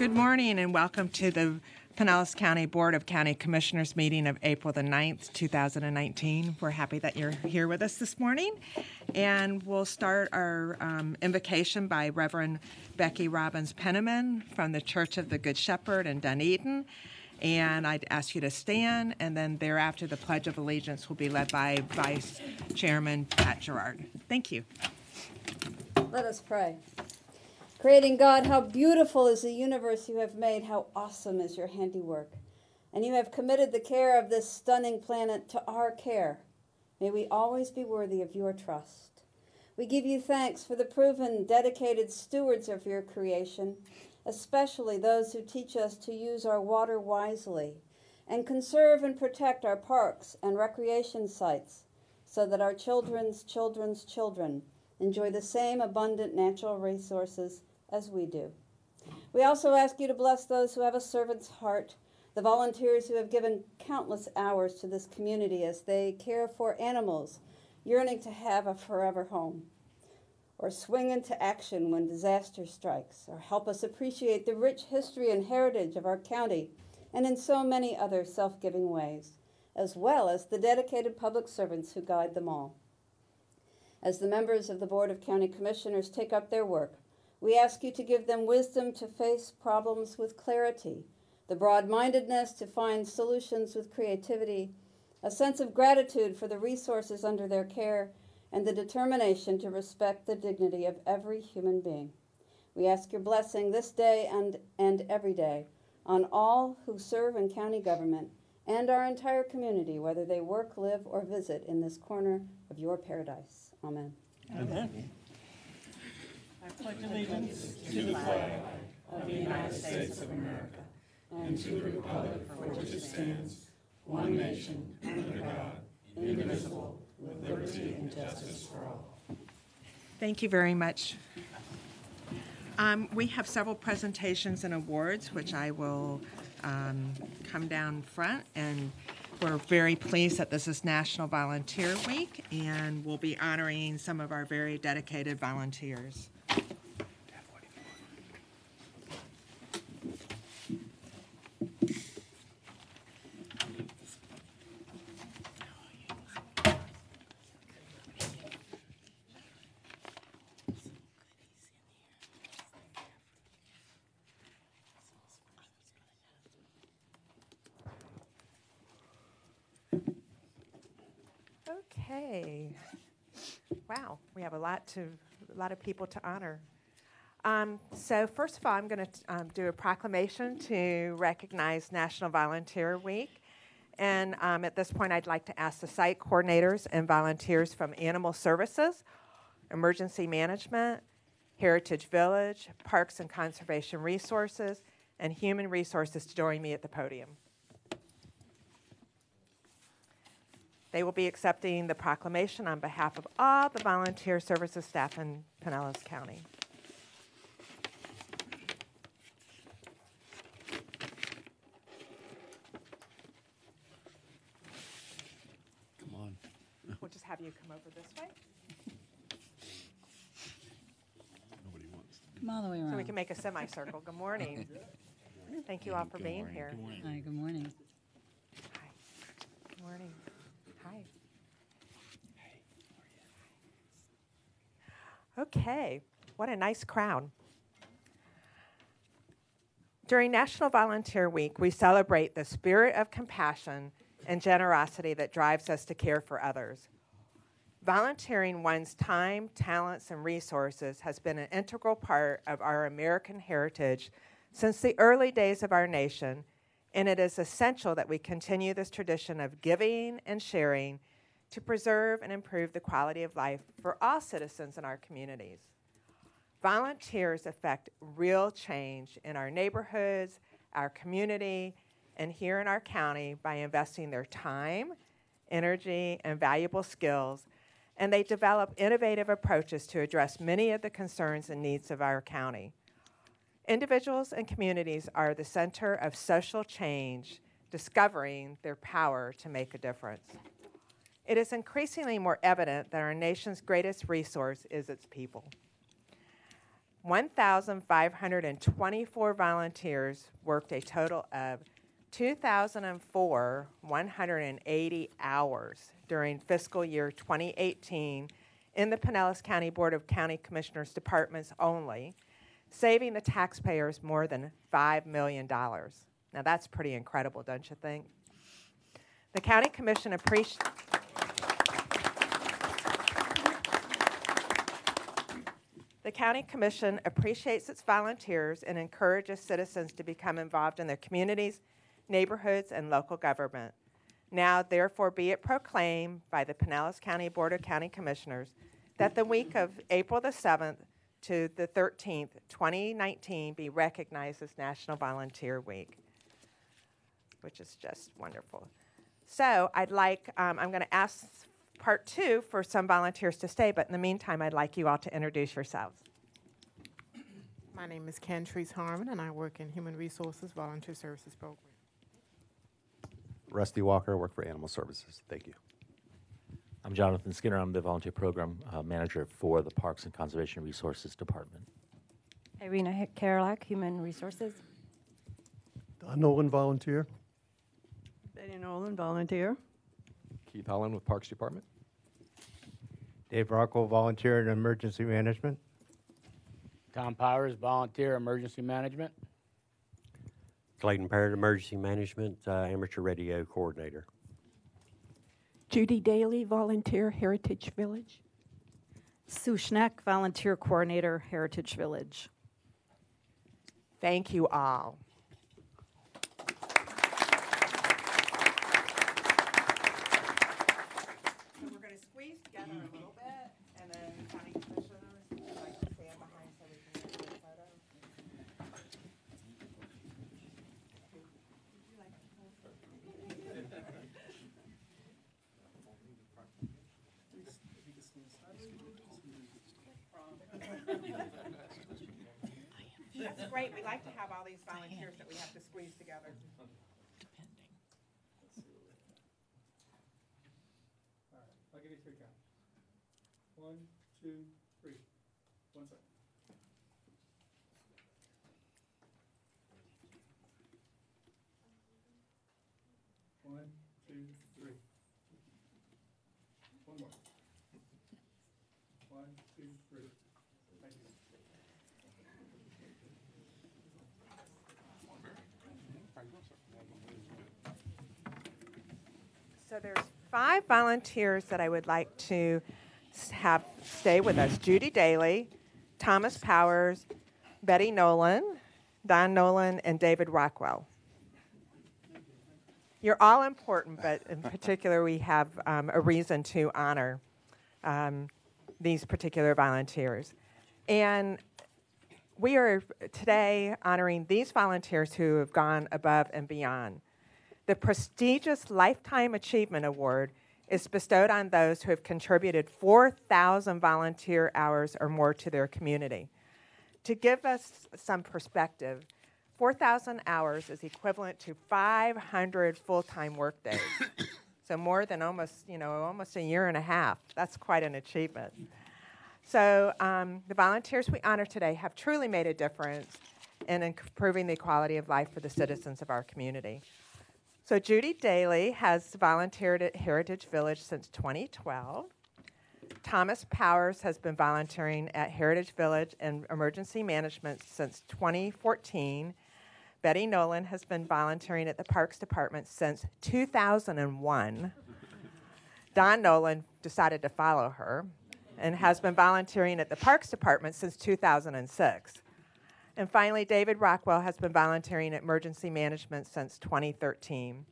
Good morning and welcome to the Pinellas County Board of County Commissioners meeting of April the 9th, 2019. We're happy that you're here with us this morning. And we'll start our um, invocation by Reverend Becky Robbins Penniman from the Church of the Good Shepherd in Dunedin. And I'd ask you to stand, and then thereafter, the Pledge of Allegiance will be led by Vice Chairman Pat Gerard. Thank you. Let us pray. Creating God, how beautiful is the universe you have made, how awesome is your handiwork. And you have committed the care of this stunning planet to our care. May we always be worthy of your trust. We give you thanks for the proven, dedicated stewards of your creation, especially those who teach us to use our water wisely and conserve and protect our parks and recreation sites so that our children's children's children enjoy the same abundant natural resources as we do. We also ask you to bless those who have a servant's heart, the volunteers who have given countless hours to this community as they care for animals yearning to have a forever home, or swing into action when disaster strikes, or help us appreciate the rich history and heritage of our county, and in so many other self giving ways, as well as the dedicated public servants who guide them all. As the members of the Board of County Commissioners take up their work, we ask you to give them wisdom to face problems with clarity, the broad mindedness to find solutions with creativity, a sense of gratitude for the resources under their care, and the determination to respect the dignity of every human being. We ask your blessing this day and, and every day on all who serve in county government and our entire community, whether they work, live, or visit in this corner of your paradise. Amen. Amen pledge allegiance to the flag of the United States of America and to the republic for which it stands, one nation, under God, indivisible, with liberty and justice for all. Thank you very much. Um, we have several presentations and awards, which I will um, come down front and we're very pleased that this is National Volunteer Week and we'll be honoring some of our very dedicated volunteers. Wow, we have a lot to a lot of people to honor. Um, so first of all, I'm going to um, do a proclamation to recognize National Volunteer Week. And um, at this point, I'd like to ask the site coordinators and volunteers from Animal Services, Emergency Management, Heritage Village, Parks and Conservation Resources, and Human Resources to join me at the podium. They will be accepting the proclamation on behalf of all the volunteer services staff in Pinellas County. Come on. We'll just have you come over this way Nobody wants. Come all the way around. so we can make a semicircle. Good morning. Thank you all for Good being morning, here. good morning. Hi, good morning. Hi. Good morning. Hi. Okay, what a nice crown. During National Volunteer Week, we celebrate the spirit of compassion and generosity that drives us to care for others. Volunteering one's time, talents, and resources has been an integral part of our American heritage since the early days of our nation, and it is essential that we continue this tradition of giving and sharing to preserve and improve the quality of life for all citizens in our communities. Volunteers affect real change in our neighborhoods, our community, and here in our county by investing their time, energy, and valuable skills, and they develop innovative approaches to address many of the concerns and needs of our county. Individuals and communities are the center of social change, discovering their power to make a difference. It is increasingly more evident that our nation's greatest resource is its people. 1,524 volunteers worked a total of 2,004 180 hours during fiscal year 2018 in the Pinellas County Board of County Commissioners departments only, saving the taxpayers more than $5 million. Now that's pretty incredible, don't you think? The County Commission appreciates. The County Commission appreciates its volunteers and encourages citizens to become involved in their communities, neighborhoods, and local government. Now, therefore, be it proclaimed by the Pinellas County Board of County Commissioners that the week of April the 7th to the 13th, 2019, be recognized as National Volunteer Week, which is just wonderful. So, I'd like, um, I'm going to ask part two for some volunteers to stay, but in the meantime, I'd like you all to introduce yourselves. My name is Cantrice Harmon, and I work in Human Resources Volunteer Services Program. Rusty Walker, work for Animal Services. Thank you. I'm Jonathan Skinner. I'm the volunteer program uh, manager for the Parks and Conservation Resources Department. Irina Hick- Karolak, Human Resources. Don Nolan, volunteer. Betty Nolan, volunteer. Keith Holland with Parks Department. Dave Rockwell, volunteer in emergency management. Tom Powers, volunteer emergency management. Clayton Parrott, Emergency Management, uh, Amateur Radio Coordinator. Judy Daly, volunteer, Heritage Village. Sue Schneck, Volunteer Coordinator, Heritage Village. Thank you all. So we're going to squeeze together a little bit, and then county commissioners would like to stand behind so we can get a good photo. That's great. We like to have all these volunteers that we have to squeeze together. All right, I'll give you three counts. One, two, three. One second. One, two, three. One more. One, two, three. Thank you. So there's five volunteers that I would like to have stay with us. Judy Daly, Thomas Powers, Betty Nolan, Don Nolan, and David Rockwell. You're all important, but in particular, we have um, a reason to honor um, these particular volunteers. And we are today honoring these volunteers who have gone above and beyond. The prestigious Lifetime Achievement Award is bestowed on those who have contributed 4,000 volunteer hours or more to their community. To give us some perspective, 4,000 hours is equivalent to 500 full-time workdays. so more than almost, you know, almost a year and a half. That's quite an achievement. So um, the volunteers we honor today have truly made a difference in improving the quality of life for the citizens of our community. So Judy Daly has volunteered at Heritage Village since 2012. Thomas Powers has been volunteering at Heritage Village and Emergency Management since 2014. Betty Nolan has been volunteering at the Parks Department since 2001. Don Nolan decided to follow her and has been volunteering at the Parks Department since 2006. And finally, David Rockwell has been volunteering at emergency management since 2013.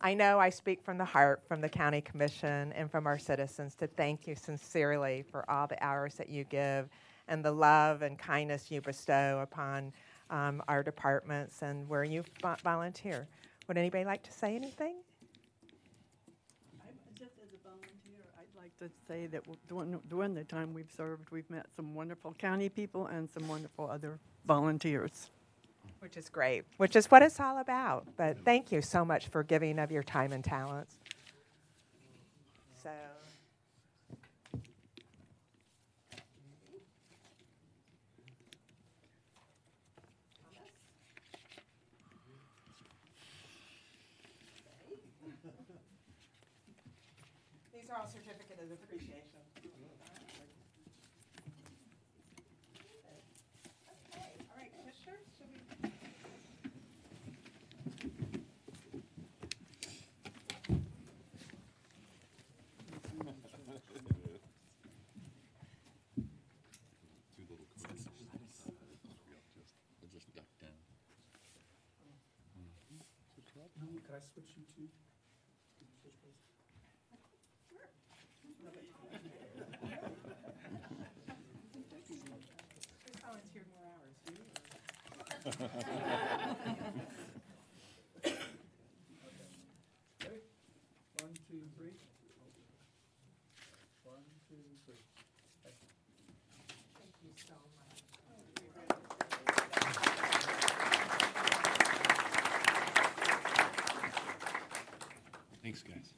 I know I speak from the heart, from the County Commission, and from our citizens to thank you sincerely for all the hours that you give and the love and kindness you bestow upon um, our departments and where you volunteer. Would anybody like to say anything? Just as a volunteer, I'd like to say that during, during the time we've served, we've met some wonderful county people and some wonderful other volunteers. Which is great, which is what it's all about. But thank you so much for giving of your time and talents. So. are all certificate of appreciation. Okay, all right, commissioners, should we? Two little coins. I just ducked down. Could I switch you two? Could you switch places? Who's volunteered more hours, you or- Ready? One, two, three. One, two, three. Thank you. Thank you so much. Thanks, guys.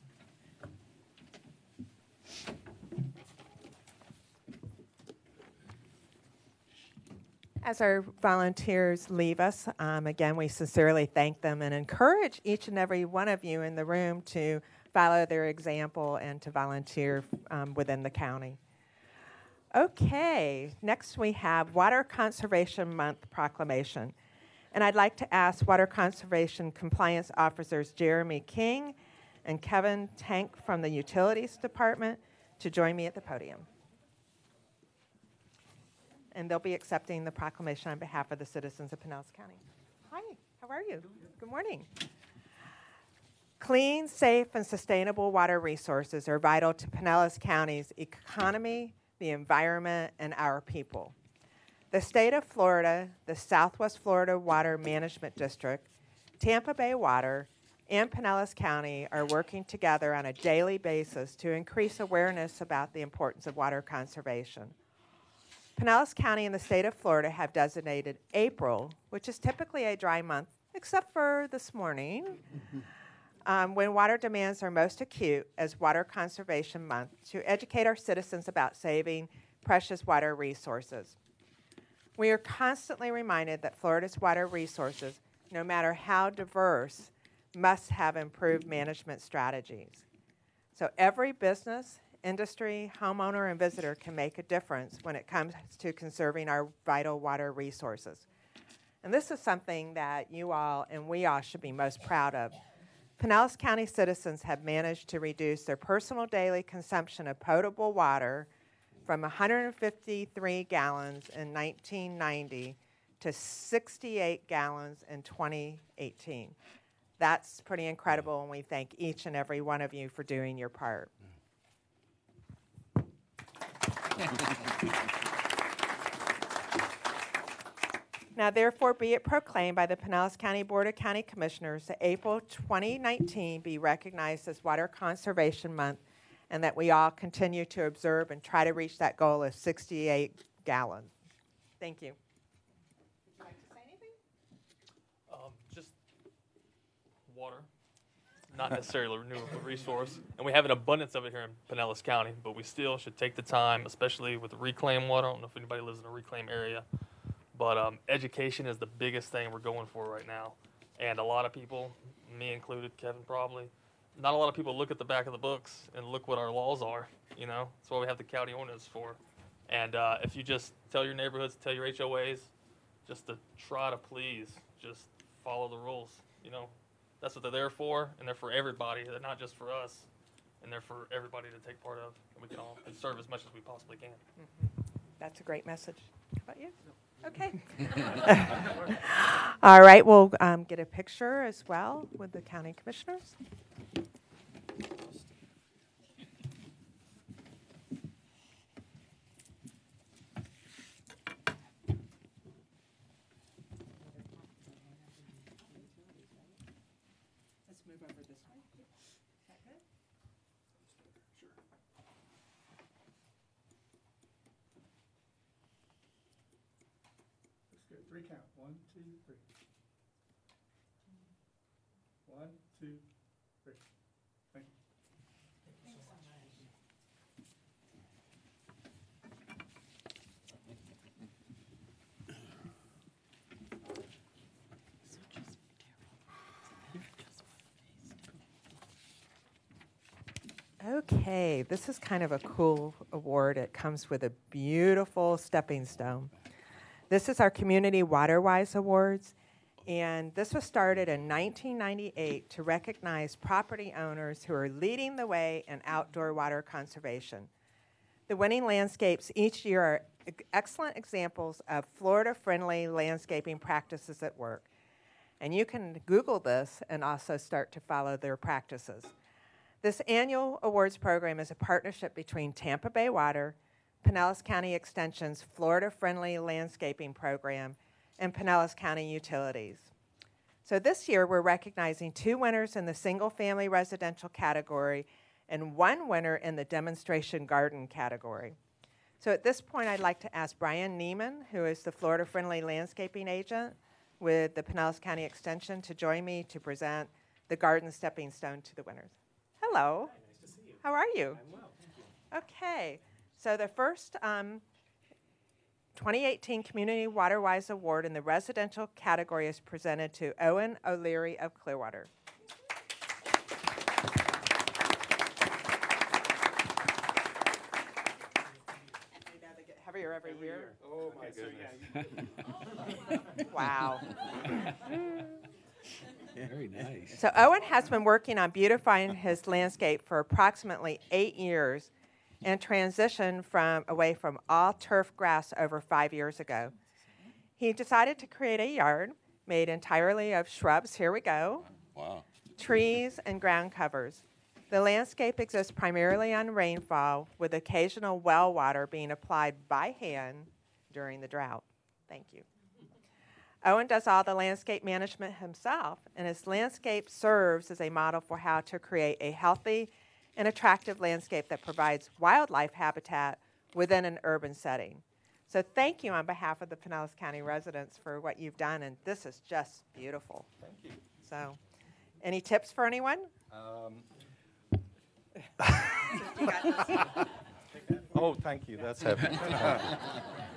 As our volunteers leave us, um, again, we sincerely thank them and encourage each and every one of you in the room to follow their example and to volunteer um, within the county. Okay, next we have Water Conservation Month proclamation. And I'd like to ask Water Conservation Compliance Officers Jeremy King and Kevin Tank from the Utilities Department to join me at the podium and they'll be accepting the proclamation on behalf of the citizens of Pinellas County. Hi, how are you? Good morning. Clean, safe, and sustainable water resources are vital to Pinellas County's economy, the environment, and our people. The state of Florida, the Southwest Florida Water Management District, Tampa Bay Water, and Pinellas County are working together on a daily basis to increase awareness about the importance of water conservation. Pinellas County and the state of Florida have designated April, which is typically a dry month, except for this morning, um, when water demands are most acute, as Water Conservation Month to educate our citizens about saving precious water resources. We are constantly reminded that Florida's water resources, no matter how diverse, must have improved management strategies. So every business, industry, homeowner, and visitor can make a difference when it comes to conserving our vital water resources. And this is something that you all and we all should be most proud of. Pinellas County citizens have managed to reduce their personal daily consumption of potable water from 153 gallons in 1990 to 68 gallons in 2018. That's pretty incredible, and we thank each and every one of you for doing your part. Now, therefore, be it proclaimed by the Pinellas County Board of County Commissioners that April 2019 be recognized as Water Conservation Month and that we all continue to observe and try to reach that goal of 68 gallons. Thank you. Would you like to say anything? Um, just water, not necessarily a renewable resource, and we have an abundance of it here in Pinellas County. But we still should take the time, especially with the reclaimed water. I don't know if anybody lives in a reclaimed area, but um, education is the biggest thing we're going for right now. And a lot of people, me included, Kevin probably, not a lot of people look at the back of the books and look what our laws are. You know, that's what we have the county ordinance for. And uh, if you just tell your neighborhoods, tell your HOAs, just to try to please, just follow the rules. You know, that's what they're there for, and they're for everybody. They're not just for us, and they're for everybody to take part of. And we can all serve as much as we possibly can. That's a great message. How about you? Okay. All right, we'll um, get a picture as well with the county commissioners. Let's move over this way. Is that good? Looks good. Three count. One, two, three. One, two, three. Thank you. Okay, this is kind of a cool award. It comes with a beautiful stepping stone. This is our Community Waterwise Awards, and this was started in 1998 to recognize property owners who are leading the way in outdoor water conservation. The winning landscapes each year are excellent examples of Florida friendly landscaping practices at work. And you can Google this and also start to follow their practices. This annual awards program is a partnership between Tampa Bay Water, Pinellas County Extension's Florida Friendly Landscaping Program, and Pinellas County Utilities. So this year we're recognizing two winners in the single family residential category and one winner in the demonstration garden category. So at this point, I'd like to ask Brian Niemann, who is the Florida Friendly Landscaping Agent with the Pinellas County Extension, to join me to present the garden stepping stone to the winners. Hello. Nice to see you. How are you? I'm well, thank you. Okay, so the first um, 2018 Community Waterwise Award in the residential category is presented to Owen O'Leary of Clearwater. They get heavier every year. Oh, my goodness. Wow. Very nice. So Owen has been working on beautifying his landscape for approximately eight years and transitioned from away from all turf grass over five years ago. He decided to create a yard made entirely of shrubs. Here we go. Wow. Trees and ground covers. The landscape exists primarily on rainfall, with occasional well water being applied by hand during the drought. Thank you. Owen does all the landscape management himself, and his landscape serves as a model for how to create a healthy and attractive landscape that provides wildlife habitat within an urban setting. So, thank you on behalf of the Pinellas County residents for what you've done, and this is just beautiful. Thank you. So, any tips for anyone? Um, You got this. oh, thank you. That's heavy.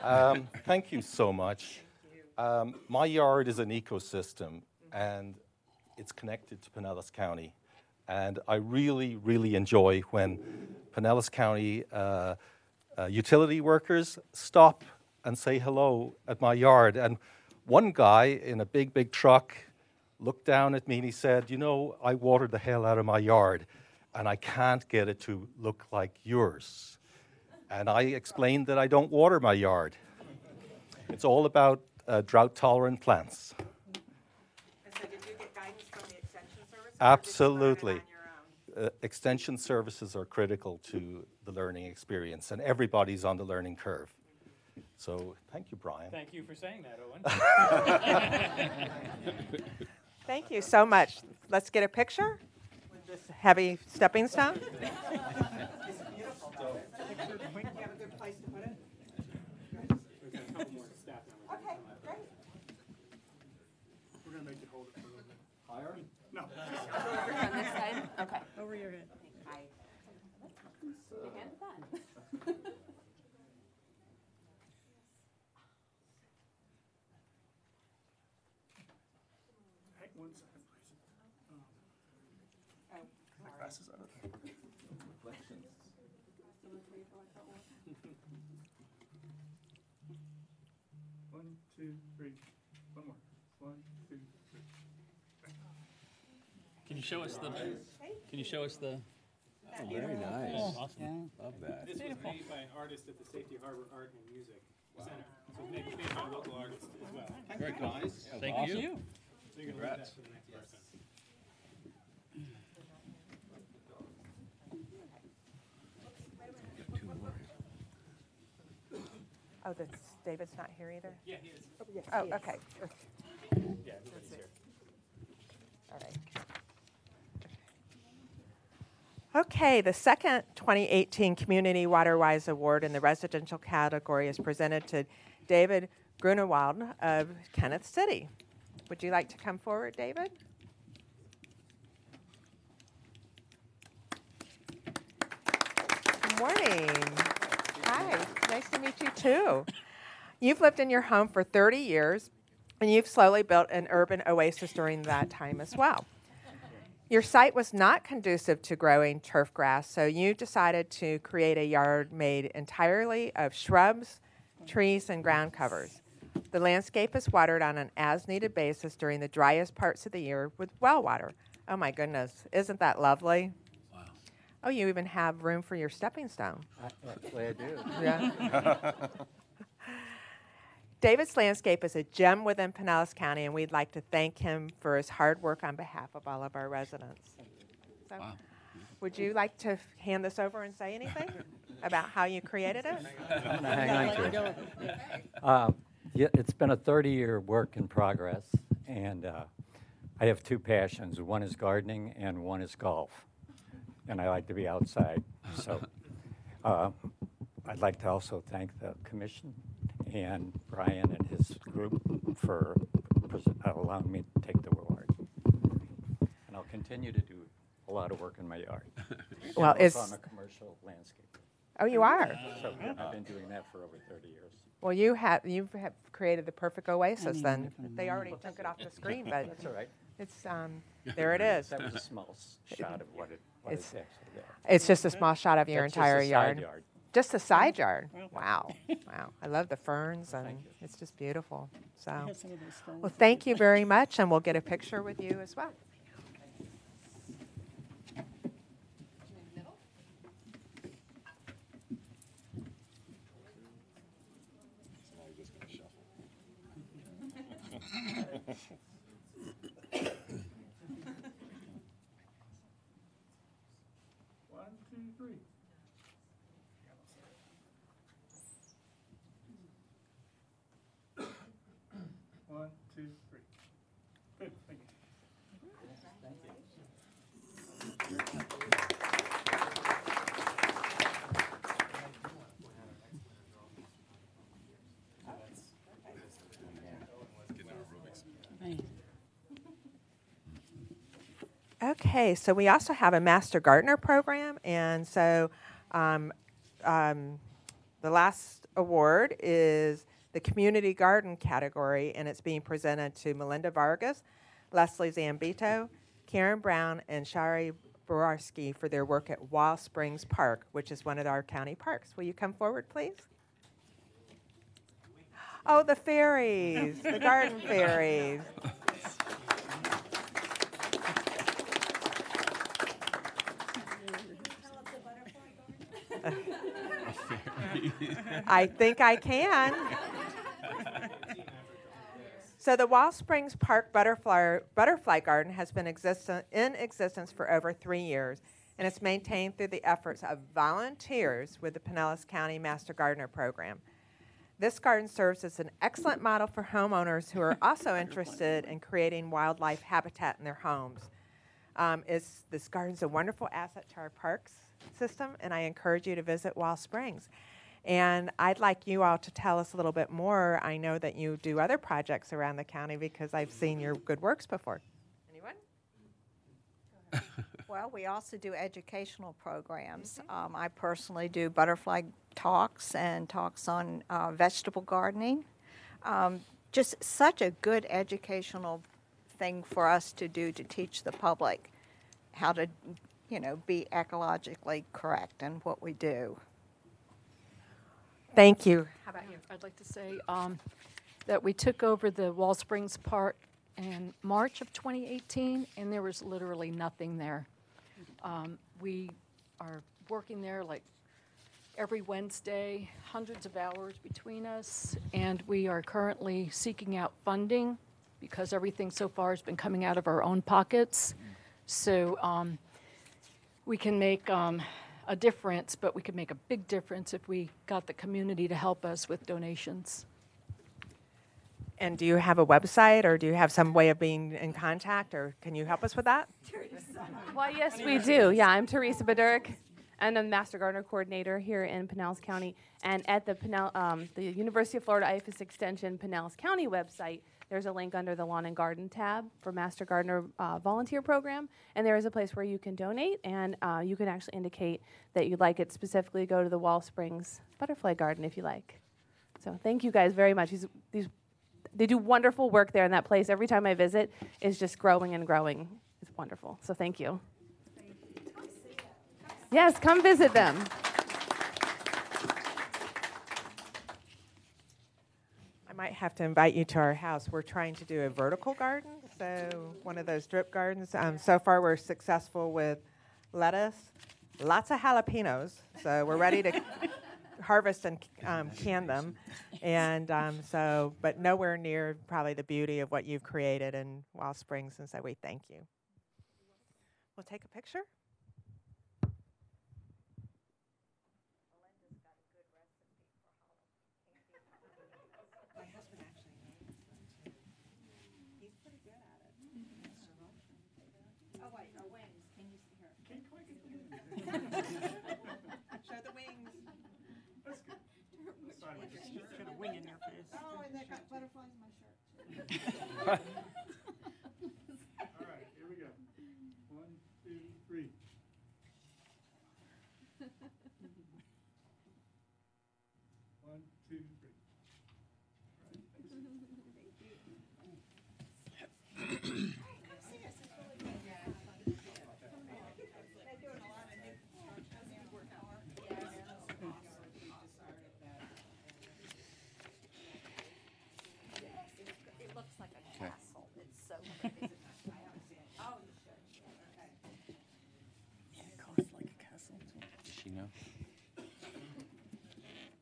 um, thank you so much. Um, my yard is an ecosystem, and it's connected to Pinellas County. And I really, really enjoy when Pinellas County uh, uh, utility workers stop and say hello at my yard. And one guy in a big, big truck looked down at me and he said, You know, I watered the hell out of my yard, and I can't get it to look like yours. And I explained that I don't water my yard. It's all about uh, drought tolerant plants. And so, did you get guidance from the Extension Service? Absolutely. Uh, extension services are critical to the learning experience, and everybody's on the learning curve. So, thank you, Brian. Thank you for saying that, Owen. Thank you so much. Let's get a picture with this heavy stepping stone. It's beautiful. Do you have a good place to put it? We've got a couple more staff members. Okay, great. We're gonna make you hold it for a little bit. Higher? No. Okay. Over your head. Hey, one second, please. My glasses are. One, two, three. One more. One, two, three. Can you show us the? Can you show us the? Oh, very nice. Awesome. Love that. This was made by an artist at the Safety Harbor Art and Music Center. So it's made, made by local artists as well. Very guys. Thank you. So you're gonna leave Congrats. that for the next person. Got two more. Oh, that's, David's not here either? Yeah, he is. Oh, oh okay. Yeah, everybody's here. All right. Okay, the second 2018 Community Waterwise Award in the residential category is presented to David Grunewald of Kenneth City. Would you like to come forward, David? Good morning. Hi, nice to meet you too. You've lived in your home for 30 years, and you've slowly built an urban oasis during that time as well. Your site was not conducive to growing turf grass, so you decided to create a yard made entirely of shrubs, trees, and ground covers. The landscape is watered on an as needed basis during the driest parts of the year with well water. Oh my goodness, isn't that lovely? Wow. Oh, you even have room for your stepping stone. Actually, I do. Yeah. David's Landscape is a gem within Pinellas County, and we'd like to thank him for his hard work on behalf of all of our residents. So, would you like to hand this over and say anything about how you created it? I'm gonna hang on to it. Uh, yeah, it's been a 30-year work in progress, and uh, I have two passions. One is gardening, and one is golf. And I like to be outside. So uh, I'd like to also thank the commission and Brian and his group for allowing me to take the award. And I'll continue to do a lot of work in my yard. Well, it's is- a commercial landscaper. Oh, you are? So I've been doing that for over 30 years. Well, you have you have created the perfect oasis. Then they already took it off the screen, but That's all right. It's um, there it is. That was a small shot of what it, what It's- it's actually there. It's just a small shot of your That's just entire a side yard. yard. Just a side yard. Wow, wow! I love the ferns, and it's just beautiful. So, have some of those stones. well, thank you very much, and we'll get a picture with you as well. One, two, three. One, two, three. Good, thank you. Okay, so we also have a Master Gardener program, and so um, um, the last award is the Community Garden category, and it's being presented to Melinda Vargas, Leslie Zambito, Karen Brown, and Shari Borarski for their work at Wall Springs Park, which is one of our county parks. Will you come forward, please? Oh, the fairies, the garden fairies. I think I can. So the Wall Springs Park Butterfly, Butterfly Garden has been existen- in existence for over three years, and it's maintained through the efforts of volunteers with the Pinellas County Master Gardener Program. This garden serves as an excellent model for homeowners who are also interested in creating wildlife habitat in their homes. Um, is this garden's a wonderful asset to our parks system, and I encourage you to visit Wall Springs. And I'd like you all to tell us a little bit more. I know that you do other projects around the county because I've seen your good works before. Anyone? Well, we also do educational programs. Um, I personally do butterfly talks and talks on uh, vegetable gardening. Um, just such a good educational thing for us to do to teach the public how to, you know, be ecologically correct in what we do. Thank you. How about you? I'd like to say um, that we took over the Wall Springs Park in March of 2018, and there was literally nothing there. Um, we are working there like every Wednesday, hundreds of hours between us, and we are currently seeking out funding because everything so far has been coming out of our own pockets. So um, we can make um, a difference, but we could make a big difference if we got the community to help us with donations. And do you have a website or do you have some way of being in contact or can you help us with that? Well, yes, we do. Yeah, I'm Teresa Badurek, and I'm the Master Gardener Coordinator here in Pinellas County. And at the Pinell, um, the University of Florida IFAS Extension Pinellas County website, there's a link under the Lawn and Garden tab for Master Gardener uh, Volunteer Program, and there is a place where you can donate, and uh, you can actually indicate that you'd like it specifically go to the Wall Springs Butterfly Garden if you like. So thank you guys very much. These, these, they do wonderful work there in that place. Every time I visit, it's just growing and growing. It's wonderful. So thank you. Yes, come visit them. Might have to invite you to our house. We're trying to do a vertical garden, so one of those drip gardens. Um, so far, we're successful with lettuce, lots of jalapenos. So we're ready to harvest and um, can them, and um, so, but nowhere near probably the beauty of what you've created in Wall Springs. And so we thank you. We'll take a picture. Oh, wait, our wings. Can you see her? Show the wings. That's good. Got a wing in your face. Oh, and they got butterflies in my shirt. All right, here we go. One, two, three. One, two, three. It looks like a castle. It's so amazing. Oh, you should. It costs like a castle. She?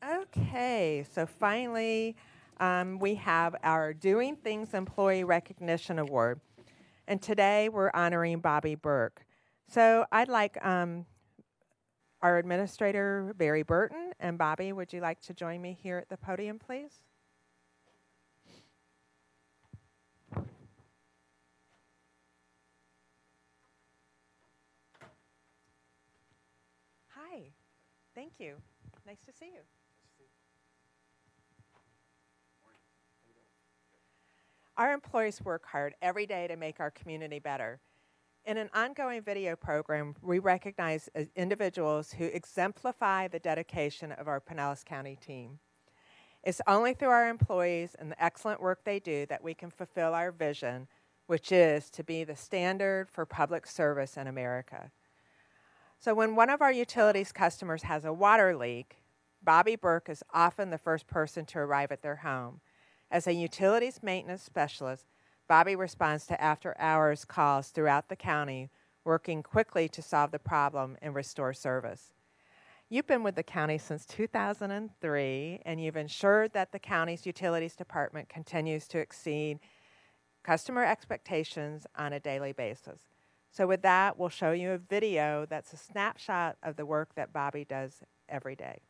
Okay, so finally, um, we have our Doing Things Employee Recognition Award. And today we're honoring Bobby Burke. So I'd like um, our administrator, Barry Burton, and Bobby, would you like to join me here at the podium, please? Hi, thank you. Nice to see you. Our employees work hard every day to make our community better. In an ongoing video program, we recognize uh, individuals who exemplify the dedication of our Pinellas County team. It's only through our employees and the excellent work they do that we can fulfill our vision, which is to be the standard for public service in America. So, when one of our utilities customers has a water leak, Bobby Burke is often the first person to arrive at their home. As a utilities maintenance specialist, Bobby responds to after hours calls throughout the county, working quickly to solve the problem and restore service. You've been with the county since 2003, and you've ensured that the county's utilities department continues to exceed customer expectations on a daily basis. So, with that, we'll show you a video that's a snapshot of the work that Bobby does every day.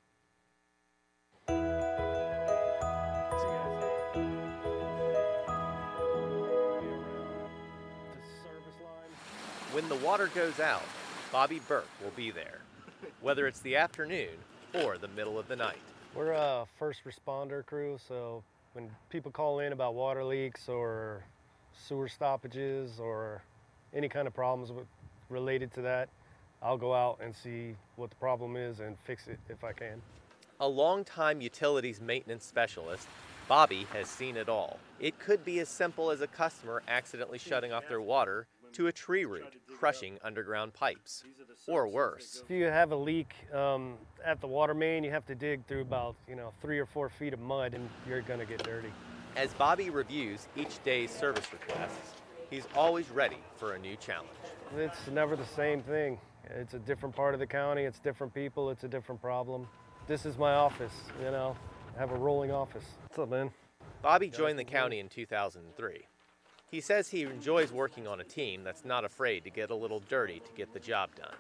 When the water goes out, Bobby Burke will be there, whether it's the afternoon or the middle of the night. We're a first responder crew, so when people call in about water leaks or sewer stoppages or any kind of problems with, related to that, I'll go out and see what the problem is and fix it if I can. A longtime utilities maintenance specialist, Bobby has seen it all. It could be as simple as a customer accidentally shutting off their water to a tree root crushing underground pipes, or worse. If you have a leak um, at the water main, you have to dig through about you know three or four feet of mud, and you're gonna get dirty. As Bobby reviews each day's service requests, he's always ready for a new challenge. It's never the same thing. It's a different part of the county. It's different people. It's a different problem. This is my office. You know, I have a rolling office. What's up, man? Bobby joined the county in 2003. He says he enjoys working on a team that's not afraid to get a little dirty to get the job done.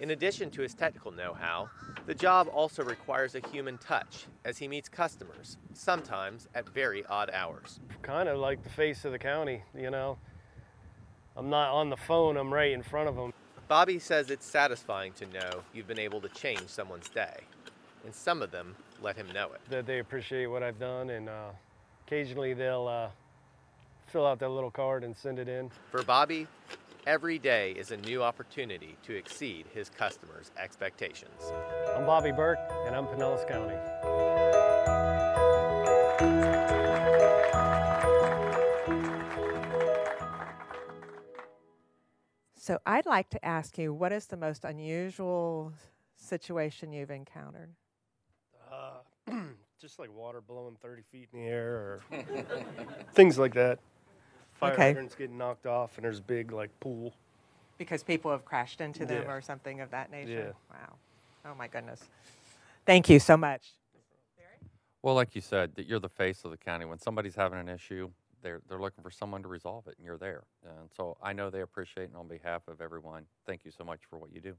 In addition to his technical know how, the job also requires a human touch as he meets customers, sometimes at very odd hours. Kind of like the face of the county. You know, I'm not on the phone. I'm right in front of them. Bobby says it's satisfying to know you've been able to change someone's day, and some of them let him know it. That they appreciate what I've done, and uh, occasionally they'll uh, fill out that little card and send it in. For Bobby, every day is a new opportunity to exceed his customers' expectations. I'm Bobby Burke, and I'm Pinellas County. So I'd like to ask you, what is the most unusual situation you've encountered? Uh, just like water blowing 30 feet in the air or things like that. Fire Okay. hydrants getting knocked off and there's a big like pool. Because people have crashed into them Yeah. or something of that nature? Yeah. Wow. Oh my goodness. Thank you so much. Well, like you said, that you're the face of the county. When somebody's having an issue, they're they're looking for someone to resolve it, and you're there. And so I know they appreciate, and on behalf of everyone, thank you so much for what you do.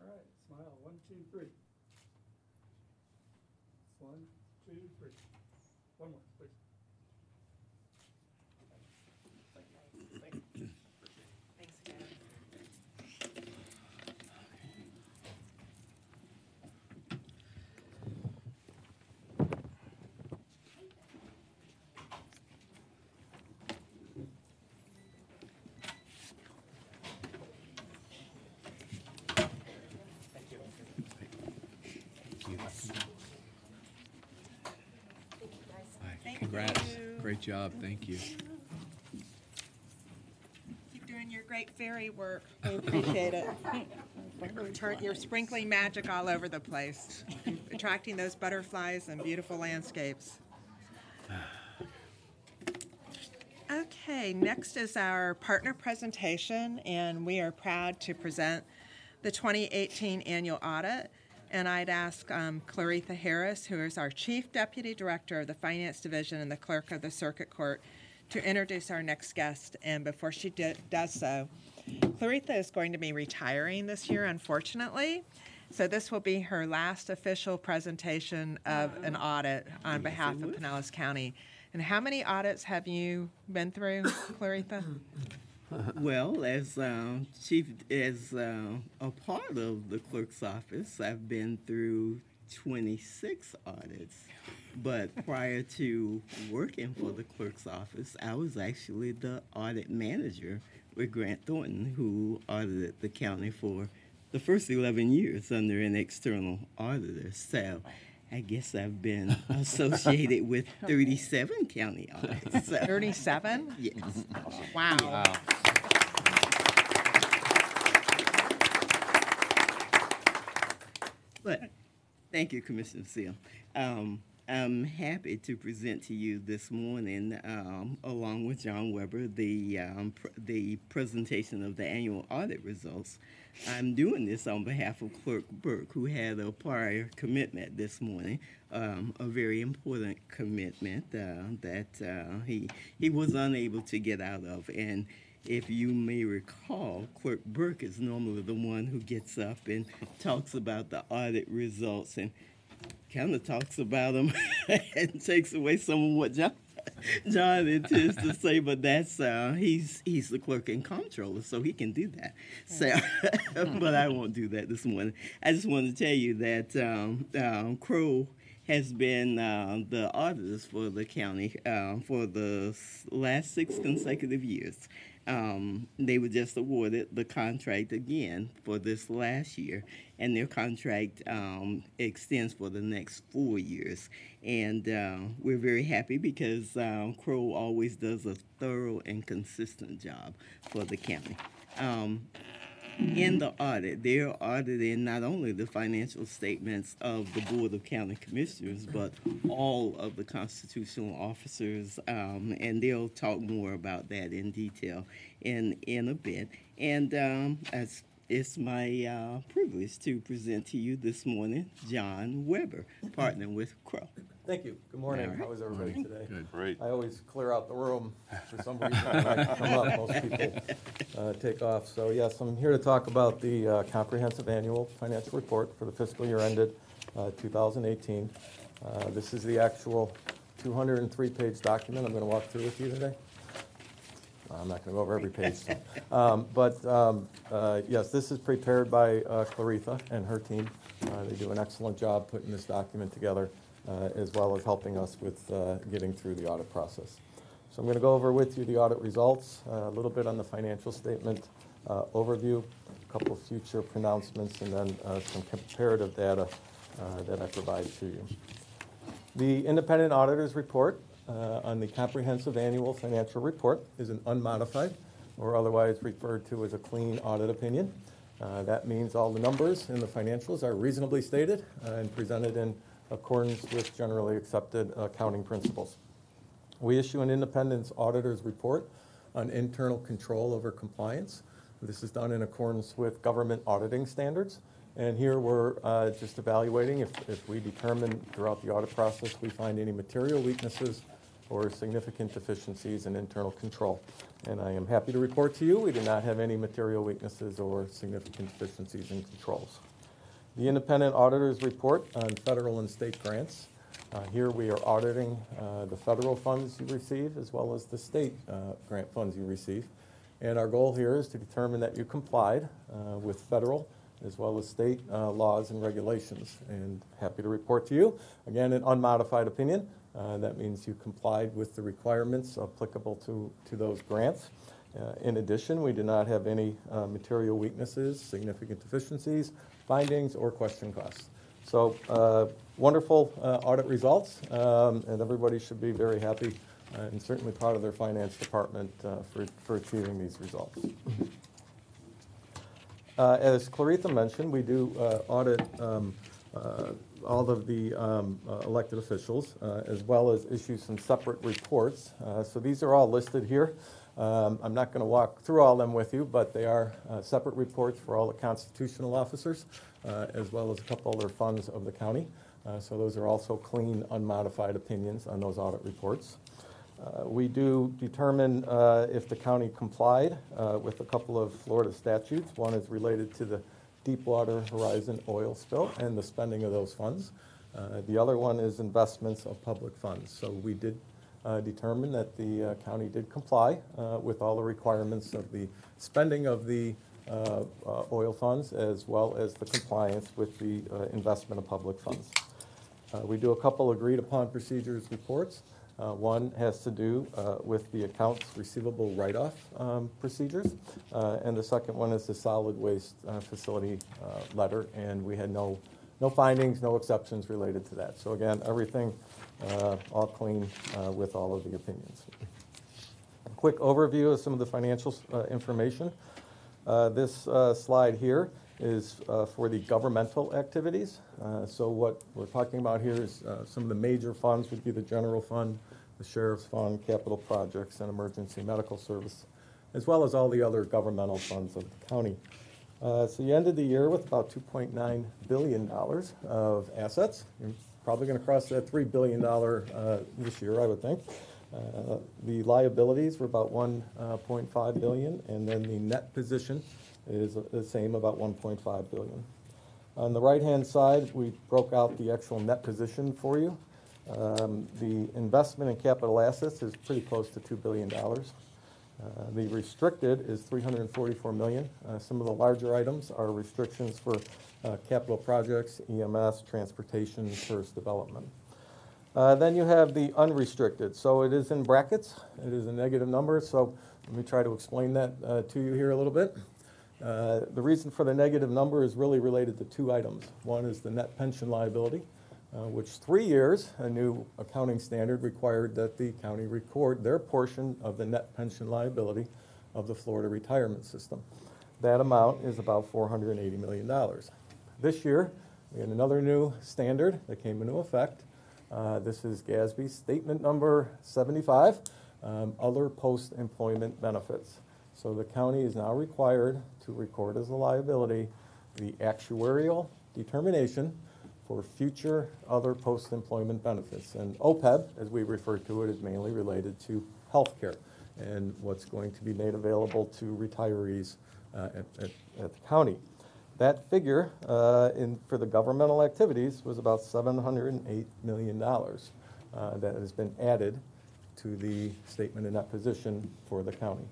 All right, smile, one, two, three. One, two, three. One more, please. Congrats. Great job. Thank you. Keep doing your great fairy work. We appreciate it. You're turn- You're sprinkling magic all over the place, attracting those butterflies and beautiful landscapes. Okay, next is our partner presentation, and we are proud to present the 2018 annual audit. And I'd ask um, Claritha Harris, who is our Chief Deputy Director of the Finance Division and the Clerk of the Circuit Court, to introduce our next guest. And before she does so, Claritha is going to be retiring this year, unfortunately. So this will be her last official presentation of an audit on behalf of Pinellas County. And how many audits have you been through, Claritha? Well, as uh, chief, as uh, a part of the clerk's office, I've been through 26 audits. But prior to working for the clerk's office, I was actually the audit manager with Grant Thornton, who audited the county for the first 11 years under an external auditor. So I guess I've been associated with 37 county audits. So- 37? Yes. Wow. But thank you, Commissioner Seel. Um, I'm happy to present to you this morning, um, along with John Weber, the um, pr- the presentation of the annual audit results. I'm doing this on behalf of Clerk Burke, who had a prior commitment this morning, um, a very important commitment uh, that uh, he he was unable to get out of, and if you may recall, Clerk Burke is normally the one who gets up and talks about the audit results and kind of talks about them and takes away some of what John John intends to say, but that's uh, he's he's the clerk and comptroller, so he can do that. So, but I won't do that this morning. I just want to tell you that um, um, Crowe has been uh, the auditors for the county uh, for the last six consecutive years. Um, they were just awarded the contract again for this last year, and their contract um, extends for the next four years. And uh, we're very happy because um, Crowe always does a thorough and consistent job for the county. Um, in the audit, they're auditing not only the financial statements of the Board of County Commissioners, but all of the constitutional officers, um, and they'll talk more about that in detail in in a bit. And um, as it's my uh, privilege to present to you this morning John Weber, partner with Crowe. Thank you. Good morning. All right. How is everybody today? Good. Great. I always clear out the room for some reason. When I come up, most people uh, take off. So yes, I'm here to talk about the uh, comprehensive annual financial report for the fiscal year ended uh, 2018. Uh, This is the actual 203-page document I'm going to walk through with you today. I'm not going to go over every page. so. Um, But um, uh, yes, this is prepared by uh, Claritha and her team. Uh, They do an excellent job putting this document together, uh, as well as helping us with uh, getting through the audit process. So I'm going to go over with you the audit results, uh, a little bit on the financial statement uh, overview, a couple of future pronouncements, and then uh, some comparative data uh, that I provide to you. The independent auditor's report uh, on the comprehensive annual financial report is an unmodified, or otherwise referred to as a clean audit opinion. Uh, That means all the numbers in the financials are reasonably stated uh, and presented in accordance with generally accepted accounting principles. We issue an independent auditor's report on internal control over compliance. This is done in accordance with government auditing standards. And here we're uh, just evaluating if, if we determine throughout the audit process we find any material weaknesses or significant deficiencies in internal control. And I am happy to report to you, we do not have any material weaknesses or significant deficiencies in controls. The independent auditor's report on federal and state grants. Uh, Here we are auditing uh, the federal funds you receive as well as the state uh, grant funds you receive. And our goal here is to determine that you complied uh, with federal as well as state uh, laws and regulations. And happy to report to you, again, an unmodified opinion. Uh, That means you complied with the requirements applicable to, to those grants. Uh, In addition, we did not have any uh, material weaknesses, significant deficiencies, findings, or question costs. So uh, wonderful uh, audit results, um, and everybody should be very happy uh, and certainly proud of their finance department uh, for, for achieving these results. Uh, As Claretha mentioned, we do uh, audit um, uh, all of the um, uh, elected officials, uh, as well as issue some separate reports. Uh, So these are all listed here. Um, I'm not going to walk through all of them with you, but they are uh, separate reports for all the constitutional officers, uh, as well as a couple other funds of the county. So those are also clean, unmodified opinions on those audit reports. Uh, We do determine uh, if the county complied uh, with a couple of Florida statutes. One is related to the Deepwater Horizon oil spill and the spending of those funds. Uh, The other one is investments of public funds. So we did uh, determine that the uh, county did comply uh, with all the requirements of the spending of the uh, oil funds as well as the compliance with the investment of public funds. We do a couple agreed-upon procedures reports. Uh, One has to do uh, with the accounts receivable write-off um, procedures, uh, and the second one is the solid waste uh, facility uh, letter, and we had no, no findings, no exceptions related to that. So again, everything uh, all clean with all of the opinions. A Quick overview of some of the financial information. This slide here is uh, for the governmental activities. Uh, So what we're talking about here is uh, some of the major funds would be the general fund, the sheriff's fund, capital projects, and emergency medical service, as well as all the other governmental funds of the county. Uh, So you ended the year with about $2.9 billion of assets. You're probably going to cross that $3 billion uh, this year, I would think. Uh, The liabilities were about 1.5 billion, and then the net position is the same, about 1.5 billion. On the right-hand side, we broke out the actual net position for you. Um, The investment in capital assets is pretty close to $2 billion. Uh, The restricted is 344 million. Uh, Some of the larger items are restrictions for uh, capital projects, EMS, transportation, tourist development. Uh, Then you have the unrestricted. So it is in brackets. It is a negative number. So let me try to explain that uh, to you here a little bit. Uh, The reason for the negative number is really related to two items. One is the net pension liability, uh, which three years, a new accounting standard required that the county record their portion of the net pension liability of the Florida retirement system. That amount is about $480 million. This year, we had another new standard that came into effect. Uh, This is GASB Statement Number 75, um, Other Post-Employment Benefits. So the county is now required to record as a liability the actuarial determination for future other post-employment benefits. And OPEB, as we refer to it, is mainly related to health care and what's going to be made available to retirees uh, at, at, at the county. That figure uh, in, for the governmental activities was about $708 million uh, that has been added to the statement in that position for the county.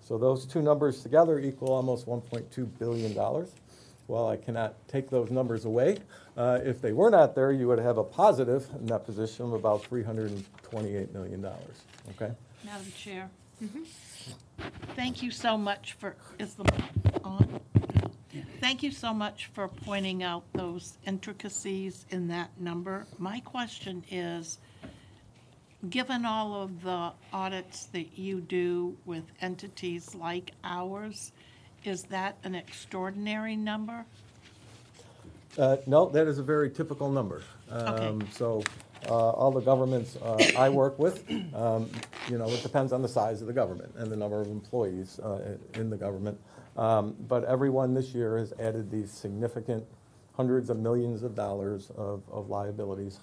So those two numbers together equal almost $1.2 billion. While I cannot take those numbers away, uh, if they were not there, you would have a positive net position of about $328 million. Okay? Madam Chair. Thank you so much for, is the, on? Thank you so much for pointing out those intricacies in that number. My question is, given all of the audits that you do with entities like ours, is that an extraordinary number? Uh, No, that is a very typical number. Okay. Um, So uh, all the governments uh, I work with, um, you know, it depends on the size of the government and the number of employees uh, in the government. Um, But everyone this year has added these significant hundreds of millions of dollars of of liabilities.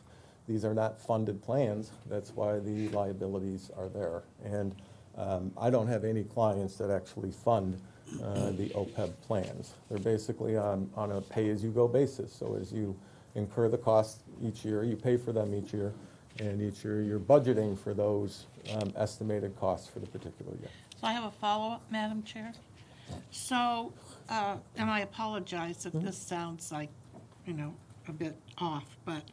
These are not funded plans, that's why the liabilities are there. And um, I don't have any clients that actually fund uh, the OPEB plans. They're basically on, on a pay-as-you-go basis. So as you incur the costs each year, you pay for them each year, and each year you're budgeting for those um, estimated costs for the particular year. So I have a follow-up, Madam Chair. So, uh, and I apologize if this sounds like, you know, a bit off, but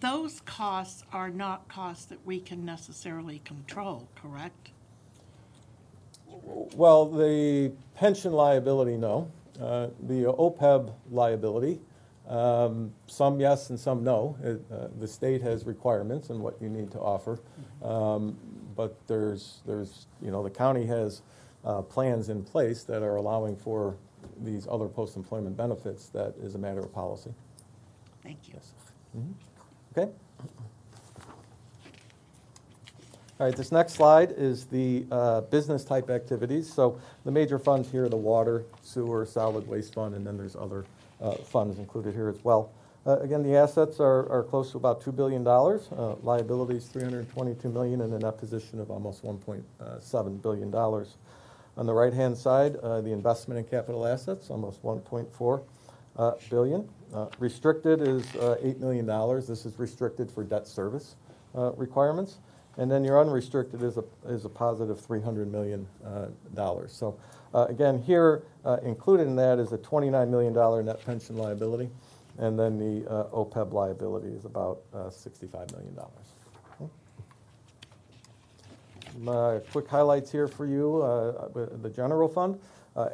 those costs are not costs that we can necessarily control, correct? Well, the pension liability, no. Uh, The OPEB liability, um, some yes and some no. It, uh, The state has requirements and what you need to offer. Um, But there's, there's, you know, the county has uh, plans in place that are allowing for these other post-employment benefits. That is a matter of policy. Thank you. Mhm. Okay? All right, this next slide is the uh, business-type activities. So the major funds here are the water, sewer, solid waste fund, and then there's other uh, funds included here as well. Uh, Again, the assets are are close to about $2 billion. Uh, Liabilities, 322 million, and a net position of almost $1.7 billion. On the right-hand side, uh, the investment in capital assets, almost 1.4 uh, billion. Uh, Restricted is uh, $8 million. This is restricted for debt service uh, requirements. And then your unrestricted is a, is a positive $300 million. uh. So uh, again, here, uh, included in that is a $29 million net pension liability. And then the uh, OPEB liability is about uh, $65 million. My quick highlights here for you, uh, the general fund.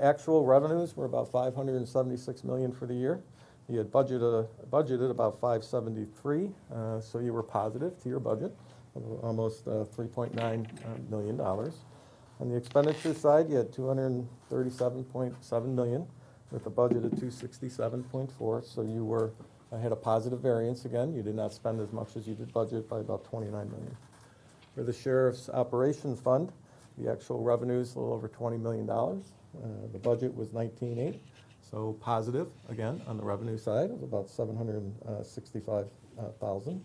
Actual revenues were about 576 million for the year. You had budgeted, budgeted about 573, uh, so you were positive to your budget, almost uh, 3.9 uh, million dollars. On the expenditure side, you had 237.7 million with a budget of 267.4, so you were, uh, had a positive variance again. You did not spend as much as you did budget by about 29 million. For the sheriff's operation fund, the actual revenues a little over $20 million. Uh, The budget was 19.8, so positive, again, on the revenue side of about 765,000.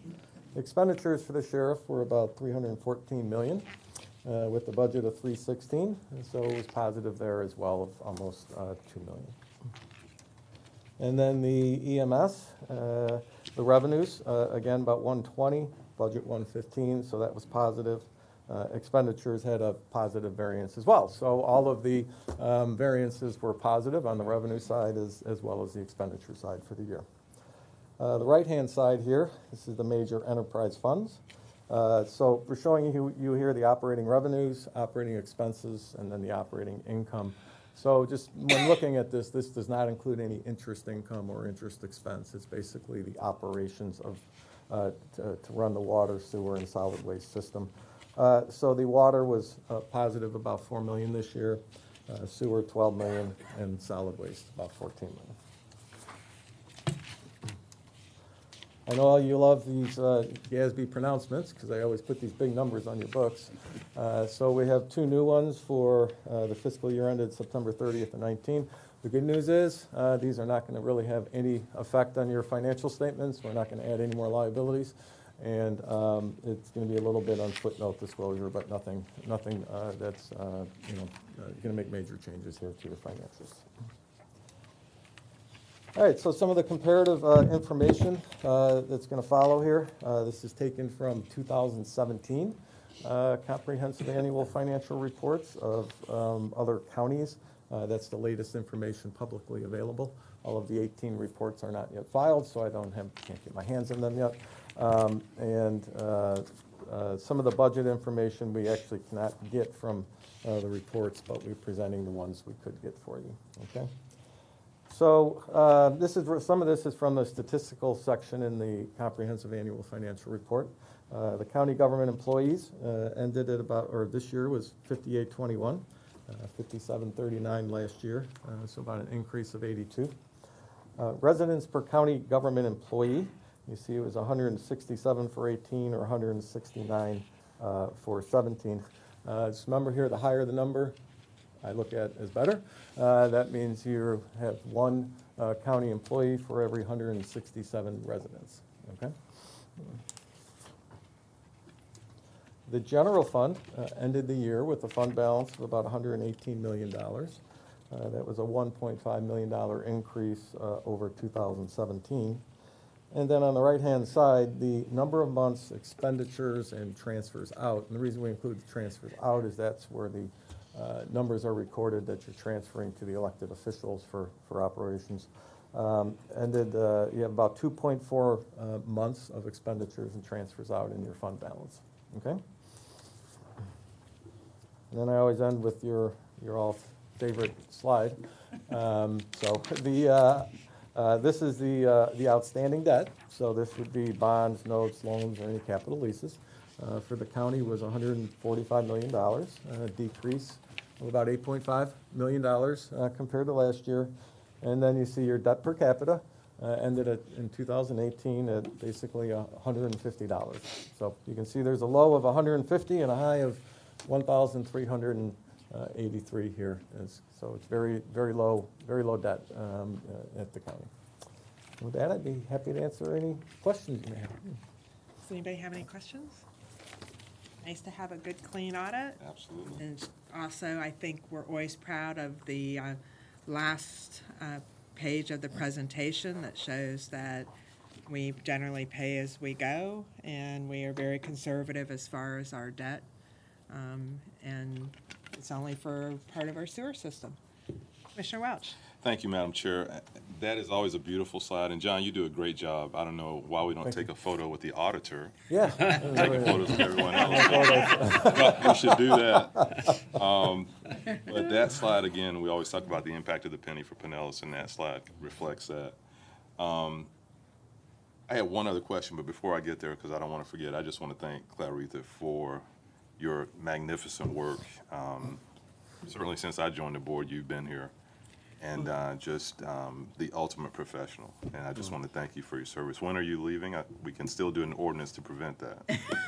Expenditures for the sheriff were about 314 million, uh, with the budget of 316, and so it was positive there as well of almost uh, 2 million. And then the EMS, uh, the revenues, uh, again, about 120, budget 115, so that was positive. Uh, Expenditures had a positive variance as well. So all of the um, variances were positive on the revenue side as, as well as the expenditure side for the year. Uh, The right-hand side here, this is the major enterprise funds. Uh, So we're showing you, you here the operating revenues, operating expenses, and then the operating income. So just when looking at this, this does not include any interest income or interest expense. It's basically the operations of, uh, to to run the water, sewer, and solid waste system. Uh, So the water was uh, positive about 4 million this year, uh, sewer 12 million, and solid waste about 14 million. I know you love these uh, pronouncements because I always put these big numbers on your books. Uh, So we have two new ones for uh, the fiscal year ended September 30th and 19. The good news is, uh, these are not going to really have any effect on your financial statements. We're not going to add any more liabilities. And um, it's going to be a little bit on footnote disclosure, but nothing, nothing uh, that's, uh, you know, going to make major changes here to your financials. All right, so some of the comparative uh, information uh, that's going to follow here. Uh, This is taken from 2017 uh, comprehensive annual financial reports of um, other counties. Uh, That's the latest information publicly available. All of the 18 reports are not yet filed, so I don't have, can't get my hands on them yet. Um, And uh, some of the budget information we actually cannot get from the reports, but we're presenting the ones we could get for you, okay? So uh, this is, some of this is from the statistical section in the comprehensive annual financial report. Uh, The county government employees uh, ended at about, or this year was 5821, uh, 5739 last year, uh, so about an increase of 82. Uh, Residents per county government employee, you see it was 167 for 18 or 169 uh, for 17. Uh, Just remember here, the higher the number, I look at as better. Uh, That means you have one uh, county employee for every 167 residents, okay? The general fund uh, ended the year with a fund balance of about $118 million. Uh, That was a $1.5 million increase uh, over 2017. And then on the right-hand side, the number of months expenditures and transfers out. And the reason we include the transfers out is that's where the uh, numbers are recorded that you're transferring to the elected officials for, for operations. Um, Ended, uh, you have about 2.4 uh, months of expenditures and transfers out in your fund balance, okay? And then I always end with your, your all favorite slide. Um, So the, uh, uh, this is the, uh, the outstanding debt. So this would be bonds, notes, loans, or any capital leases. Uh, For the county was $145 million, a decrease of about $8.5 million uh, compared to last year. And then you see your debt per capita uh, ended at, in 2018 at basically uh, $150. So you can see there's a low of 150 and a high of 1,383 here. Is- So it's very, very low, very low debt um, uh, at the county. With that, I'd be happy to answer any questions you may have. Does anybody have any questions? Nice to have a good, clean audit. Absolutely. And also, I think we're always proud of the uh, last uh, page of the presentation that shows that we generally pay as we go, and we are very conservative as far as our debt. Um, And it's only for part of our sewer system. Commissioner Welch? Thank you, Madam Chair. That is always a beautiful slide, and John, you do a great job. I don't know why we don't Thank take a photo with the auditor. Yeah. Taking photos of everyone else. We should do that. Um, But that slide, again, we always talk about the impact of the penny for Pinellas, and that slide reflects that. Um, I had one other question, but before I get there, because I don't want to forget, I just want to thank Claritha for your magnificent work. Um, Certainly since I joined the board, you've been here, and uh, just um, the ultimate professional. And I just want to thank you for your service. When are you leaving? I- We can still do an ordinance to prevent that.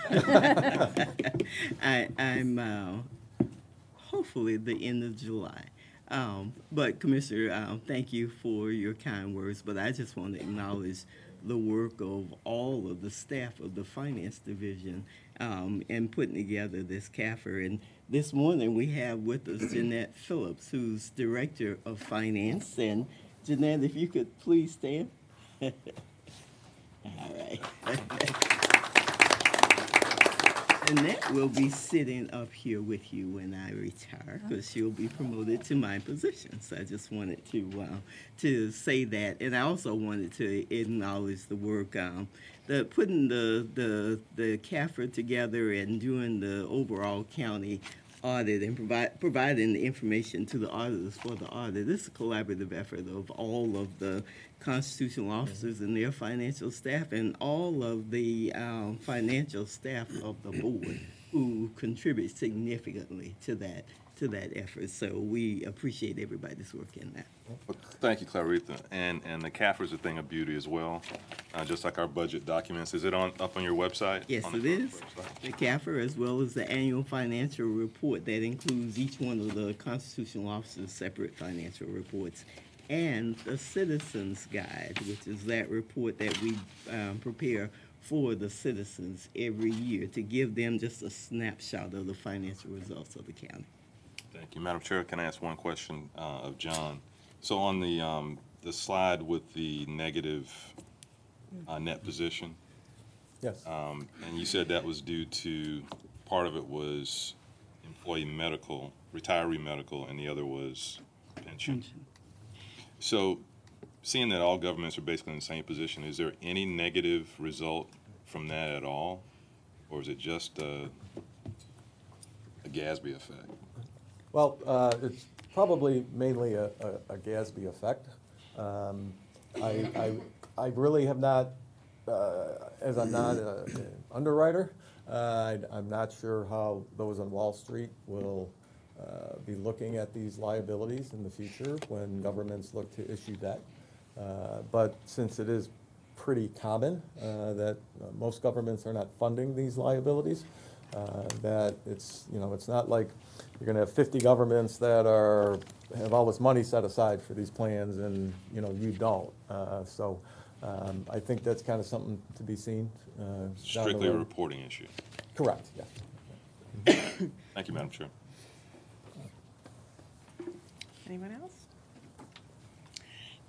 I, I'm uh, hopefully the end of July. Um, but Commissioner, um, thank you for your kind words. But I just want to acknowledge the work of all of the staff of the Finance Division um, in putting together this CAFR. And this morning we have with us Jeanette Phillips, who's Director of Finance. And Jeanette, if you could please stand. all right. Annette will be sitting up here with you when I retire because she'll be promoted to my position. So I just wanted to uh, to say that, and I also wanted to acknowledge the work, um, the putting the the the CAFR together and doing the overall county audit and provide, providing the information to the auditors for the audit. This is a collaborative effort of all of the constitutional officers and their financial staff and all of the um, financial staff of the board who contribute significantly to that to that effort. So we appreciate everybody's work in that. Well, Thank you, Clarita. And, and the CAFR is a thing of beauty as well, uh, just like our budget documents. Is it on, up on your website? Yes, On the it is. website? The CAFR, as well as the annual financial report that includes each one of the constitutional officers' separate financial reports, and the Citizens Guide, which is that report that we um, prepare for the citizens every year to give them just a snapshot of the financial results of the county. Thank you. Madam Chair, can I ask one question uh, of John? So on the, um, the slide with the negative uh, net position, Yes. um, and you said that was due to, part of it was employee medical, retiree medical, and the other was pension. So seeing that all governments are basically in the same position, is there any negative result from that at all? Or is it just uh, a GASB effect? Well, uh, it's probably mainly a, a, a GASB effect. Um, I, I, I really have not, uh, as I'm not an underwriter, uh, I, I'm not sure how those on Wall Street will uh, be looking at these liabilities in the future when governments look to issue debt. Uh, But since it is pretty common uh, that most governments are not funding these liabilities, that it's, you know, it's not like you're going to have 50 governments that are, have all this money set aside for these plans and, you know, you don't. Uh, So um, I think that's kind of something to be seen uh, down the Strictly a road. reporting issue. Correct, yeah. Thank you, Madam Chair. Anyone else?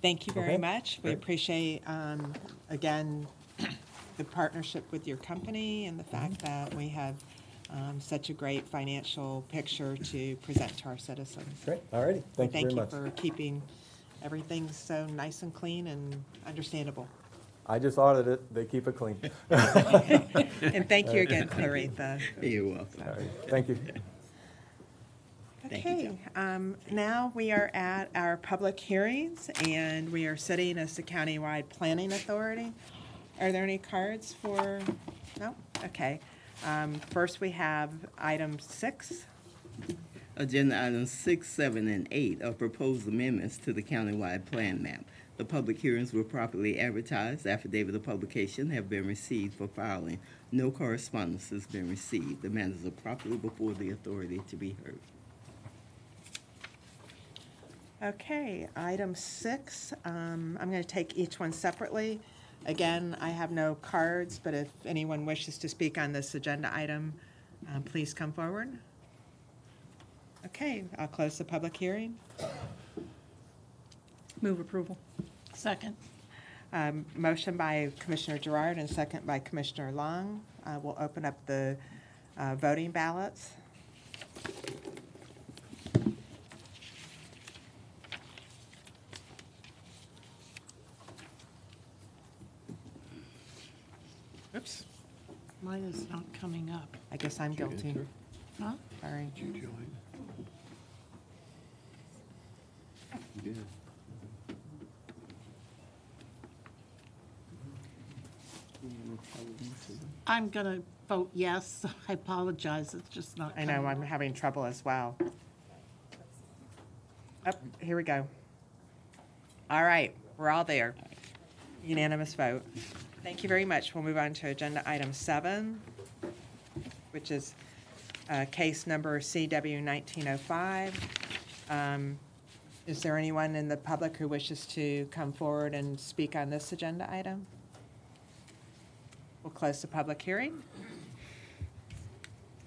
Thank you very Okay, much. We great. appreciate, um, again, the partnership with your company and the fact that we have um, such a great financial picture to present to our citizens. Great, all righty, thank you very much. Thank you for keeping everything so nice and clean and understandable. I just audited it, they keep it clean. And thank you again, Claretha. You're welcome. All right, Thank you. Thank you, Okay, um, now we are at our public hearings, and we are sitting as the countywide planning authority. Are there any cards for, no? Okay. Um, First, we have item six. Agenda items six, seven, and eight are proposed amendments to the countywide plan map. The public hearings were properly advertised. Affidavit of publication have been received for filing. No correspondence has been received. The matters are properly before the authority to be heard. Okay, item six, um, I'm going to take each one separately. Again, I have no cards, but if anyone wishes to speak on this agenda item, uh, please come forward. Okay, I'll close the public hearing. Move approval. Second. Um, Motion by Commissioner Gerard and second by Commissioner Long. Uh, We'll open up the uh, voting ballots. Oops, Mine is not coming up. I guess I'm guilty. Huh? Sorry. I'm going to vote yes. I apologize, it's just not I coming know, I'm up. having trouble as well. Up, here we go. All right, we're all there. Unanimous vote. Thank you very much. We'll move on to agenda item seven, which is uh, case number CW 1905. Um, Is there anyone in the public who wishes to come forward and speak on this agenda item? We'll close the public hearing.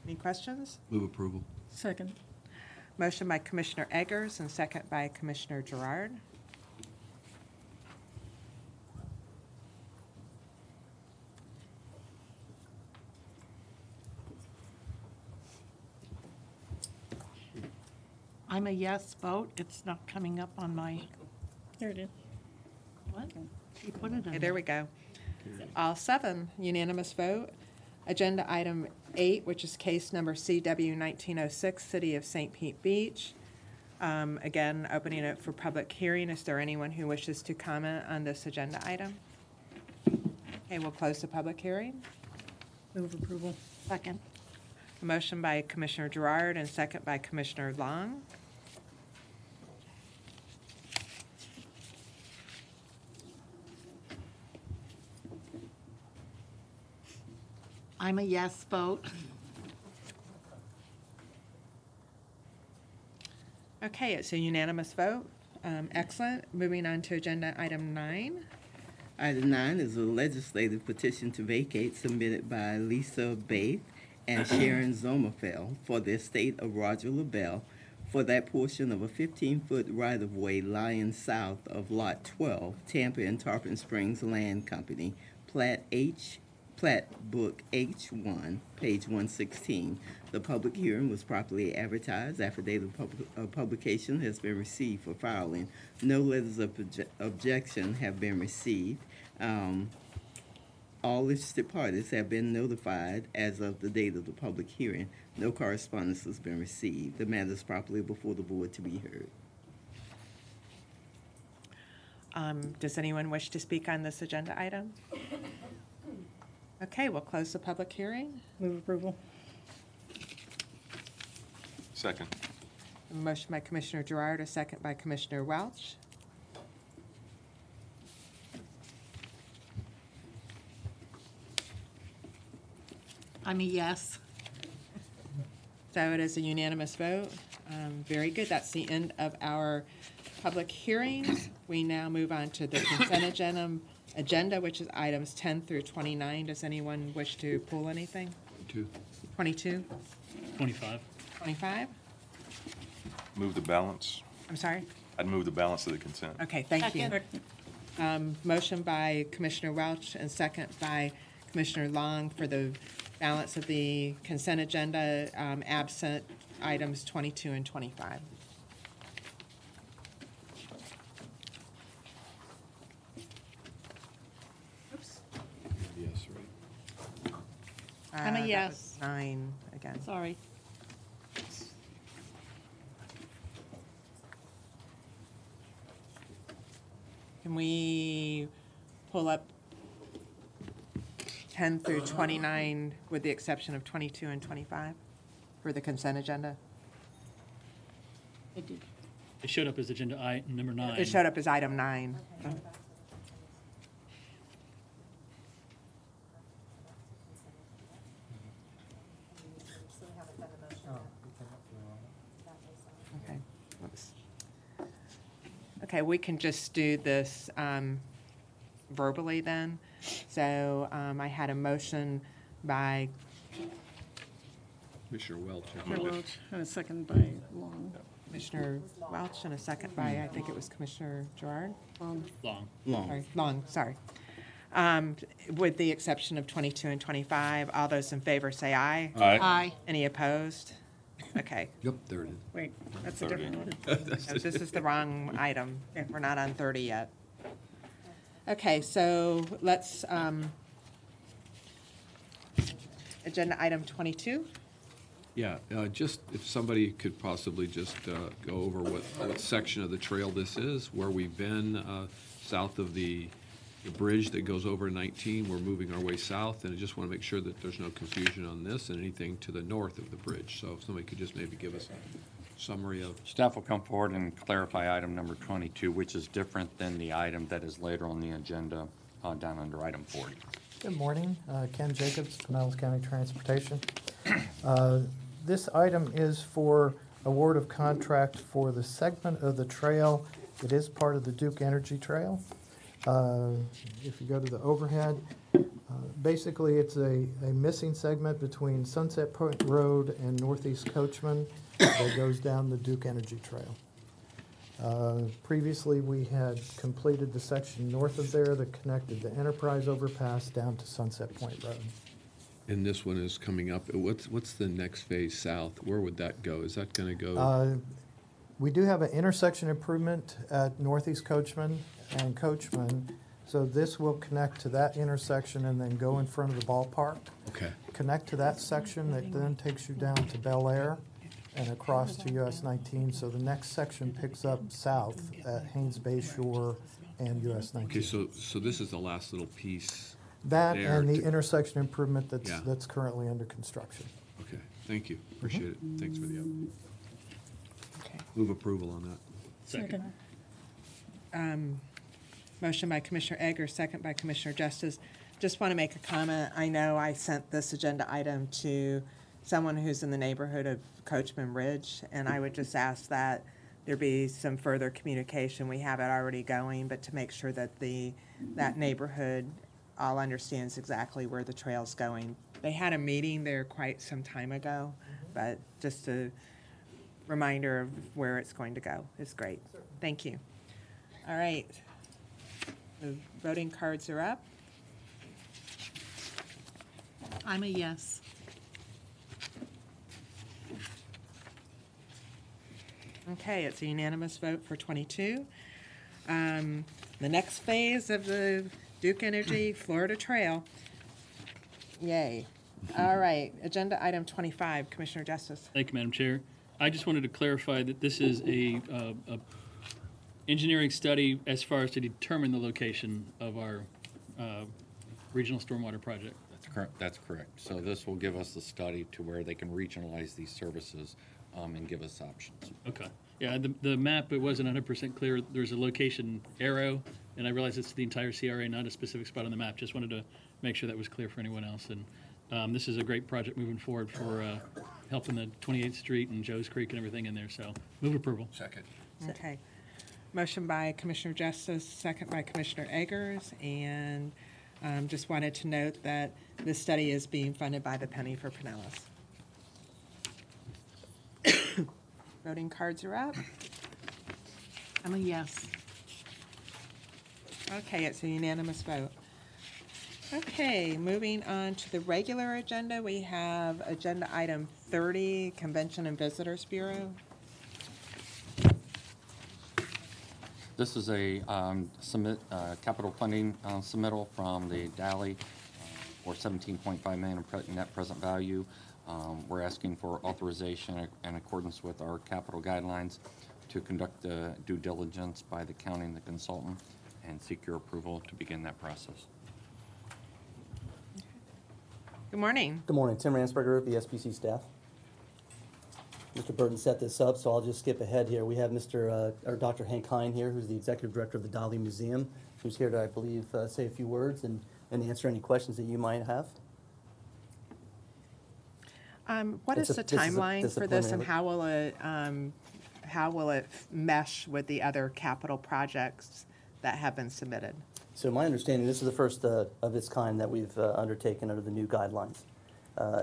Any questions? Move approval. Second. Motion by Commissioner Eggers and second by Commissioner Gerard. I'm a yes vote. It's not coming up on my. There it is. What? You put it Okay, in there we go. All seven, unanimous vote. Agenda item eight, which is case number CW 1906, City of St. Pete Beach. Um, Again, opening it for public hearing. Is there anyone who wishes to comment on this agenda item? Okay, we'll close the public hearing. Move approval. Second. A motion by Commissioner Gerard and second by Commissioner Long. I'm a yes vote. Okay, it's a unanimous vote. Um, Excellent. Moving on to agenda item nine. Item nine is a legislative petition to vacate submitted by Lisa Baith and Sharon Zomerfeld for the estate of Roger LaBelle for that portion of a 15-foot right-of-way lying south of Lot 12, Tampa and Tarpon Springs Land Company, Plat H Plat Book H1, page 116. The public hearing was properly advertised. Affidavit of of publication has been received for filing. No letters of obje- objection have been received. Um, all interested parties have been notified as of the date of the public hearing. No correspondence has been received. The matter is properly before the board to be heard. Um, Does anyone wish to speak on this agenda item? Okay, we'll close the public hearing. Move approval. Second. A motion by Commissioner Gerard, a second by Commissioner Welch. I'm a yes. So it is a unanimous vote. Um, Very good. That's the end of our public hearings. We now move on to the consent agenda, agenda, which is items 10 through 29. Does anyone wish to pull anything? Two. 22? 25. 25? Move the balance. I'm sorry? I'd move the balance of the consent. Okay, thank you. Um, Motion by Commissioner Welch and second by Commissioner Long for the balance of the consent agenda, um, absent items 22 and 25. Yes, right. I'm a Uh, that yes. was Nine again. Sorry. Can we pull up 10 through 29 with the exception of 22 and 25 for the consent agenda? It did. It showed up as agenda I, number nine. It showed up as item nine. Okay. Whoops. Okay, we can just do this um, verbally then. So um, I had a motion by, Commissioner Welch. I Commissioner. Welch, and a second by Long. Commissioner Welch and a second by, I think it was Commissioner Gerard? Long. Long. Long. Sorry, Long, sorry. Um, With the exception of 22 and 25, all those in favor say aye. Aye. Aye. Any opposed? Okay. Yep, there it is. Wait, that's a different one. No, This is the wrong item. We're not on 30 yet. Okay, so let's, um, agenda item 22. Yeah, uh, just if somebody could possibly just uh, go over what, what section of the trail this is, where we've been, uh, south of the, the bridge that goes over 19, we're moving our way south, and I just want to make sure that there's no confusion on this and anything to the north of the bridge. So if somebody could just maybe give us a summary of, Staff will come forward and clarify item number 22, which is different than the item that is later on the agenda uh, down under item 40. Good morning, Uh, Ken Jacobs, Pinellas County Transportation. Uh, This item is for award of contract for the segment of the trail. It is part of the Duke Energy Trail. Uh, If you go to the overhead, uh, basically, it's a, a missing segment between Sunset Point Road and Northeast Coachman that goes down the Duke Energy Trail. Uh, Previously, we had completed the section north of there that connected the Enterprise overpass down to Sunset Point Road. and this one is coming up, what's, what's the next phase south? Where would that go? Is that going to go? Uh, We do have an intersection improvement at Northeast Coachman and Coachman, so this will connect to that intersection and then go in front of the ballpark. Okay. Connect to that section that then takes you down to Belleair and across to US 19. So the next section picks up south at Haines Bayshore and US 19. Okay, so, so this is the last little piece? That there and the to- intersection improvement that's, Yeah. that's currently under construction. Okay, thank you, appreciate it, thanks for the update. Okay. Move approval on that. Second. Um, Motion by Commissioner Egger, second by Commissioner Justice. Just want to make a comment. I know I sent this agenda item to someone who's in the neighborhood of Coachman Ridge, and I would just ask that there be some further communication. We have it already going, but to make sure that the, that neighborhood all understands exactly where the trail's going. They had a meeting there quite some time ago, but just a reminder of where it's going to go is great. Thank you. All right. The voting cards are up. I'm a yes. Okay, it's a unanimous vote for 22. Um, The next phase of the Duke Energy Florida Trail. Yay. All right, agenda item 25, Commissioner Justice. Thank you, Madam Chair. I just wanted to clarify that this is a, uh, a engineering study as far as to determine the location of our uh, regional stormwater project. That's correct, that's correct. So this will give us the study to where they can regionalize these services um, and give us options. Okay. Yeah, the, the map, it wasn't hundred percent clear. There's a location arrow, and I realize it's the entire CRA, not a specific spot on the map. Just wanted to make sure that was clear for anyone else. And um, this is a great project moving forward for uh, helping the 28th Street and Joe's Creek and everything in there. So move approval. Second. Okay. Motion by Commissioner Justice, second by Commissioner Eggers, and um, just wanted to note that this study is being funded by the Penny for Pinellas. Voting cards are up. I'm a yes. Okay, it's a unanimous vote. Okay, moving on to the regular agenda, we have agenda item 30, Convention and Visitors Bureau. This is a um, submit, uh, capital funding uh, submittal from the DALI uh, for 17.5 million in net present value. Um, We're asking for authorization in accordance with our capital guidelines to conduct the due diligence by the county and the consultant and seek your approval to begin that process. Good morning. Good morning, Tim Ransberger, the SPC staff. Mr. Burton set this up, so I'll just skip ahead here. We have Mr., uh, or Dr. Hank Hine here, who's the executive director of the Dali Museum, who's here to, I believe, uh, say a few words and, and answer any questions that you might have. Um, What It's is a- the this is a timeline for this, and how will it, um, how will it mesh with the other capital projects that have been submitted? So my understanding, this is the first uh, of its kind that we've uh, undertaken under the new guidelines. Uh,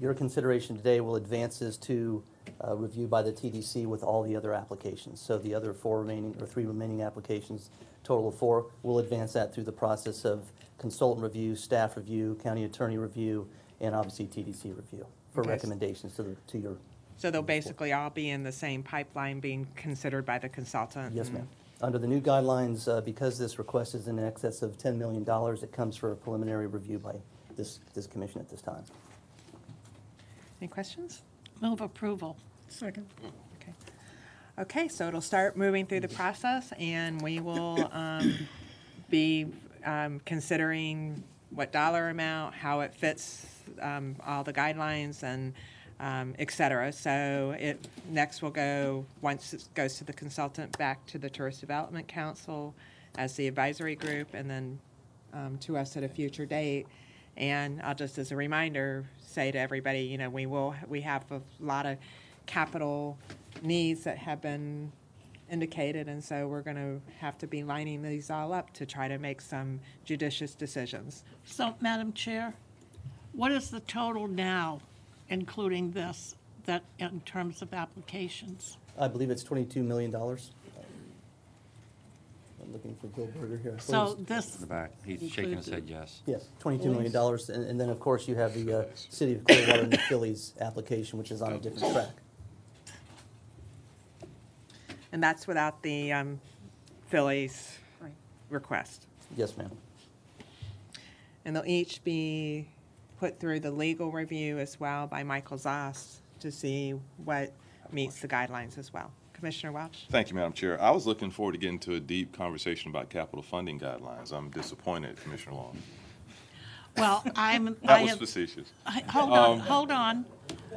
Your consideration today will advance this to uh, review by the TDC with all the other applications. So the other four remaining, or three remaining applications, total of four, we'll advance that through the process of consultant review, staff review, county attorney review, and obviously TDC review for Okay. recommendations to the, to your, So they'll basically all be in the same pipeline being considered by the consultant? yes, ma'am. Under the new guidelines, uh, because this request is in excess of $10 million, it comes for a preliminary review by this, this commission at this time. Any questions? Move approval. Second. Okay. Okay, so it'll start moving through the process, and we will um, be um, considering what dollar amount, how it fits um, all the guidelines, and um, et cetera. So it, next will go, once it goes to the consultant, back to the Tourist Development Council as the advisory group, and then um, to us at a future date. And I'll just as a reminder, say to everybody, you know, we will, we have a lot of capital needs that have been indicated, and so we're going to have to be lining these all up to try to make some judicious decisions. So, Madam Chair, what is the total now, including this, that in terms of applications? I believe it's $22 million. I'm looking for Bill Berger here. I So believe it's- this. In the back, he's shaking his head yes. Yes, $22 million. And and then, of course, you have the uh, City of Clearwater and the Phillies application, which is on a different track. And that's without the um, Phillies request. Yes, ma'am. And they'll each be put through the legal review as well by Michael Zas to see what meets the guidelines as well. Commissioner Welch? Thank you, Madam Chair. I was looking forward to getting to a deep conversation about capital funding guidelines. I'm disappointed, Commissioner Long. Well, I'm. I That was have- facetious. I- Hold on, Um, hold on.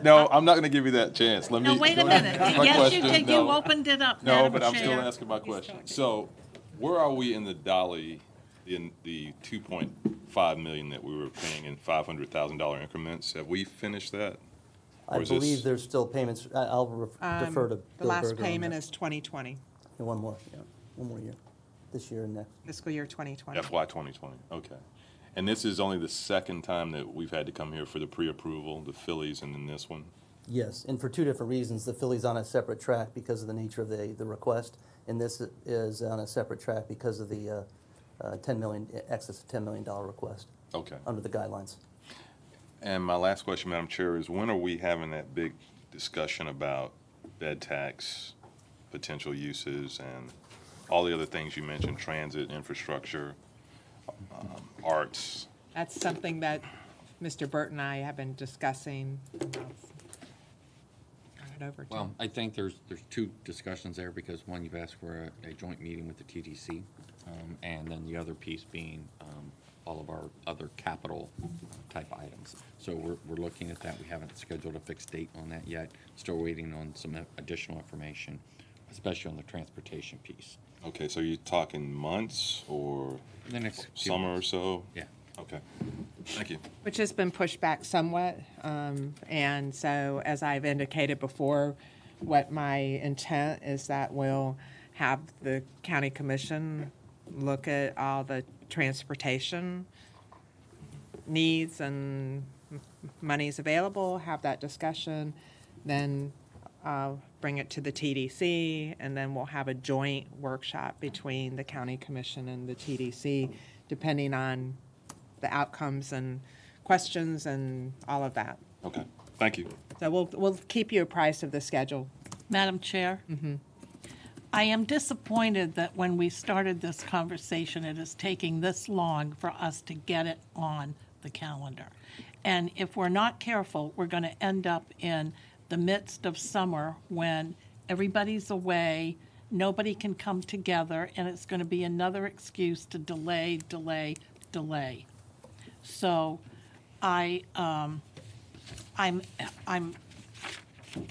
No, I'm not going to give you that chance. Let me. No, wait a minute. ask my Yes, you question. did. You opened it up, No, Madam but I'm still Chair. asking my question. So where are we in the Dali, in the 2.5 million that we were paying in $500,000 increments? Have we finished that? I Or is this- believe there's still payments, I- I'll ref- Um, defer to The Bill last Berger on payment that. is 2020, And One more, yeah, one more year, this year and next. fiscal year 2020. FY 2020, okay. And this is only the second time that we've had to come here for the pre-approval, the Phillies and then this one? Yes, and for two different reasons. The Philly's on a separate track because of the nature of the, the request, and this is on a separate track because of the uh, uh, 10 million, excess of $10 million request Okay. under the guidelines. And my last question, Madam Chair, is when are we having that big discussion about bed tax, potential uses, and all the other things you mentioned, transit, infrastructure, um, arts? That's something that Mr. Burt and I have been discussing. Turn it over to Well, I think there's, there's two discussions there, because one, you've asked for a, a joint meeting with the TDC, um, and then the other piece being, um, all of our other capital type items. So we're, we're looking at that, we haven't scheduled a fixed date on that yet, still waiting on some additional information, especially on the transportation piece. Okay, so you're talking months or The next few summer or months. so? Yeah. Okay, thank you. Which has been pushed back somewhat. um, And so, as I've indicated before, what my intent is that we'll have the county commission look at all the transportation needs and m- monies available, have that discussion, then I'll bring it to the TDC, and then we'll have a joint workshop between the county commission and the TDC, depending on the outcomes and questions and all of that. Okay, thank you. So we'll, we'll keep you apprised of the schedule. Madam Chair? Mm-hmm. I am disappointed that when we started this conversation, it is taking this long for us to get it on the calendar. And if we're not careful, we're going to end up in the midst of summer when everybody's away, nobody can come together, and it's going to be another excuse to delay, delay, delay. So I, um, I'm, I'm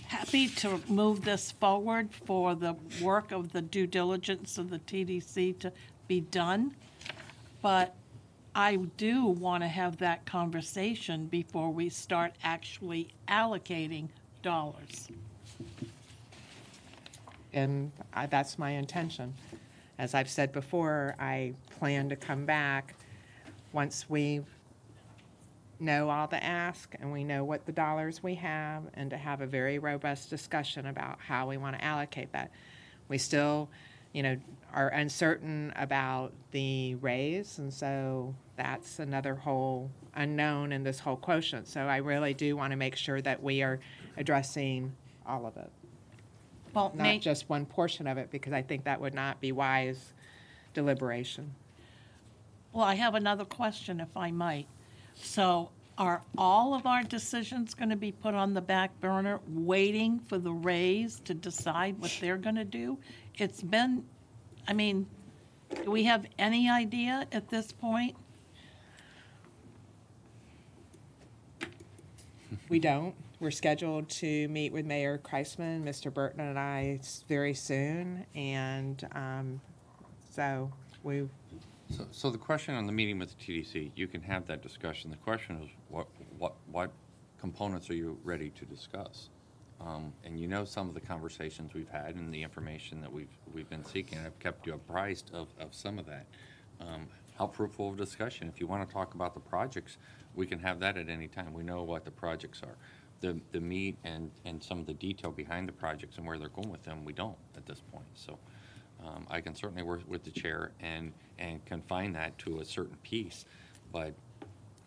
happy to move this forward for the work of the due diligence of the TDC to be done. But I do want to have that conversation before we start actually allocating dollars. And I, that's my intention. As I've said before, I plan to come back once we know all the ask and we know what the dollars we have and to have a very robust discussion about how we want to allocate that. We still, you know, are uncertain about the Rays, and so that's another whole unknown in this whole quotient. So I really do want to make sure that we are addressing all of it Well, not may- just one portion of it, because I think that would not be wise deliberation. Well, I have another question, if I might. So are all of our decisions going to be put on the back burner, waiting for the Rays to decide what they're going to do? It's been, I mean, do we have any idea at this point? We don't. We're scheduled to meet with Mayor Kriseman, Mr. Burton, and I very soon, and um, so we, So, so the question on the meeting with the TDC, you can have that discussion. The question is, what, what, what components are you ready to discuss? Um, and you know some of the conversations we've had and the information that we've, we've been seeking. I've kept you apprised of, of some of that. Um, how fruitful of discussion. If you want to talk about the projects, we can have that at any time. We know what the projects are. The, the meat and, and some of the detail behind the projects and where they're going with them, we don't at this point. So, um, I can certainly work with the chair and, and confine that to a certain piece, but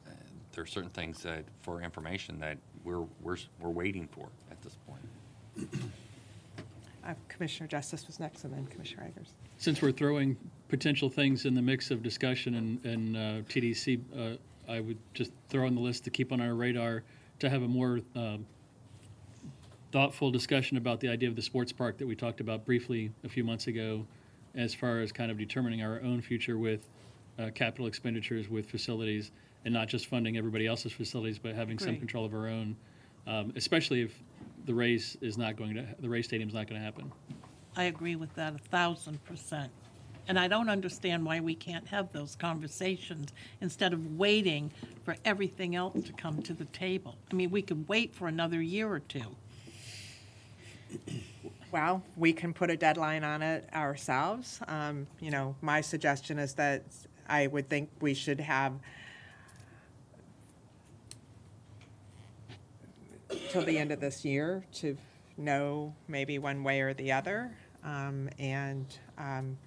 uh, there are certain things that, for information that we're, we're, we're waiting for at this point. uh, Commissioner Justice was next, and then Commissioner Eggers. Since we're throwing potential things in the mix of discussion and, and uh, TDC, uh, I would just throw on the list to keep on our radar to have a more um, thoughtful discussion about the idea of the sports park that we talked about briefly a few months ago, as far as kind of determining our own future with uh, capital expenditures with facilities, and not just funding everybody else's facilities, but having some control of our own, um, especially if the race is not going to, the race stadium's not going to happen. I agree with that a thousand percent. And I don't understand why we can't have those conversations instead of waiting for everything else to come to the table. I mean, we could wait for another year or two. Well, we can put a deadline on it ourselves. Um, You know, my suggestion is that I would think we should have till the end of this year to know maybe one way or the other. Um, And um,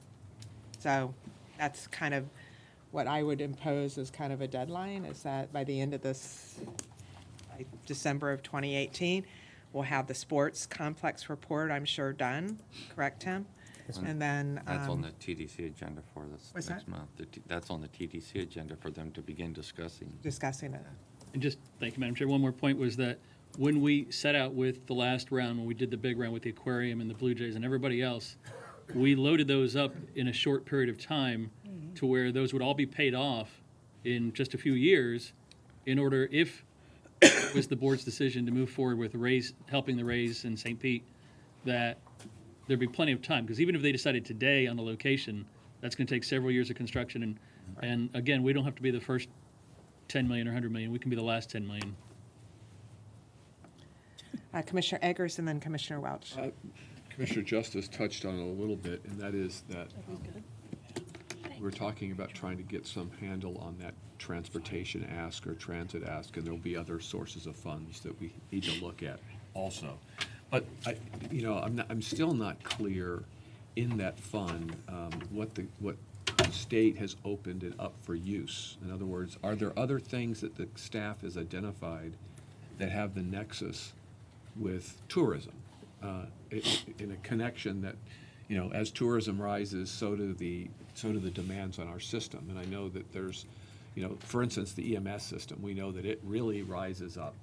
so that's kind of what I would impose as kind of a deadline, is that by the end of this December of 2018. We'll have the sports complex report, I'm sure, done, correct, Tim? And then. That's on um, the TDC agenda for this What's next that? month. The T- That's on the TDC agenda for them to begin discussing. Discussing it. And just, thank you, Madam Chair, one more point was that when we set out with the last round, when we did the big round with the aquarium and the Blue Jays and everybody else, we loaded those up in a short period of time to where those would all be paid off in just a few years in order, if it was the board's decision to move forward with Rays, helping the Rays in St. Pete, that there'd be plenty of time, because even if they decided today on the location, that's gonna take several years of construction, and, and again, we don't have to be the first 10 million or 100 million, we can be the last 10 million. Uh, Commissioner Eggers and then Commissioner Welch. Commissioner Justice touched on it a little bit, and that is that we're talking about trying to get some handle on that transportation ask or transit ask, and there'll be other sources of funds that we need to look at also. But I, you know, I'm not, I'm still not clear in that fund, um, what the, what the state has opened it up for use. In other words, are there other things that the staff has identified that have the nexus with tourism? uh, in a connection that, you know, as tourism rises, so do the, so do the demands on our system. And I know that there's, you know, for instance, the EMS system, we know that it really rises up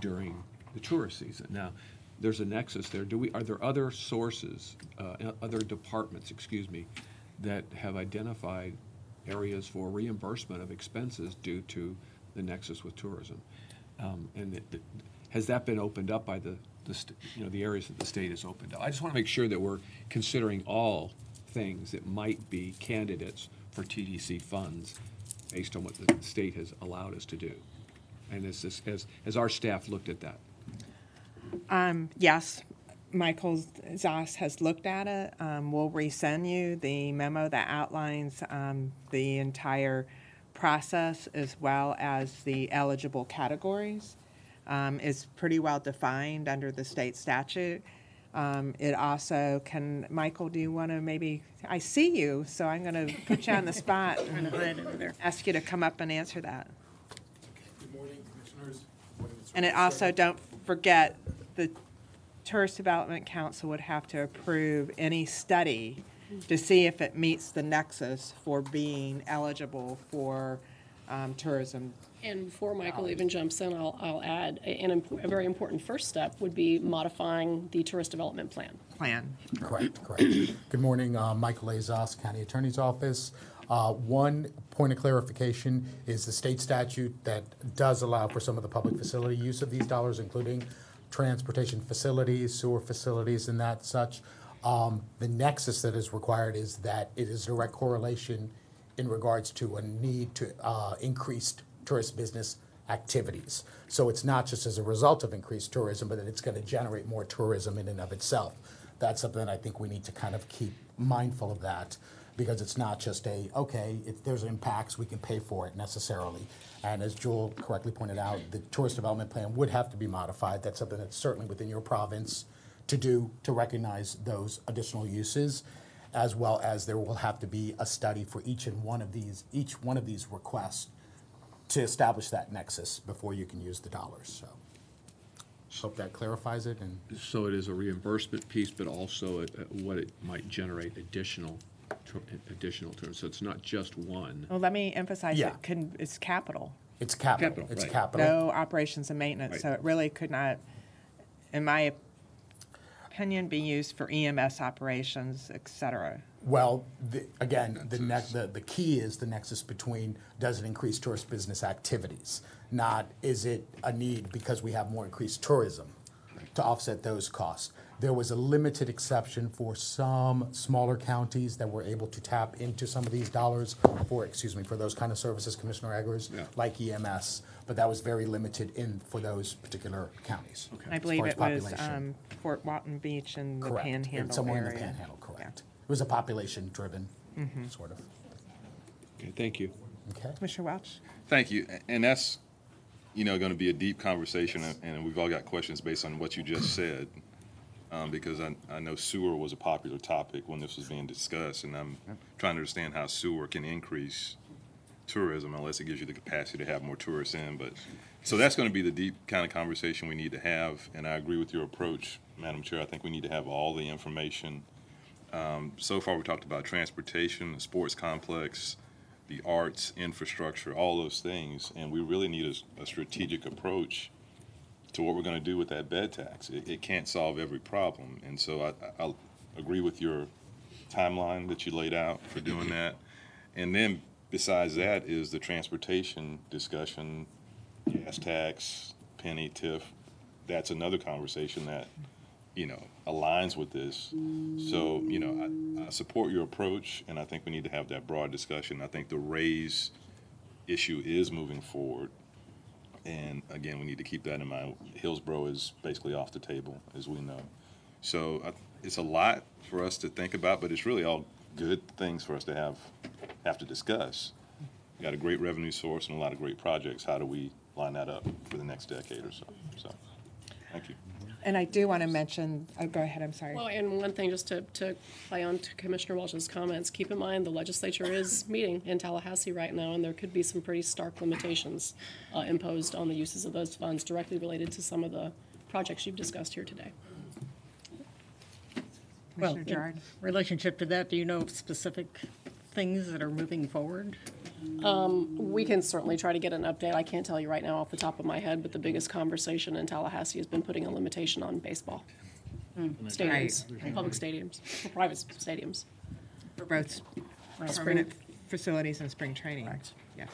during the tourist season. Now, there's a nexus there. Do we, are there other sources, uh, other departments, excuse me, that have identified areas for reimbursement of expenses due to the nexus with tourism? Um, And has that been opened up by the, the, you know, the areas that the state has opened up? I just want to make sure that we're considering all things that might be candidates for TDC funds based on what the state has allowed us to do. And has, this- has, has our staff looked at that? Um, yes, Michael Zas has looked at it. Um, we'll resend you the memo that outlines, um, the entire process as well as the eligible categories. Um, it's pretty well defined under the state statute. Um, it also can, Michael, do you want to maybe, I see you, so I'm going to put you on the spot and ask you to come up and answer that. Good morning, Commissioners. And it also, don't forget, the Tourist Development Council would have to approve any study to see if it meets the nexus for being eligible for um, tourism. And before Michael even jumps in, I'll, I'll add, a- an, imp- a very important first step would be modifying the tourist development plan. Plan. Correct, correct. Good morning, uh, Michael Azas, County Attorney's Office. Uh, One point of clarification is the state statute that does allow for some of the public facility use of these dollars, including transportation facilities, sewer facilities, and that such. Um, The nexus that is required is that it is a direct correlation in regards to a need to uh, increased tourist business activities. So it's not just as a result of increased tourism, but that it's going to generate more tourism in and of itself. That's something that I think we need to kind of keep mindful of that because it's not just a, okay, if there's impacts, we can pay for it necessarily. And as Jewel correctly pointed out, the tourist development plan would have to be modified. That's something that's certainly within your province to do to recognize those additional uses as well as there will have to be a study for each and one of these each one of these requests to establish that nexus before you can use the dollars. So, hope that clarifies it. And So it is a reimbursement piece, but also uh, what it might generate additional, tour- additional terms. So it's not just one. Well, let me emphasize, Yeah. it can, it's capital. it's capital. Capital, it's right. capital. No operations and maintenance, Right. so it really could not, in my opinion, be used for EMS operations, et cetera. Well, the, again, the, ne- the the key is the nexus between does it increase tourist business activities, not is it a need because we have more increased tourism to offset those costs. There was a limited exception for some smaller counties that were able to tap into some of these dollars for, excuse me, for those kind of services, Commissioner Eggers, Yeah. like EMS, but that was very limited in for those particular counties. I believe it was um, Fort Walton Beach and the Correct. And Panhandle Somewhere in the. Panhandle, correct. It was a population-driven, Mhm. sort of. Okay, thank you. Okay. Commissioner Welch? Thank you. A- And that's, you know, going to be a deep conversation, and- and we've all got questions based on what you just said. Um, because I, I know sewer was a popular topic when this was being discussed, and I'm trying to understand how sewer can increase tourism unless it gives you the capacity to have more tourists in. But so that's going to be the deep kind of conversation we need to have. And I agree with your approach, Madam Chair. I think we need to have all the information. Um, so far, we talked about transportation, the sports complex, the arts, infrastructure, all those things, and we really need a, a strategic approach to what we're going to do with that bed tax. It, it can't solve every problem, and so I, I, agree with your timeline that you laid out for doing that. And then besides that is the transportation discussion, gas tax, penny, TIF. That's another conversation that, you know, aligns with this. So, you know, I, I support your approach, and I think we need to have that broad discussion. I think the Rays issue is moving forward. And again, we need to keep that in mind. Hillsborough is basically off the table, as we know. So I, it's a lot for us to think about, but it's really all good things for us to have have to discuss. We got a great revenue source and a lot of great projects. How do we line that up for the next decade or so? So, thank you. And I do want to mention, oh, go ahead, I'm sorry. Well, and one thing, just to, to play on to Commissioner Walsh's comments, keep in mind, the legislature is meeting in Tallahassee right now, and there could be some pretty stark limitations uh, imposed on the uses of those funds directly related to some of the projects you've discussed here today. Well, in relationship to that, do you know specific things that are moving forward? Um, we can certainly try to get an update. I can't tell you right now off the top of my head, but the biggest conversation in Tallahassee has been putting a limitation on baseball. Stadiums, Right. public stadiums, or private stadiums. For both Right. permanent facilities and spring training. Yes.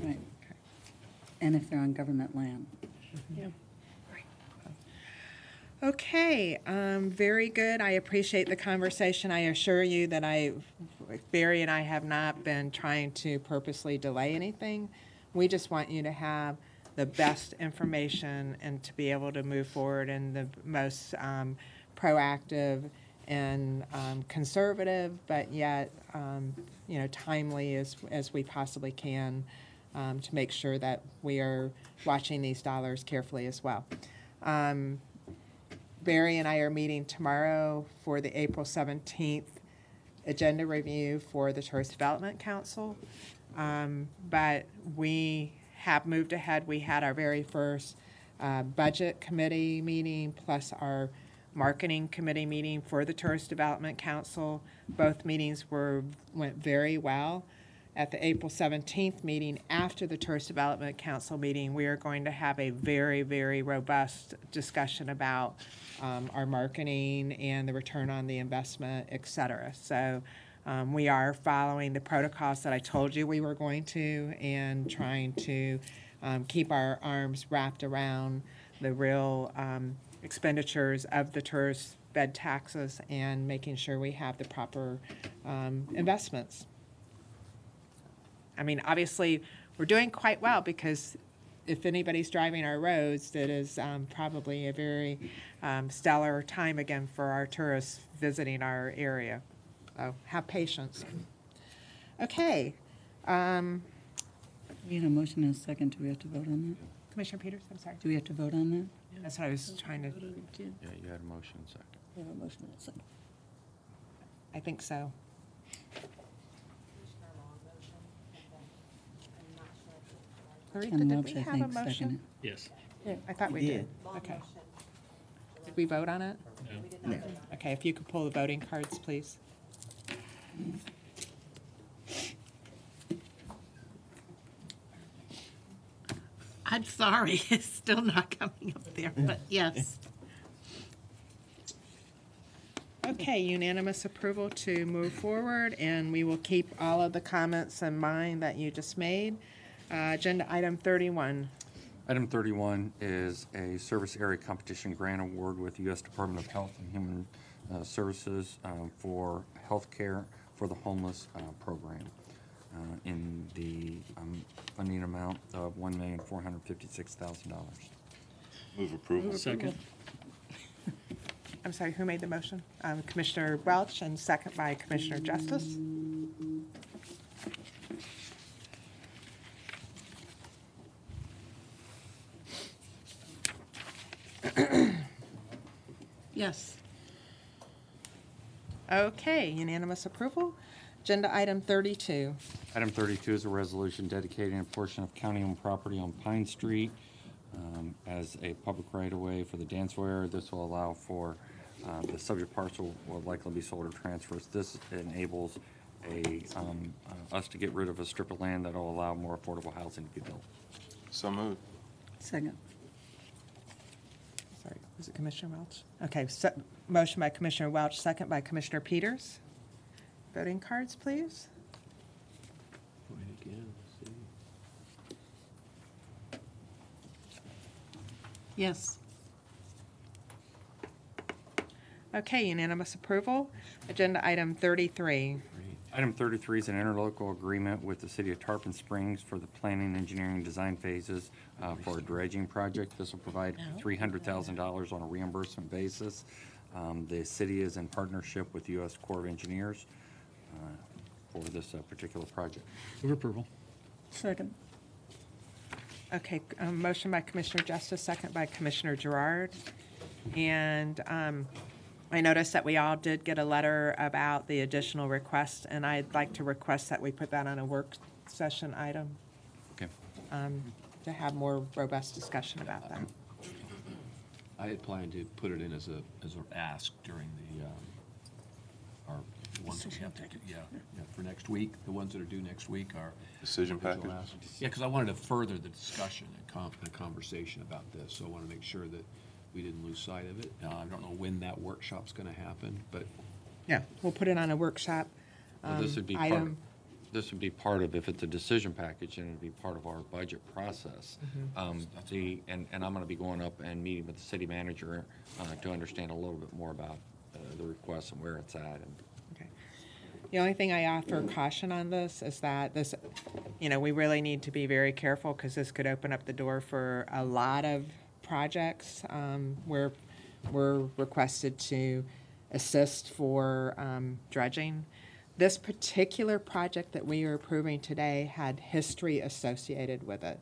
Right. And if they're on government land. Yeah. Okay, um, very good. I appreciate the conversation. I assure you that I, Barry and I have not been trying to purposely delay anything. We just want you to have the best information and to be able to move forward in the most um, proactive and um, conservative, but yet, um, you know, timely as, as we possibly can um, to make sure that we are watching these dollars carefully as well. Um, Barry and I are meeting tomorrow for the April 17th agenda review for the Tourist Development Council. Um, But we have moved ahead. We had our very first uh, Budget Committee meeting plus our Marketing Committee meeting for the Tourist Development Council. Both meetings were, went very well. At the April 17th meeting, after the Tourist Development Council meeting, we are going to have a very, very robust discussion about um, our marketing and the return on the investment, et cetera. So um, we are following the protocols that I told you we were going to and trying to um, keep our arms wrapped around the real um, expenditures of the tourist bed taxes and making sure we have the proper um, investments. I mean, obviously, we're doing quite well because if anybody's driving our roads, that is um, probably a very um, stellar time again for our tourists visiting our area. So have patience. Okay. Um, We had a motion and a second. Do we have to vote on that? Commissioner Peters, I'm sorry. Do we have to vote on that? That's what I was trying to, do. Yeah, you had a motion second. We have a motion and a second. I think so. Clarissa, Ken did Welch, we I have a think, motion? seconded. Yes. Yeah, I thought we We did. did. Okay. Did we vote on it? No. Okay, if you could pull the voting cards, please. I'm sorry, it's still not coming up there, but yes. Okay, unanimous approval to move forward, and we will keep all of the comments in mind that you just made. Uh, Agenda item 31. Item 31 is a service area competition grant award with the U.S. Department of Health and Human uh, Services uh, for healthcare for the homeless uh, program uh, in the um, funding amount of $1,456,000. Move approval. Second. I'm sorry, who made the motion? Um, Commissioner Welch, and second by Commissioner Justice. Yes. Okay, unanimous approval. Agenda item 32. Item 32 is a resolution dedicating a portion of county-owned property on Pine Street um, as a public right-of-way for the Dansville area. This will allow for, uh, the subject parcel will likely be sold or transferred. This enables a, um, uh, us to get rid of a strip of land that will allow more affordable housing to be built. So moved. Second. Was it Commissioner Welch? Okay, se- motion by Commissioner Welch, second by Commissioner Peters. Voting cards, please. Yes. Okay, unanimous approval. Agenda item 33. Item 33 is an interlocal agreement with the city of Tarpon Springs for the planning, engineering, design phases uh, for a dredging project. This will provide $300,000 on a reimbursement basis. Um, The city is in partnership with U.S. Corps of Engineers uh, for this uh, particular project. Move approval. Second. Okay, um, motion by Commissioner Justice, second by Commissioner Gerard. And um, I noticed that we all did get a letter about the additional request, and I'd like to request that we put that on a work session item Okay. um, to have more robust discussion about that. I had planned to put it in as a, as an ask during the, um, our, ones that we have to, yeah, yeah, for next week, the ones that are due next week are. Decision individual package? asks. Yeah, because I wanted to further the discussion and com, and conversation about this, so I want to make sure that we didn't lose sight of it. Uh, I don't know when that workshop's going to happen, but Yeah, we'll put it on a workshop Well, This um, would be part, item. this would be part of, if it's a decision package, and it'd be part of our budget process. Mhm. Um, The, and, and I'm gonna be going up and meeting with the city manager uh, to understand a little bit more about uh, the request and where it's at, and The only thing I offer caution on this is that this, you know, we really need to be very careful because this could open up the door for a lot of projects um, where we're requested to assist for um, dredging. This particular project that we are approving today had history associated with it.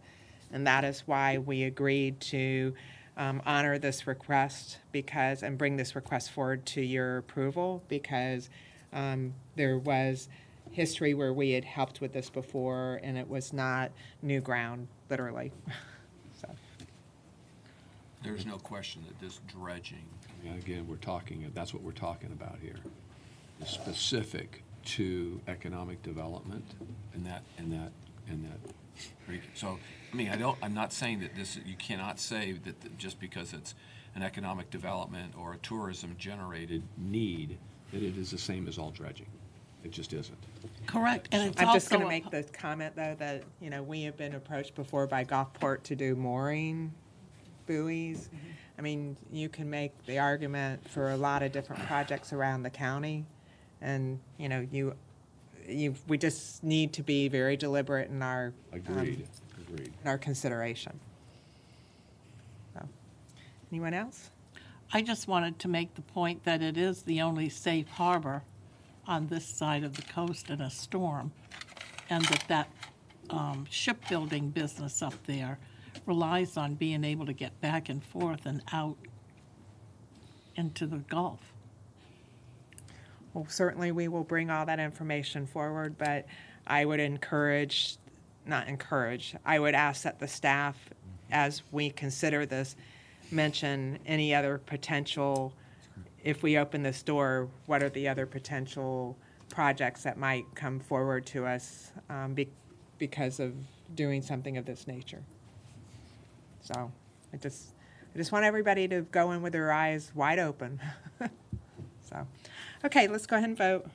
And that is why we agreed to um, honor this request because, and bring this request forward to your approval because um, there was history where we had helped with this before and it was not new ground, literally. So, there's no question that this dredging, I mean, again, we're talking, that's what we're talking about here, is specific to economic development and that, and that, and that. So, I mean, I don't, I'm not saying that this, you cannot say that that just because it's an economic development or a tourism-generated need, that it is the same as all dredging. It just isn't. Correct, and it's I'm just also going to a- make the comment, though, that, you know, we have been approached before by Gulfport to do mooring buoys. I mean, you can make the argument for a lot of different projects around the county, and, you know, you, you, we just need to be very deliberate in our. um, Agreed, agreed. In our consideration. So, Anyone else? I just wanted to make the point that it is the only safe harbor on this side of the coast in a storm, and that that um, shipbuilding business up there relies on being able to get back and forth and out into the Gulf. Well, certainly, we will bring all that information forward, but I would encourage, not encourage, I would ask that the staff, as we consider this, mention any other potential, if we open this door, what are the other potential projects that might come forward to us um, be- because of doing something of this nature? So, I just, I just want everybody to go in with their eyes wide open. So, okay, let's go ahead and vote.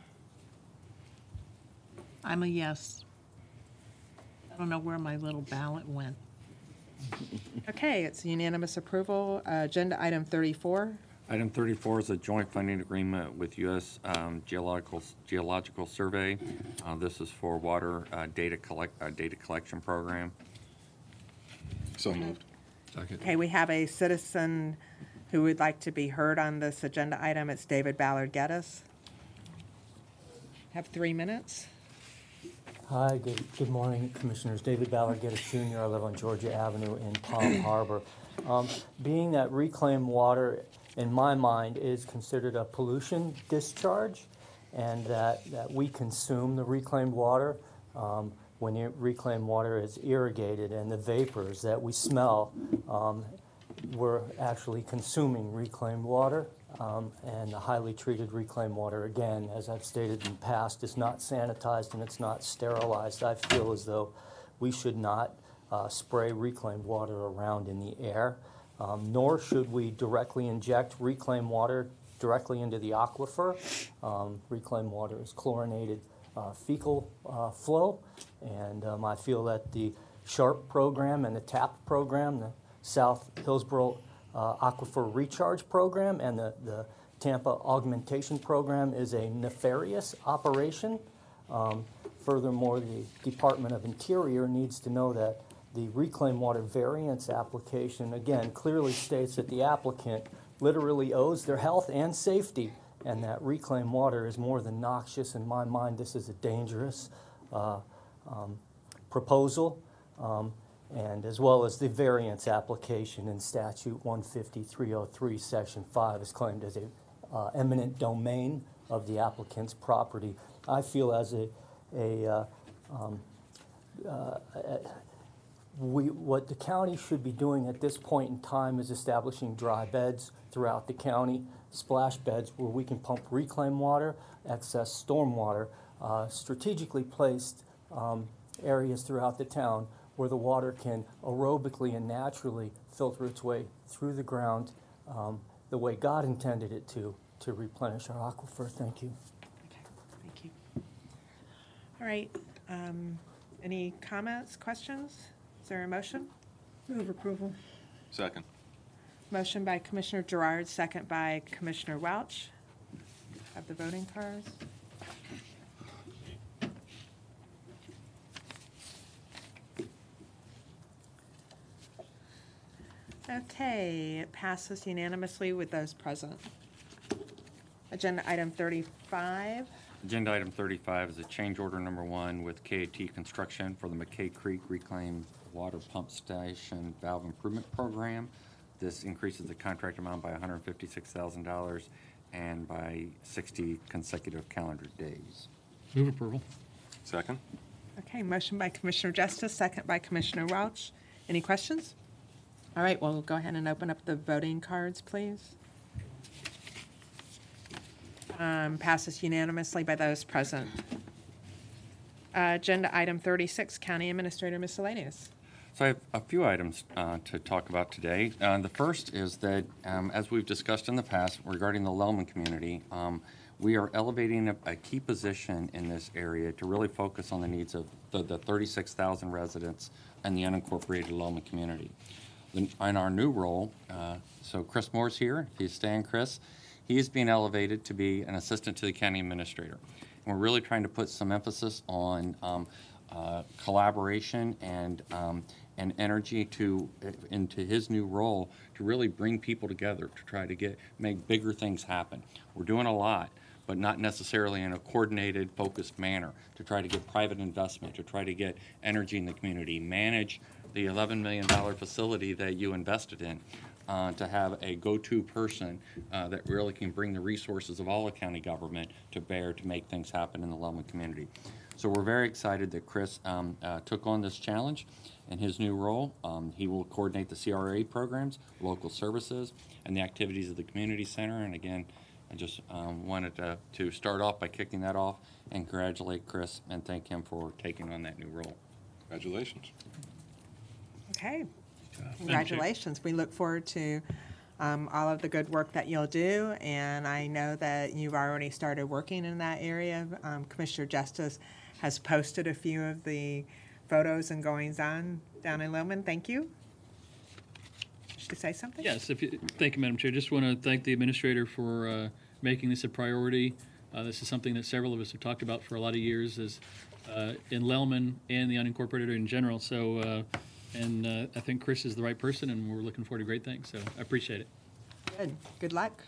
I'm a yes. I don't know where my little ballot went. Okay, it's unanimous approval. Uh, Agenda item 34. Item 34 is a joint funding agreement with U.S. um, Geological, Geological Survey. Uh, This is for water uh, data collect, uh, data collection program. So moved. Second. Okay, we have a citizen who would like to be heard on this agenda item. It's David Ballard Geddes. Have three minutes. Hi, good, good morning, Commissioners. David Ballard Geddes Jr. I live on Georgia Avenue in Palm Harbor. Um, Being that reclaimed water, in my mind, is considered a pollution discharge, and that, that we consume the reclaimed water. Um, when reclaimed water is irrigated and the vapors that we smell, um, we're actually consuming reclaimed water. Um, and the highly treated reclaimed water, again, as I've stated in the past, is not sanitized and it's not sterilized. I feel as though we should not uh, spray reclaimed water around in the air, um, nor should we directly inject reclaimed water directly into the aquifer. Um, reclaimed water is chlorinated uh, fecal uh, flow, and um, I feel that the SHARP program and the TAP program, the South Hillsborough uh, Aquifer Recharge Program, and the, the Tampa Augmentation Program is a nefarious operation. Um, furthermore, the Department of Interior needs to know that the reclaimed water variance application, again, clearly states that the applicant literally owes their health and safety, and that reclaimed water is more than noxious. In my mind, this is a dangerous uh, um, proposal, um, and as well as the variance application in statute 15303, section 5 is claimed as a uh, eminent domain of the applicant's property. I feel as a, a uh, um, uh, we, what the county should be doing at this point in time is establishing dry beds throughout the county, splash beds where we can pump reclaimed water, excess storm water, uh, strategically placed um, areas throughout the town where the water can aerobically and naturally filter its way through the ground um, the way God intended it to, to replenish our aquifer. Thank you. Okay, thank you. All right. Um, any comments, questions? Is there a motion? Move approval. Second. Motion by Commissioner Gerard, second by Commissioner Welch. Have the voting cards. Okay, it passes unanimously with those present. Agenda item 35. Agenda item 35 is a change order number one with KAT Construction for the McKay Creek Reclaimed Water Pump Station Valve Improvement Program. This increases the contract amount by $156,000 and by 60 consecutive calendar days. Move approval. Second. Okay, motion by Commissioner Justice, second by Commissioner Welch. Any questions? All right, well, go ahead and open up the voting cards, please. Um, Passes unanimously by those present. Uh, Agenda item 36, County Administrator Miscellaneous. So I have a few items uh, to talk about today. Uh, The first is that, um, as we've discussed in the past regarding the Lealman community, um, we are elevating a- a key position in this area to really focus on the needs of the the 36,000 residents and the unincorporated Lealman community. In our new role, uh, so Chris Moore's here, if you stand, Chris, he is being elevated to be an assistant to the county administrator. And we're really trying to put some emphasis on um, uh, collaboration and, um, and energy to, into his new role to really bring people together to try to get, make bigger things happen. We're doing a lot, but not necessarily in a coordinated, focused manner to try to get private investment, to try to get energy in the community, manage the $11 million facility that you invested in, uh, to have a go-to person uh, that really can bring the resources of all of county government to bear to make things happen in the Lealman community. So we're very excited that Chris um, uh, took on this challenge in his new role. Um, He will coordinate the CRA programs, local services, and the activities of the community center. And again, I just um, wanted to, to start off by kicking that off and congratulate Chris and thank him for taking on that new role. Congratulations. Okay. Congratulations. We look forward to um, all of the good work that you'll do, and I know that you've already started working in that area. Um, Commissioner Justice has posted a few of the photos and goings-on down in Lealman. Thank you. Should you say something? Yes, if you, thank you, Madam Chair. Just want to thank the administrator for uh, making this a priority. Uh, This is something that several of us have talked about for a lot of years as uh, in Lealman and the unincorporated in general. So, uh, and uh, I think Chris is the right person, and we're looking forward to great things. So I appreciate it. Good. Good luck.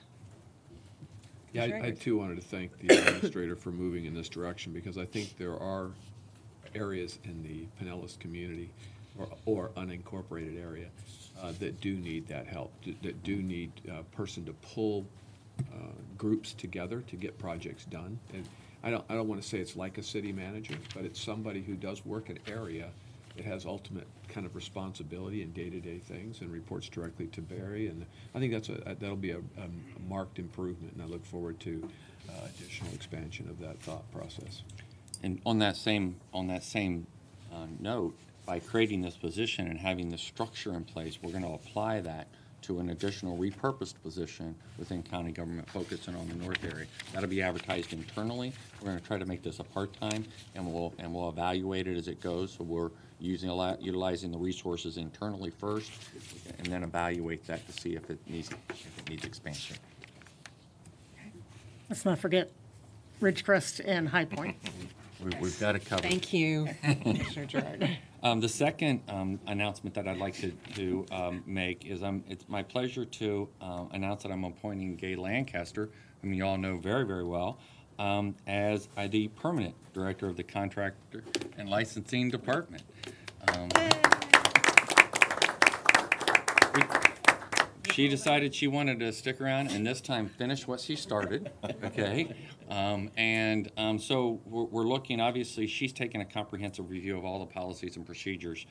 Yeah, I- I too wanted to thank the administrator for moving in this direction, because I think there are areas in the Pinellas community, or, or unincorporated area, uh, that do need that help, that- that do need a person to pull uh, groups together to get projects done. And I don't, I don't want to say it's like a city manager, but it's somebody who does work an area that has ultimate kind of responsibility in day-to-day things and reports directly to Barry. And I think that's a, that'll be a, a marked improvement, and I look forward to uh, additional expansion of that thought process. And on that same, on that same uh, note, by creating this position and having the structure in place, we're going to apply that to an additional repurposed position within county government focusing on the north area. That'll be advertised internally. We're going to try to make this a part-time, and we'll, and we'll evaluate it as it goes. So we're using, a lot- utilizing the resources internally first, and then evaluate that to see if it needs, if it needs expansion. Let's not forget Ridgecrest and High Point. We- We've got it covered. Thank you, Commissioner Gerard. Um, the second um, announcement that I'd like to, to um, make is um, it's my pleasure to uh, announce that I'm appointing Gay Lancaster, whom you all know very, very well, um, as the permanent director of the Contractor and Licensing Department. Um, we- she decided she wanted to stick around and this time finish what she started, okay? Um, and um, so we're, we're looking, obviously, she's taken a comprehensive review of all the policies and procedures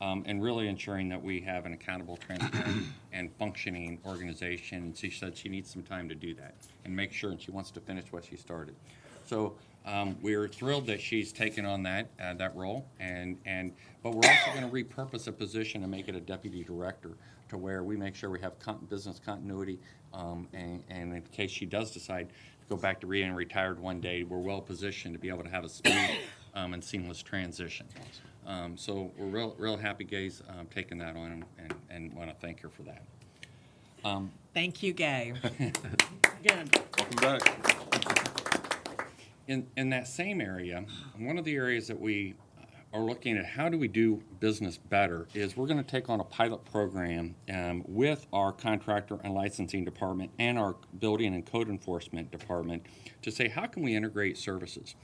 um, and really ensuring that we have an accountable, transparent, and functioning organization. And she said she needs some time to do that and make sure, and she wants to finish what she started. So um, we're thrilled that she's taken on that, uh, that role, and, and, but we're also going to repurpose a position and make it a deputy director to where we make sure we have con- business continuity, um, and, and in case she does decide to go back to being retired one day, we're well positioned to be able to have a smooth um, and seamless transition. Um, so we're real, real happy Gay's um, taking that on, and, and want to thank her for that. Um, Thank you, Gay. Good. Welcome back. In, in that same area, one of the areas that we are looking at how do we do business better is we're going to take on a pilot program um, with our contractor and licensing department and our building and code enforcement department to say how can we integrate services.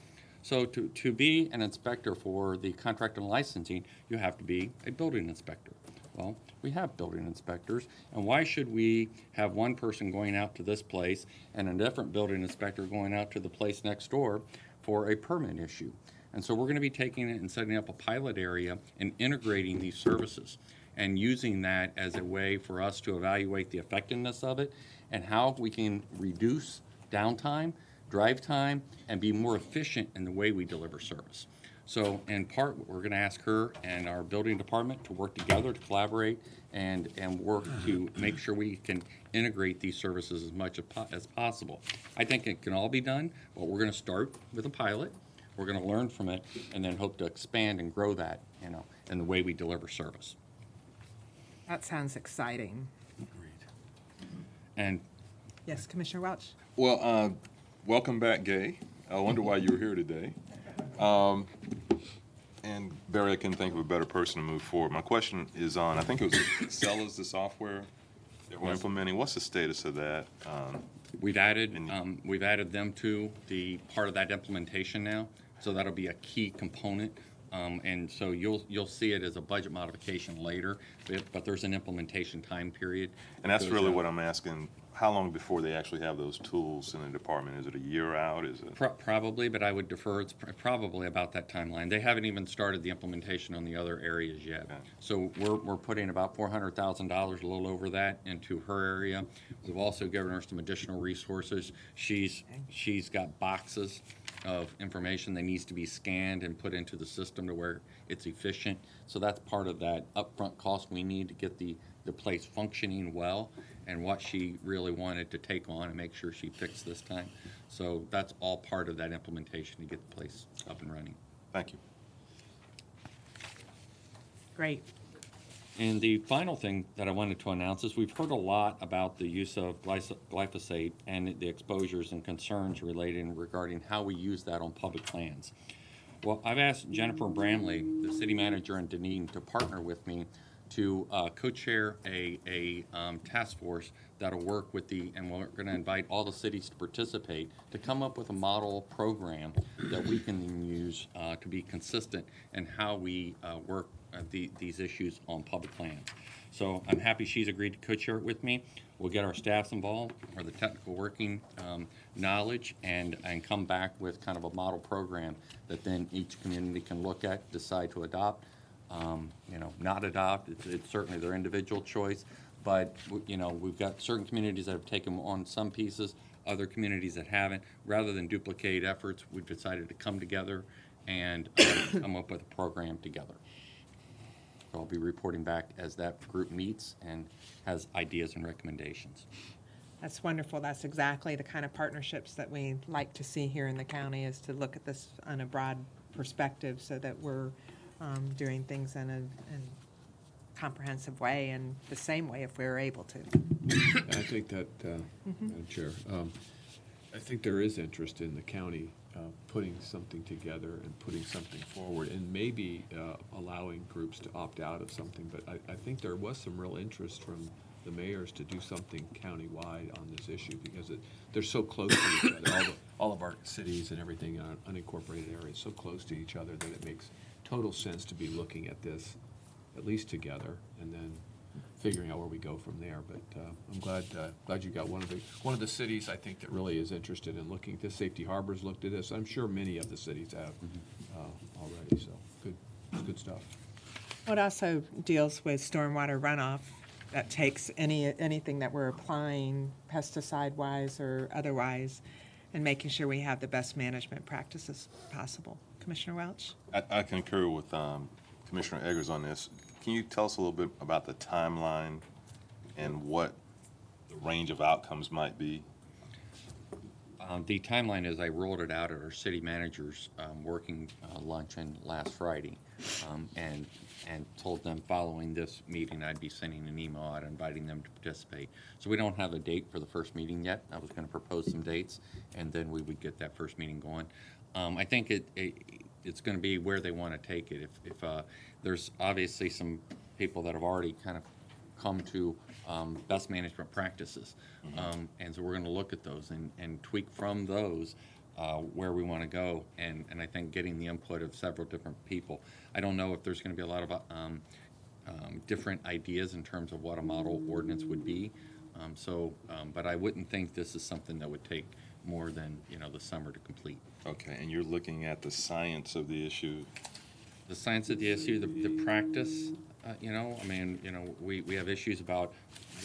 So to, to be an inspector for the contractor and licensing, you have to be a building inspector. Well, we have building inspectors, and why should we have one person going out to this place and a different building inspector going out to the place next door for a permit issue? And so we're going to be taking it and setting up a pilot area and integrating these services and using that as a way for us to evaluate the effectiveness of it and how we can reduce downtime, drive time, and be more efficient in the way we deliver service. So in part, we're going to ask her and our building department to work together to collaborate and, and work to make sure we can integrate these services as much as po- as possible. I think it can all be done, but we're going to start with a pilot. We're going to learn from it and then hope to expand and grow that, you know, in the way we deliver service. That sounds exciting. And Yes, Commissioner Welch? Well, uh, welcome back, Gay. I wonder why you were here today. Um, and Barry, I couldn't think of a better person to move forward. My question is on, I think it was Accela the software that we're implementing. What's the status of that? Um, We've added, um, we've added them to the part of that implementation now, so that'll be a key component. Um, and so you'll, you'll see it as a budget modification later, but, but there's an implementation time period. And that's really what I'm asking, how long before they actually have those tools in the department? Is it a year out? Is it? Pro- Probably, but I would defer, it's pr- probably about that timeline. They haven't even started the implementation on the other areas yet. So we're, we're putting about four hundred thousand dollars, a little over that, into her area. We've also given her some additional resources. She's, she's got boxes of information that needs to be scanned and put into the system to where it's efficient. So that's part of that upfront cost we need to get the, the place functioning well and what she really wanted to take on and make sure she fixed this time. So that's all part of that implementation to get the place up and running. Thank you. Great. And the final thing that I wanted to announce is we've heard a lot about the use of glyphosate and the exposures and concerns relating regarding how we use that on public lands. Well, I've asked Jennifer Bramley, the city manager in Dunedin, to partner with me to uh, co-chair a, a um, task force that'll work with the, and we're going to invite all the cities to participate, to come up with a model program that we can use uh, to be consistent in how we uh, work uh, the, these issues on public lands. So I'm happy she's agreed to co-chair it with me. We'll get our staffs involved, or the technical working um, knowledge, and, and come back with kind of a model program that then each community can look at, decide to adopt, um, you know, not adopt. It's, it's certainly their individual choice, but, you know, we've got certain communities that have taken on some pieces, other communities that haven't. Rather than duplicate efforts, we've decided to come together and um, come up with a program together. So I'll be reporting back as that group meets and has ideas and recommendations. That's wonderful. That's exactly the kind of partnerships that we like to see here in the county is to look at this on a broad perspective so that we're um, doing things in a in comprehensive way and the same way if we were able to. I think that, uh, Madam Chair, um, I think there is interest in the county uh, putting something together and putting something forward, and maybe uh, allowing groups to opt out of something. But I, I think there was some real interest from the mayors to do something countywide on this issue, because it, they're so close to each other. All, the, all of our cities and everything, uh, unincorporated areas, so close to each other that it makes total sense to be looking at this, at least together, and then figuring out where we go from there. But uh, I'm glad, uh, glad you got one of the, one of the cities, I think, that really is interested in looking at this. Safety Harbor's looked at this. I'm sure many of the cities have uh, already, so good, good stuff. It also deals with stormwater runoff that takes any, anything that we're applying pesticide-wise or otherwise, and making sure we have the best management practices possible. Commissioner Welch? I, I concur with um, Commissioner Eggers on this. Can you tell us a little bit about the timeline and what the range of outcomes might be? Um, The timeline is I rolled it out at our city managers' um, working uh, luncheon last Friday, um, and, and told them following this meeting, I'd be sending an email out inviting them to participate. So we don't have a date for the first meeting yet. I was going to propose some dates, and then we would get that first meeting going. Um, I think it, it, it's going to be where they want to take it. If, if, uh, there's obviously some people that have already kind of come to um, best management practices. Um, And so we're going to look at those and, and tweak from those uh, where we want to go. And, and I think getting the input of several different people. I don't know if there's going to be a lot of um, um, different ideas in terms of what a model ordinance would be. Um, So, um, but I wouldn't think this is something that would take more than, you know, the summer to complete. Okay, and you're looking at the science of the issue. the science of the issue, the, the practice, uh, you know, I mean, you know, we, we have issues about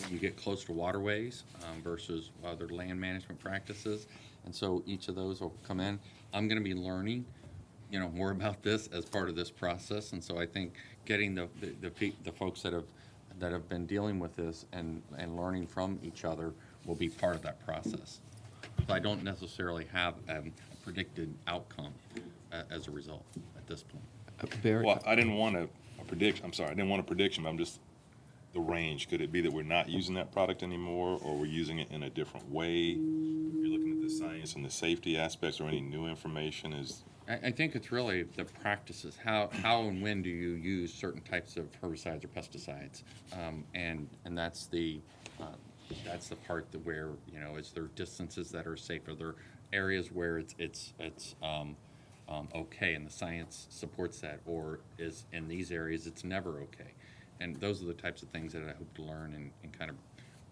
when you get close to waterways um, versus other land management practices. And so each of those will come in. I'm gonna be learning, you know, more about this as part of this process. And so I think getting the, the, the pe- the folks that have, that have been dealing with this and, and learning from each other will be part of that process. So I don't necessarily have um, a predicted outcome uh, as a result at this point. Well, I didn't want a, a prediction, I'm sorry, I didn't want a prediction, but I'm just, the range, could it be that we're not using that product anymore, or we're using it in a different way? If You're looking at the science and the safety aspects, or any new information is, I, I think it's really the practices. How, how and when do you use certain types of herbicides or pesticides? Um, and, and that's the, uh, that's the part that where, you know, is there distances that are safe? Are there areas where it's, it's, it's, um, um, okay and the science supports that? Or is, in these areas, it's never okay? And those are the types of things that I hope to learn and, and kind of,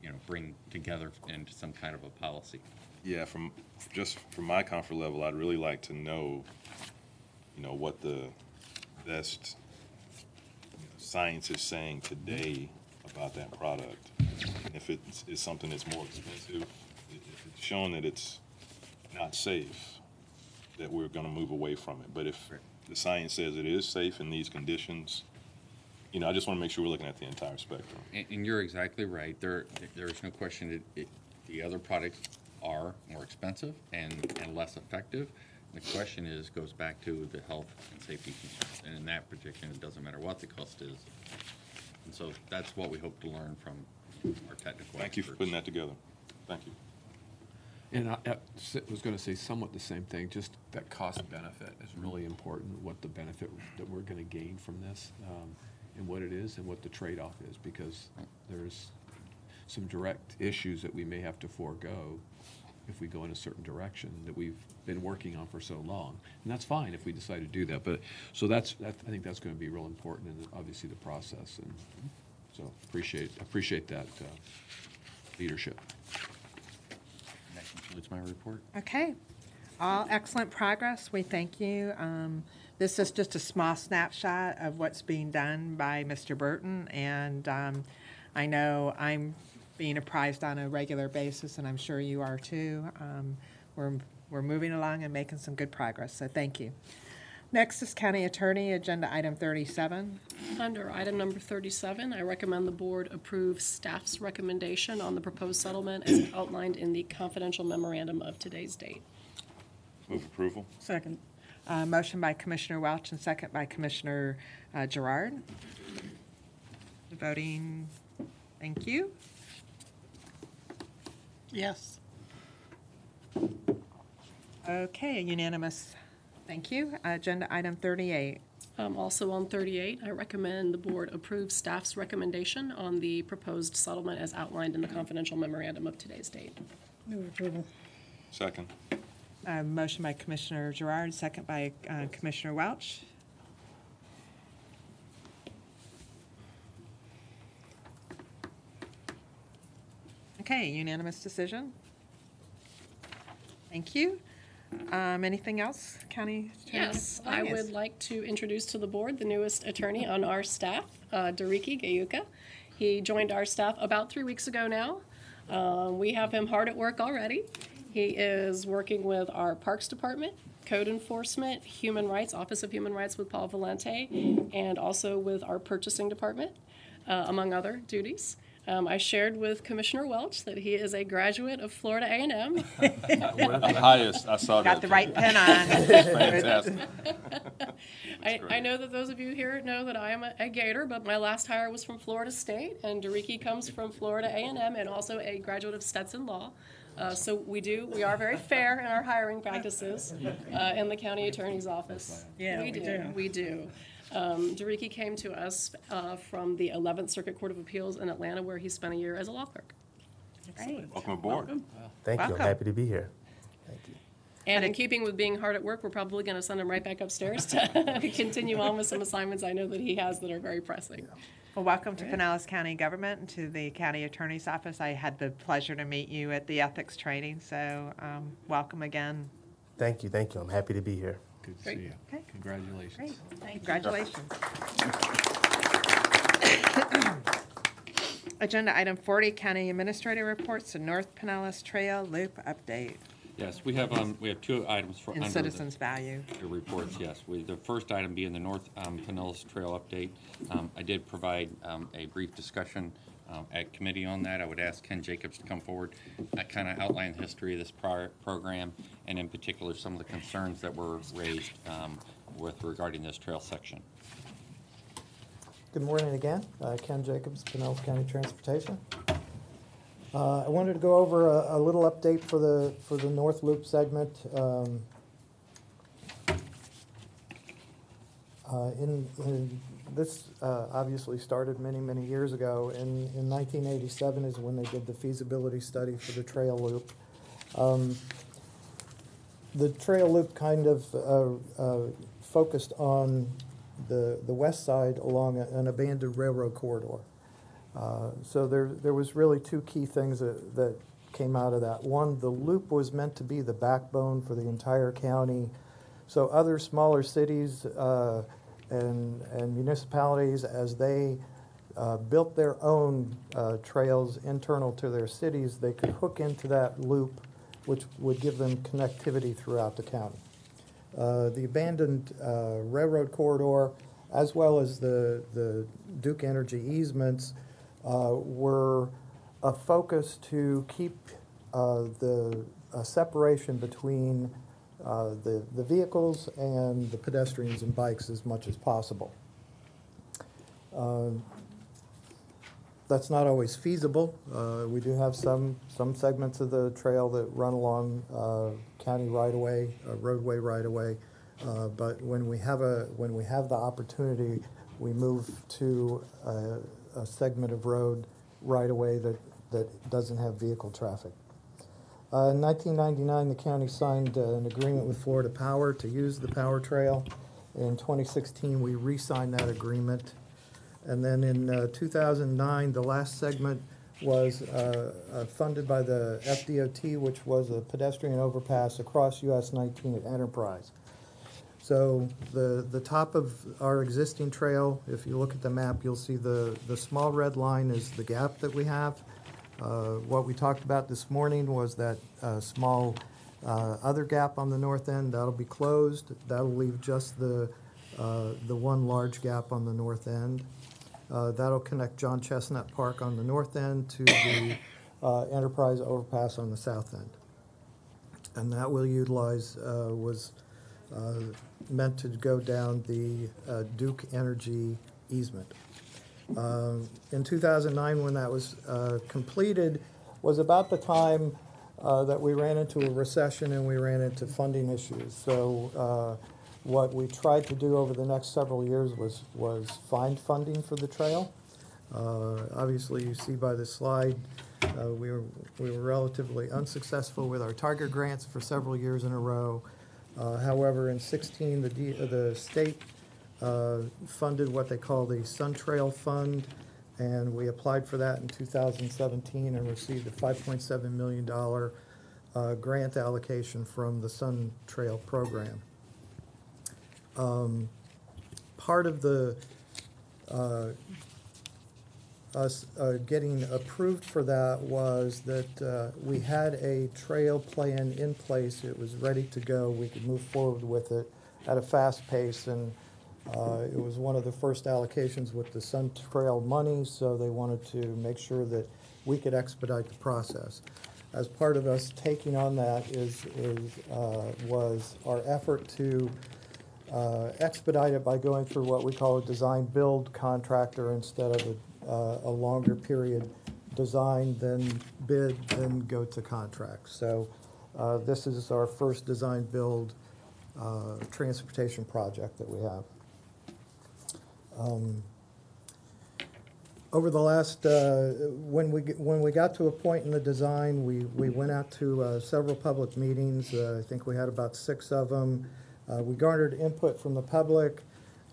you know, bring together into some kind of a policy. yeah, from, just from my comfort level, I'd really like to know, you know, what the best science is saying today about that product. And if it's, it's something that's more expensive, if it's shown that it's not safe, that we're gonna move away from it. But if the science says it is safe in these conditions, you know, I just wanna make sure we're looking at the entire spectrum. And, and you're exactly right. There, there's no question that it, the other products are more expensive and, and less effective. The question is, goes back to the health and safety concerns. And in that particular, it doesn't matter what the cost is. And so that's what we hope to learn from our technical Thank you for experts. putting that together. Thank you. And I I s- was going to say somewhat the same thing, just that cost benefit is really important, what the benefit that we're going to gain from this, um, and what it is and what the trade-off is, because there's some direct issues that we may have to forego if we go in a certain direction that we've been working on for so long. And that's fine if we decide to do that, but, so that's, that, I think that's gonna be real important and obviously, the process, and so appreciate, appreciate that, uh, leadership. That concludes my report. Okay. All excellent progress. We thank you. Um, This is just a small snapshot of what's being done by Mr. Burton, and um, I know I'm being apprised on a regular basis, and I'm sure you are too. Um, We're, we're moving along and making some good progress, so thank you. Next is County Attorney, Agenda Item 37. Under item number 37, I recommend the board approve staff's recommendation on the proposed settlement as outlined in the confidential memorandum of today's date. Move approval. Second. Uh, Motion by Commissioner Welch and second by Commissioner uh, Gerard. Voting, thank you. Yes. Okay, unanimous. Thank you. Agenda item 38. Um, Also on 38, I recommend the board approve staff's recommendation on the proposed settlement as outlined in the confidential memorandum of today's date. Move approval. Second. Uh, Motion by Commissioner Gerard, second by uh, Commissioner Welch. Okay, unanimous decision. Thank you. Um, Anything else, County Attorney? Yes, I would like to introduce to the board the newest attorney on our staff, uh, Dariki Gayuka. He joined our staff about three weeks ago now. Um, We have him hard at work already. He is working with our Parks Department, Code Enforcement, Human Rights, Office of Human Rights with Paul Valenti, and also with our Purchasing Department, uh, among other duties. Um, I shared with Commissioner Welch that he is a graduate of Florida A&M. The highest, I saw that. Got the right pen on. Fantastic. I, I know that those of you here know that I am a, a Gator, but my last hire was from Florida State, and Dariki comes from Florida A&M, and also a graduate of Stetson Law. Uh, so we do, we are very fair in our hiring practices uh, in the county attorney's office. Yeah, we do. We do. Um, Dariki came to us uh, from the 11th Circuit Court of Appeals in Atlanta, where he spent a year as a law clerk. Excellent. Welcome aboard. Thank you. I'm happy to be here. Thank you. And in keeping with being hard at work, we're probably going to send him right back upstairs to continue on with some assignments I know that he has that are very pressing. Well, welcome to Pinellas County Government and to the County Attorney's Office. I had the pleasure to meet you at the ethics training, so um, welcome again. Thank you. Thank you. I'm happy to be here. Good to Great. see you. Okay. Congratulations. Congratulations. Agenda item 40, County Administrator Reports, the North Pinellas Trail Loop Update Yes, we have, um, we have two items for. and under the- Citizens Value. The reports, yes. We, the first item being the North um, Pinellas Trail update. Um, I did provide um, a brief discussion um, at committee on that. I would ask Ken Jacobs to come forward, uh, kind of outline the history of this prior program, and in particular, some of the concerns that were raised um, with regarding this trail section. Good morning again. Uh, Ken Jacobs, Pinellas County Transportation. Uh, I wanted to go over a, a little update for the, for the North Loop segment. Um, uh, In, in, this uh, obviously started many, many years ago. In, in 1987 is when they did the feasibility study for the trail loop. Um, The trail loop kind of uh, uh, focused on the, the west side along a- an abandoned railroad corridor. Uh, So there, there was really two key things that, that came out of that. One, the loop was meant to be the backbone for the entire county. So other smaller cities uh, and, and municipalities, as they uh, built their own uh, trails internal to their cities, they could hook into that loop, which would give them connectivity throughout the county. Uh, The abandoned uh, railroad corridor, as well as the, the Duke Energy easements, uh, were a focus to keep uh, the separation between uh, the, the vehicles and the pedestrians and bikes as much as possible. Uh, That's not always feasible. Uh, We do have some, some segments of the trail that run along uh, county right-of-way, uh, roadway right-of-way. Uh, But when we have a, when we have the opportunity, we move to a, a segment of road right-of-way that, that doesn't have vehicle traffic. Uh, In 1999, the county signed uh, an agreement with Florida Power to use the Power Trail. In 2016, we re-signed that agreement. And then in uh, 2009, the last segment was uh, uh, funded by the FDOT, which was a pedestrian overpass across US 19 at Enterprise. So the, the top of our existing trail, if you look at the map, you'll see the, the small red line is the gap that we have. Uh, What we talked about this morning was that uh, small uh, other gap on the north end, that'll be closed. That'll leave just the, the one large gap on the north end. That'll connect John Chesnut Park on the north end to the Enterprise overpass on the south end. And that will utilize, was uh, meant to go down the uh, Duke Energy easement. Uh, In 2009, when that was uh, completed, was about the time uh, that we ran into a recession and we ran into funding issues. So uh, what we tried to do over the next several years was, was find funding for the trail. Uh, Obviously, you see by the slide, we were, we were relatively unsuccessful with our target grants for several years in a row. However, in 16, the, D- the state uh, funded what they call the Sun Trail Fund, and we applied for that in 2017 and received a $5.7 million uh, grant allocation from the Sun Trail Program. Um, Part of the, uh, us uh, getting approved for that was that uh, we had a trail plan in place. It was ready to go. We could move forward with it at a fast pace, and uh, it was one of the first allocations with the Sun Trail money, so they wanted to make sure that we could expedite the process. As part of us taking on that is, is, uh, was our effort to uh, expedite it by going through what we call a design-build contractor instead of a, uh, a longer period design, then bid, then go to contract. So uh, this is our first design-build uh, transportation project that we have. Um, Over the last, uh, when we, when we got to a point in the design, we, we went out to uh, several public meetings. Uh, I think we had about six of them. Uh, We garnered input from the public.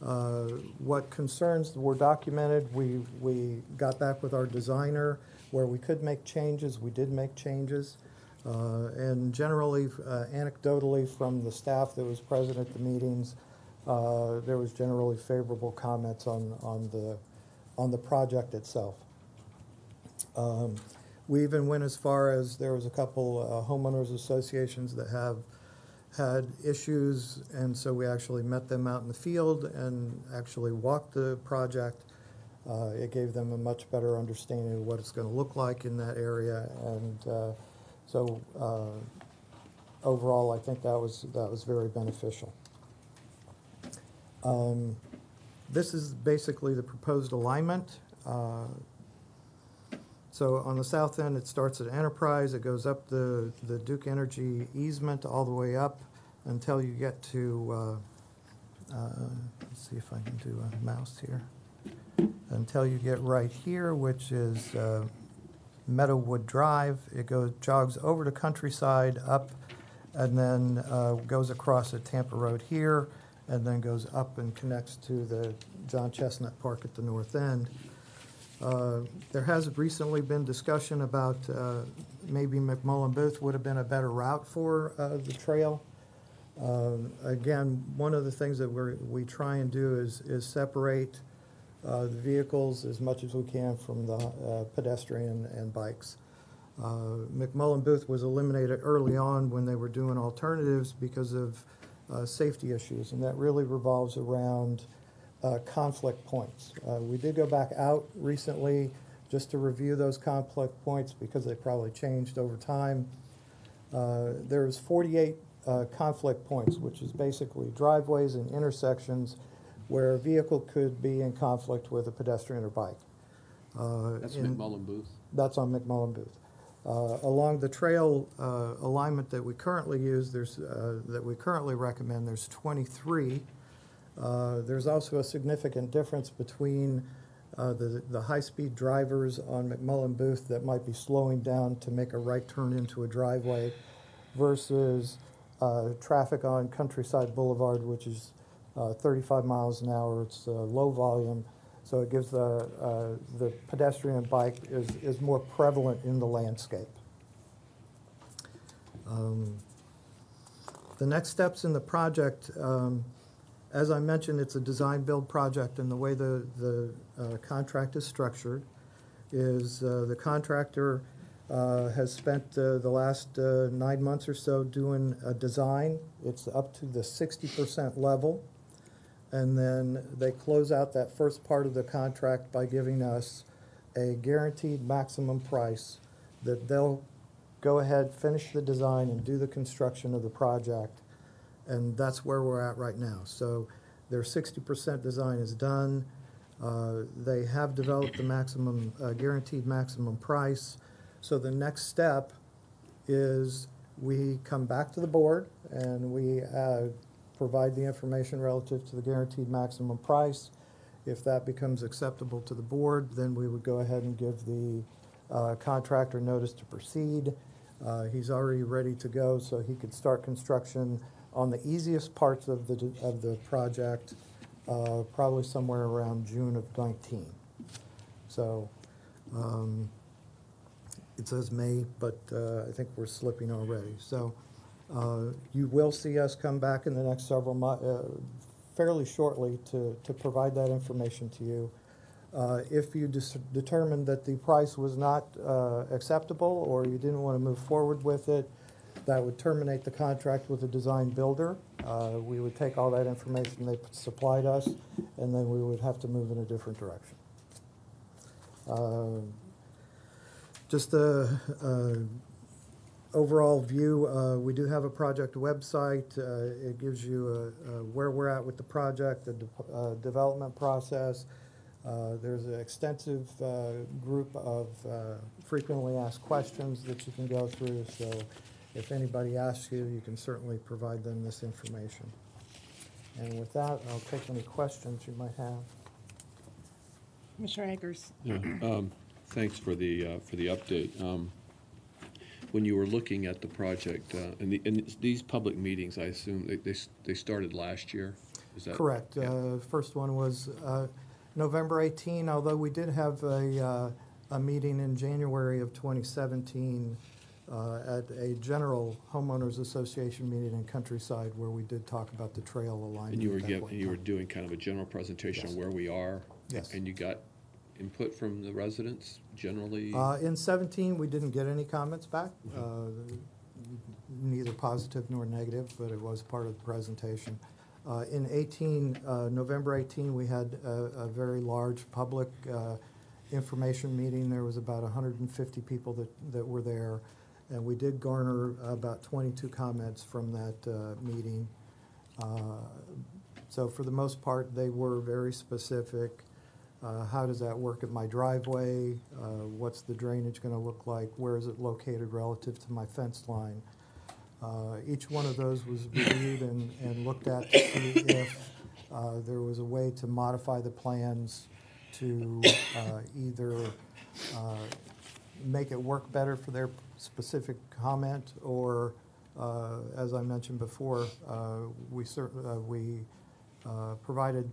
Uh, What concerns were documented, we, we got back with our designer. Where we could make changes, we did make changes. Uh, And generally, anecdotally, from the staff that was present at the meetings, uh, there was generally favorable comments on, on the, on the project itself. Um, We even went as far as, there was a couple uh, homeowners associations that have had issues, and so we actually met them out in the field and actually walked the project. Uh, It gave them a much better understanding of what it's going to look like in that area, and uh, so uh, overall, I think that was, that was very beneficial. Um, This is basically the proposed alignment. Uh, So on the south end, it starts at Enterprise, it goes up the, the Duke Energy easement all the way up until you get to, uh, uh, let's see if I can do a mouse here. Until you get right here, which is uh, Meadowwood Drive. It goes, jogs over to Countryside, up, and then uh, goes across at Tampa Road here, and then goes up and connects to the John Chesnut Park at the north end. Uh, There has recently been discussion about uh, maybe McMullen Booth would have been a better route for uh, the trail. Um, Again, one of the things that we're, we try and do is, is separate uh, the vehicles as much as we can from the uh, pedestrian and bikes. Uh, McMullen Booth was eliminated early on when they were doing alternatives because of safety issues, and that really revolves around uh, conflict points. Uh, We did go back out recently just to review those conflict points because they probably changed over time. Uh, There's 48 uh, conflict points, which is basically driveways and intersections where a vehicle could be in conflict with a pedestrian or bike. Uh, That's in- McMullen Booth. That's on McMullen Booth. Uh, Along the trail uh, alignment that we currently use, there's, uh, that we currently recommend, there's 23. Uh, There's also a significant difference between uh, the, the high-speed drivers on McMullen Booth that might be slowing down to make a right turn into a driveway versus uh, traffic on Countryside Boulevard, which is uh, 35 miles an hour. It's low volume, so it gives the, uh, the pedestrian bike is, is more prevalent in the landscape. Um, The next steps in the project, um, as I mentioned, it's a design-build project, and the way the, the uh, contract is structured is uh, the contractor uh, has spent uh, the last uh, nine months or so doing a design. It's up to the 60% level. And then they close out that first part of the contract by giving us a guaranteed maximum price that they'll go ahead, finish the design, and do the construction of the project. And that's where we're at right now. So their 60% design is done. Uh, They have developed the maximum, uh, guaranteed maximum price. So the next step is we come back to the board and we uh, provide the information relative to the guaranteed maximum price. If that becomes acceptable to the board, then we would go ahead and give the uh, contractor notice to proceed. Uh, He's already ready to go, so he could start construction on the easiest parts of the, of the project, uh, probably somewhere around June of 19. So, um, it says May, but uh, I think we're slipping already. So you will see us come back in the next several months, fairly shortly, to, to provide that information to you. Uh, If you dis- determine that the price was not uh, acceptable, or you didn't want to move forward with it, that would terminate the contract with the design builder. Uh, We would take all that information they supplied us, and then we would have to move in a different direction. Uh, just a overall view, uh, we do have a project website. Uh, It gives you uh, uh, where we're at with the project, the de- uh, development process. Uh, There's an extensive uh, group of uh, frequently asked questions that you can go through. So if anybody asks you, you can certainly provide them this information. And with that, I'll take any questions you might have. Commissioner Eggers? Yeah, um, Thanks for the, uh, for the update. Um, When you were looking at the project, uh, and the, and these public meetings, I assume, they, they they started last year? Is that? Correct. Uh, First one was uh, November 18, although we did have a, uh, a meeting in January of 2017 uh, at a general homeowners association meeting in Countryside where we did talk about the trail alignment. And you were point and you were doing kind of a general presentation on where we are? Yes. And you got input from the residents generally? Uh, In 17, we didn't get any comments back, uh, neither positive nor negative, but it was part of the presentation. Uh, In 18, uh, November 18, we had a a very large public uh, information meeting. There was about 150 people that that were there, and we did garner about 22 comments from that uh, meeting. Uh, So for the most part, they were very specific. Uh, How does that work at my driveway? Uh, What's the drainage going to look like? Where is it located relative to my fence line? Uh, Each one of those was reviewed and, and looked at to see if uh, there was a way to modify the plans to uh, either uh, make it work better for their specific comment, or, as I mentioned before, we we provided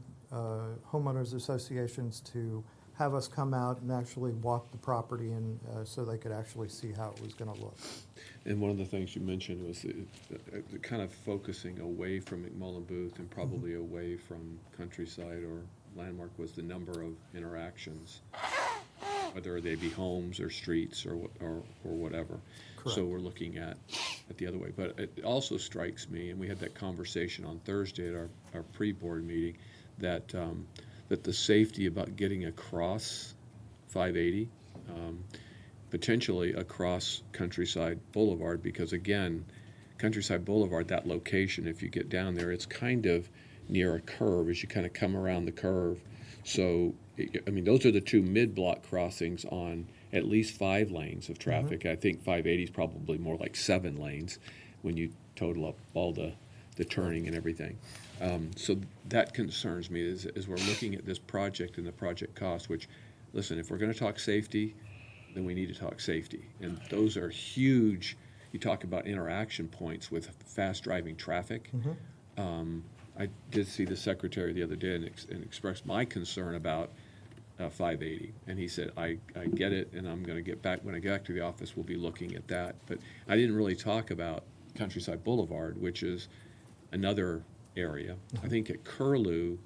homeowners associations to have us come out and actually walk the property and, uh, so they could actually see how it was gonna look. And one of the things you mentioned was the- the- the kind of focusing away from McMullen Booth and probably away from Countryside or Landmark was the number of interactions, whether they be homes or streets or, or, or whatever. So we're looking at, at the other way. But it also strikes me, and we had that conversation on Thursday at our, our pre-board meeting, that, um, that the safety about getting across five eighty, um, potentially across Countryside Boulevard, because again, Countryside Boulevard, that location, if you get down there, it's kind of near a curve as you kind of come around the curve. So, I mean, those are the two mid-block crossings on at least five lanes of traffic. I think five eighty is probably more like seven lanes when you total up all the, the turning and everything. Um, So that concerns me as, as we're looking at this project and the project cost, which, listen, if we're gonna talk safety, then we need to talk safety. And those are huge, you talk about interaction points with fast-driving traffic. Um, I did see the secretary the other day and ex- and expressed my concern about uh, 580. And he said, I, I get it, and I'm going to get back, when I get back to the office, we'll be looking at that. But I didn't really talk about Countryside Boulevard, which is another area. I think at Curlew,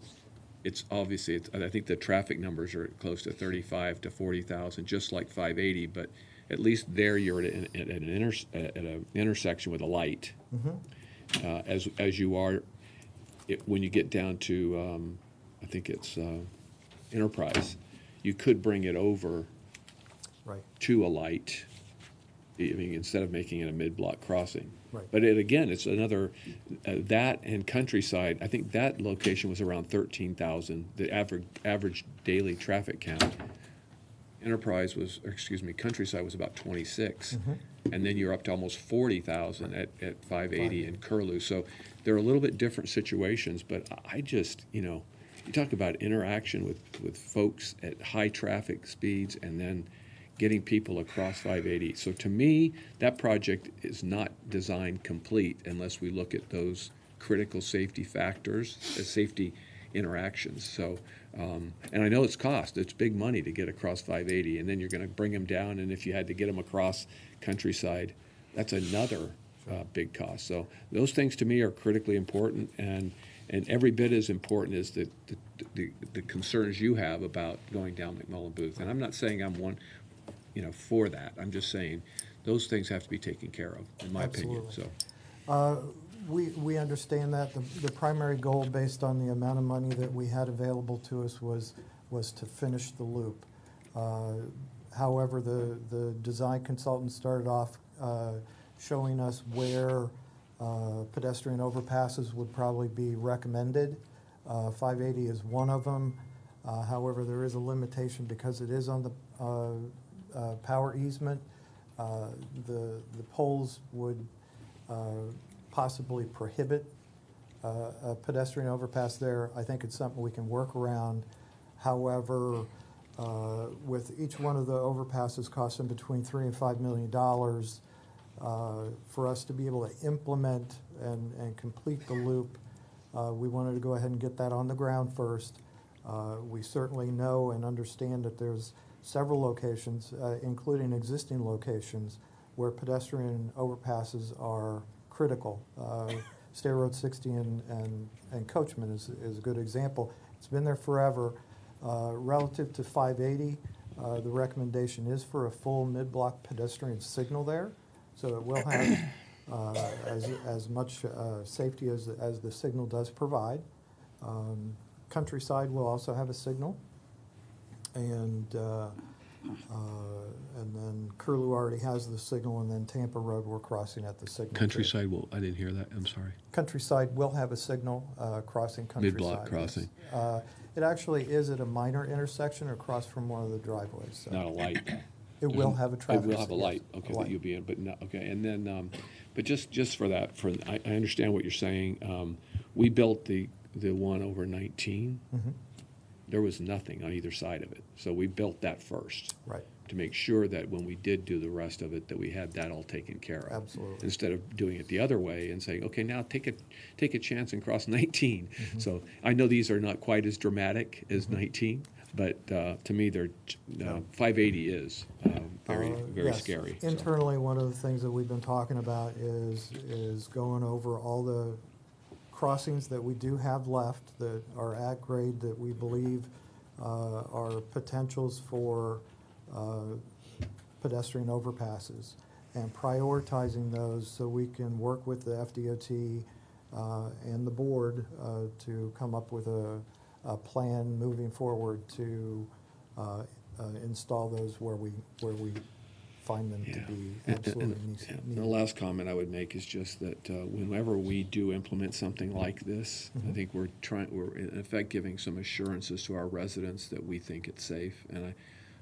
it's obviously, it's, I think the traffic numbers are close to 35 to 40,000, just like 580, but at least there you're at an, at an inter, at an intersection with a light. Uh, as, as you are, it, when you get down to, um, I think it's, uh, Enterprise, you could bring it over Right. to a light, I mean, instead of making it a mid-block crossing. Right. But it, again, it's another, uh, that and Countryside, I think that location was around thirteen thousand, the average, average daily traffic count. Enterprise was, or excuse me, Countryside was about twenty-six. Mhm. And then you're up to almost forty thousand at, at five eighty in Curlew. So they're a little bit different situations, but I- I just, you know, you talk about interaction with, with folks at high traffic speeds and then getting people across 580. So to me, that project is not designed complete unless we look at those critical safety factors, uh, safety interactions. So, um, and I know it's cost, it's big money to get across 580, and then you're gonna bring them down, and if you had to get them across countryside, that's another uh, big cost. So those things to me are critically important, and, and every bit as important as the, the, the, the concerns you have about going down McMullen Booth. And I'm not saying I'm one, you know, for that. I'm just saying those things have to be taken care of, in my opinion. So, Absolutely. Uh, We, we understand that. The, the primary goal, based on the amount of money that we had available to us, was, was to finish the loop. Uh, However, the, the design consultant started off uh, showing us where uh, pedestrian overpasses would probably be recommended. Uh, 580 is one of them. Uh, However, there is a limitation because it is on the uh, power easement. Uh, The, the poles would uh, possibly prohibit uh, a pedestrian overpass there. I think it's something we can work around. However, uh, with each one of the overpasses costing between three and five million dollars, for us to be able to implement and, and complete the loop, we wanted to go ahead and get that on the ground first. Uh, We certainly know and understand that there's several locations, uh, including existing locations, where pedestrian overpasses are critical. Uh, State Road 60 and, and, and Coachman is, is a good example. It's been there forever. Uh, Relative to 580, uh, the recommendation is for a full mid-block pedestrian signal there. So it will have uh, as, as much uh, safety as, as the signal does provide. Um, Countryside will also have a signal. And, uh, uh, and then Curlew already has the signal, and then Tampa Road, we're crossing at the signal. countryside will, I didn't hear that, I'm sorry. Countryside will have a signal uh, crossing Countryside. Mid-block crossing. Uh, It actually is at a minor intersection across from one of the driveways. so. Not a light. It will have a traffic. It will have a light, okay, that light. you'll be in, but no, okay, and then, um, but just, just for that, for, I, I understand what you're saying. Um, we built the, the one over nineteen. Mhm. There was nothing on either side of it, so we built that first. Right. To make sure that when we did do the rest of it, that we had that all taken care of. Absolutely. Instead of doing it the other way and saying, okay, now take a, take a chance and cross nineteen. Mm-hmm. So I know these are not quite as dramatic as nineteen, but, uh, to me, they're, uh, five eighty is, uh, very, very yes. scary. so. Internally, one of the things that we've been talking about is, is going over all the crossings that we do have left that are at grade that we believe uh, are potentials for uh, pedestrian overpasses and prioritizing those so we can work with the FDOT uh, and the board uh, to come up with a, a plan moving forward to uh, uh, install those where we, where we find them to be And- and- and- yeah, The last comment I would make is just that uh, whenever we do implement something like this, I Mhm. think we're trying, we're in effect giving some assurances to our residents that we think it's safe. And I,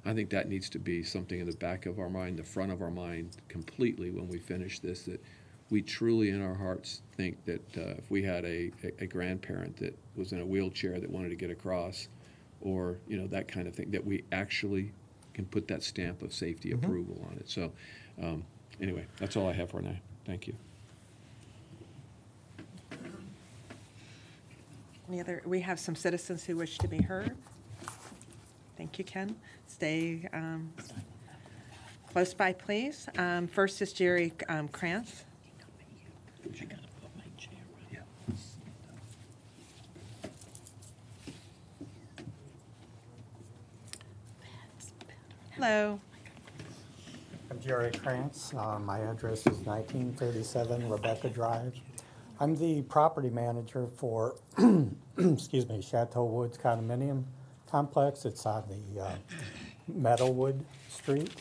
I think that needs to be something in the back of our mind, the front of our mind completely when we finish this, that we truly in our hearts think that uh, if we had a, a- a grandparent that was in a wheelchair that wanted to get across, or, you know, that kind of thing, that we actually can put that stamp of safety Mm-hmm. approval on it. So, um, anyway, that's all I have for now. Thank you. Any other, we have some citizens who wish to be heard. Thank you, Ken. Stay um, close by, please. Um, First is Jerry um, Krantz. Hello. I'm Jerry Krantz. Uh, My address is 1937 Rebecca Drive. I'm the property manager for, excuse me, Chateau Woods condominium complex. It's on the uh, Meadowwood Street.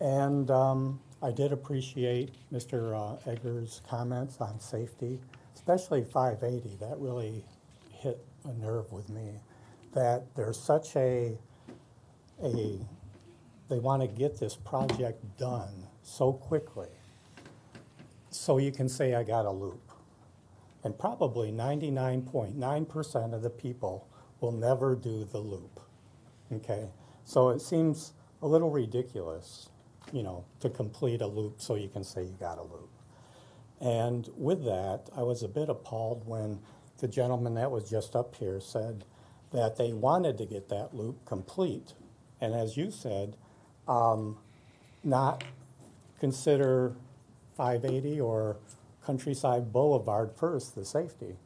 And um, I did appreciate Mr. uh, Eggers' comments on safety, especially 580. That really hit a nerve with me, that there's such a, a they want to get this project done so quickly so you can say I got a loop. And probably 99.9% of the people will never do the loop. Okay? So it seems a little ridiculous, you know, to complete a loop so you can say you got a loop. And with that, I was a bit appalled when the gentleman that was just up here said that they wanted to get that loop complete. And as you said, um, not consider 580 or Countryside Boulevard first, the safety.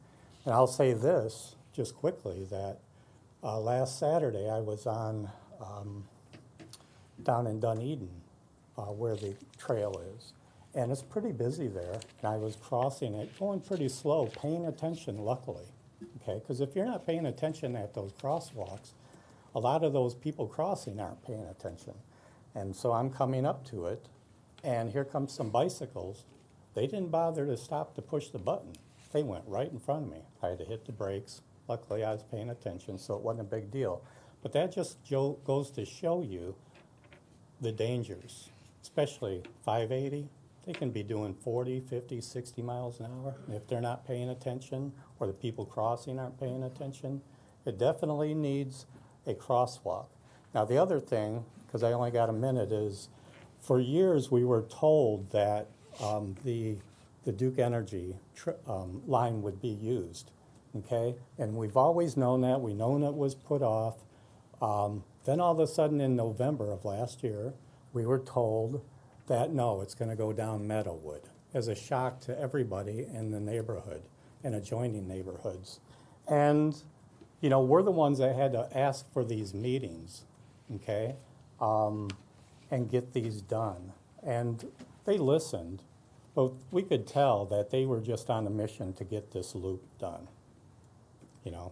And I'll say this just quickly that uh, last Saturday I was on um, down in Dunedin uh, where the trail is. And it's pretty busy there. And I was crossing it, going pretty slow, paying attention, luckily. Okay, because if you're not paying attention at those crosswalks, a lot of those people crossing aren't paying attention. And so I'm coming up to it, and here comes some bicycles. They didn't bother to stop to push the button. They went right in front of me. I had to hit the brakes. Luckily, I was paying attention, so it wasn't a big deal. But that just goes to show you the dangers, especially 580. They can be doing 40, 50, 60 miles an hour. And if they're not paying attention or the people crossing aren't paying attention, it definitely needs a crosswalk. Now, the other thing, because I only got a minute, is for years we were told that um, the, the Duke Energy um, line would be used. Okay? And we've always known that. We've known it was put off. Um, then all of a sudden in November of last year, we were told that no, it's going to go down Meadowwood as a shock to everybody in the neighborhood and adjoining neighborhoods. And, you know, we're the ones that had to ask for these meetings, okay, um, and get these done. And they listened, but we could tell that they were just on a mission to get this loop done. You know,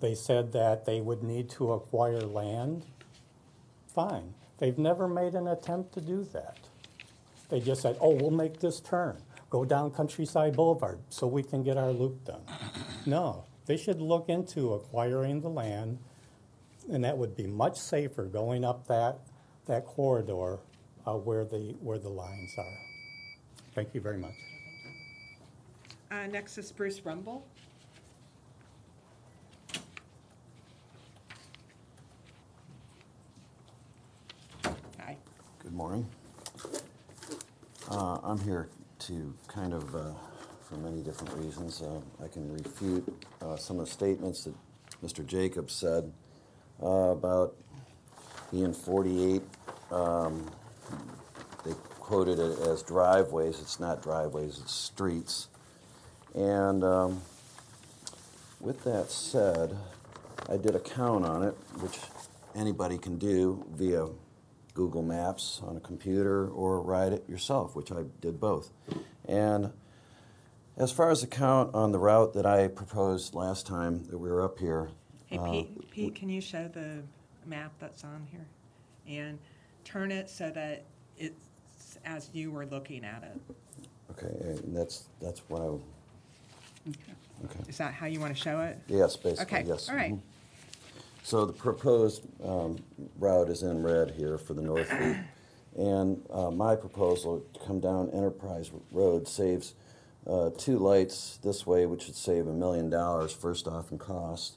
they said that they would need to acquire land. Fine. They've never made an attempt to do that. They just said, oh, we'll make this turn, go down Countryside Boulevard so we can get our loop done. No, they should look into acquiring the land, and that would be much safer going up that, that corridor uh, where the, where the lines are. Thank you very much. Uh, Next is Bruce Rumble. Hi. Good morning. Uh, I'm here to kind of, uh, for many different reasons, uh, I can refute uh, some of the statements that Mr. Jacobs said uh, about being 48. Um, They quoted it as driveways. It's not driveways, it's streets. And um, with that said, I did a count on it, which anybody can do via Google Maps on a computer or ride it yourself, which I did both. And as far as the count on the route that I proposed last time that we were up here, Hey, uh, Pete, Pete, can you show the map that's on here? And turn it so that it's as you were looking at it. okay, and that's that's what I. Okay. Is that how you want to show it? Yes, basically, Okay, yes. all right. mhm. So the proposed um, route is in red here for the north loop. And uh, my proposal to come down Enterprise Road saves uh, two lights this way, which would save a million dollars first off in cost.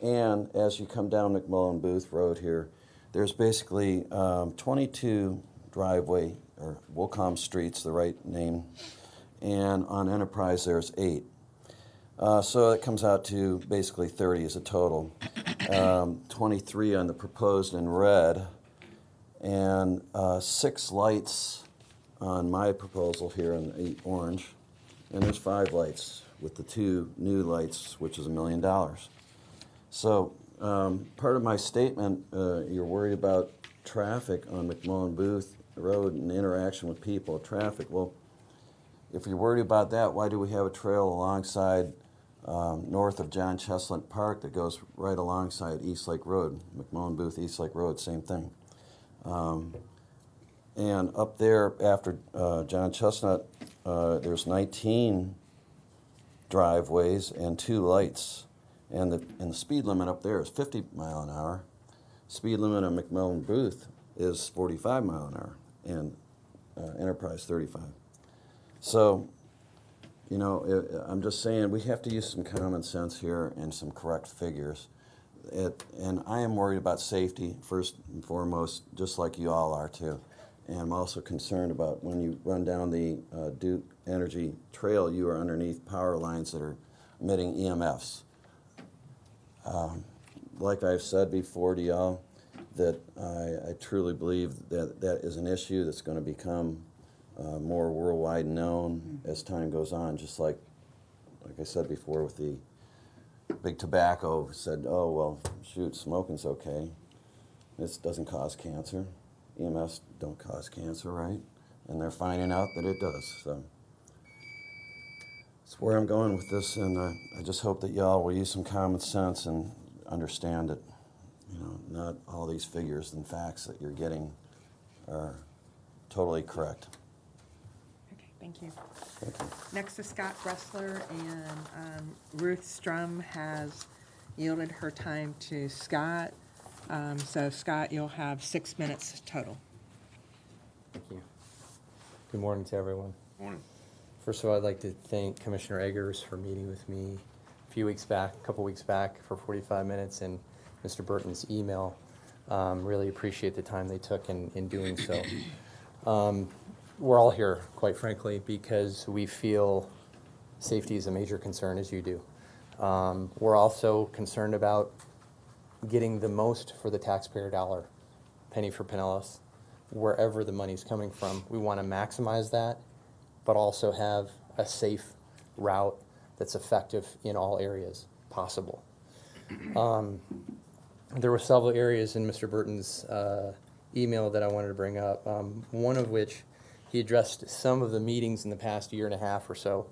And as you come down McMullen Booth Road here, there's basically um, 22 driveway, or Wilcom Streets, the right name, and on Enterprise there's eight. Uh, so it comes out to basically 30 as a total. Um, 23 on the proposed in red, and uh, six lights on my proposal here in eight orange. And there's five lights with the two new lights, which is a million dollars. So um, part of my statement, uh, you're worried about traffic on McMullen Booth Road and interaction with people, traffic. Well, if you're worried about that, why do we have a trail alongside um, north of John Chesnut Park that goes right alongside East Lake Road, McMullen Booth, East Lake Road, same thing. Um, and up there after uh, John Chestnut, uh, there's 19 driveways and two lights. And the, and the speed limit up there is 50 mile an hour. Speed limit on McMullen Booth is 45 mile an hour, and uh, Enterprise 35. So, you know, i I'm just saying we have to use some common sense here and some correct figures. It, and I am worried about safety first and foremost, just like you all are too. And I'm also concerned about when you run down the uh, Duke Energy Trail, you are underneath power lines that are emitting EMFs. Um, like I've said before to y'all, that I, I, truly believe that that is an issue that's going to become uh, more worldwide known as time goes on. Just like, like I said before, with the big tobacco said, "Oh well, shoot, smoking's okay. This doesn't cause cancer. EMS don't cause cancer, right?" And they're finding out that it does. So that's where I'm going with this, and uh, I just hope that y'all will use some common sense and understand that, you know, not all these figures and facts that you're getting are totally correct. Okay, thank you. Thank you. Next is Scott Bressler, and um, Ruth Strum has yielded her time to Scott. Um, So Scott, you'll have six minutes total. Thank you. Good morning to everyone. Morning. First of all, I'd like to thank Commissioner Eggers for meeting with me a few weeks back, a couple weeks back for 45 minutes, and Mr. Burton's email. Um, really appreciate the time they took in, in doing so. Um, we're all here, quite frankly, because we feel safety is a major concern, as you do. Um, we're also concerned about getting the most for the taxpayer dollar, penny for Pinellas, wherever the money's coming from. We want to maximize that but also have a safe route that's effective in all areas possible. Um, there were several areas in Mr. Burton's uh, email that I wanted to bring up. Um, one of which he addressed some of the meetings in the past year and a half or so.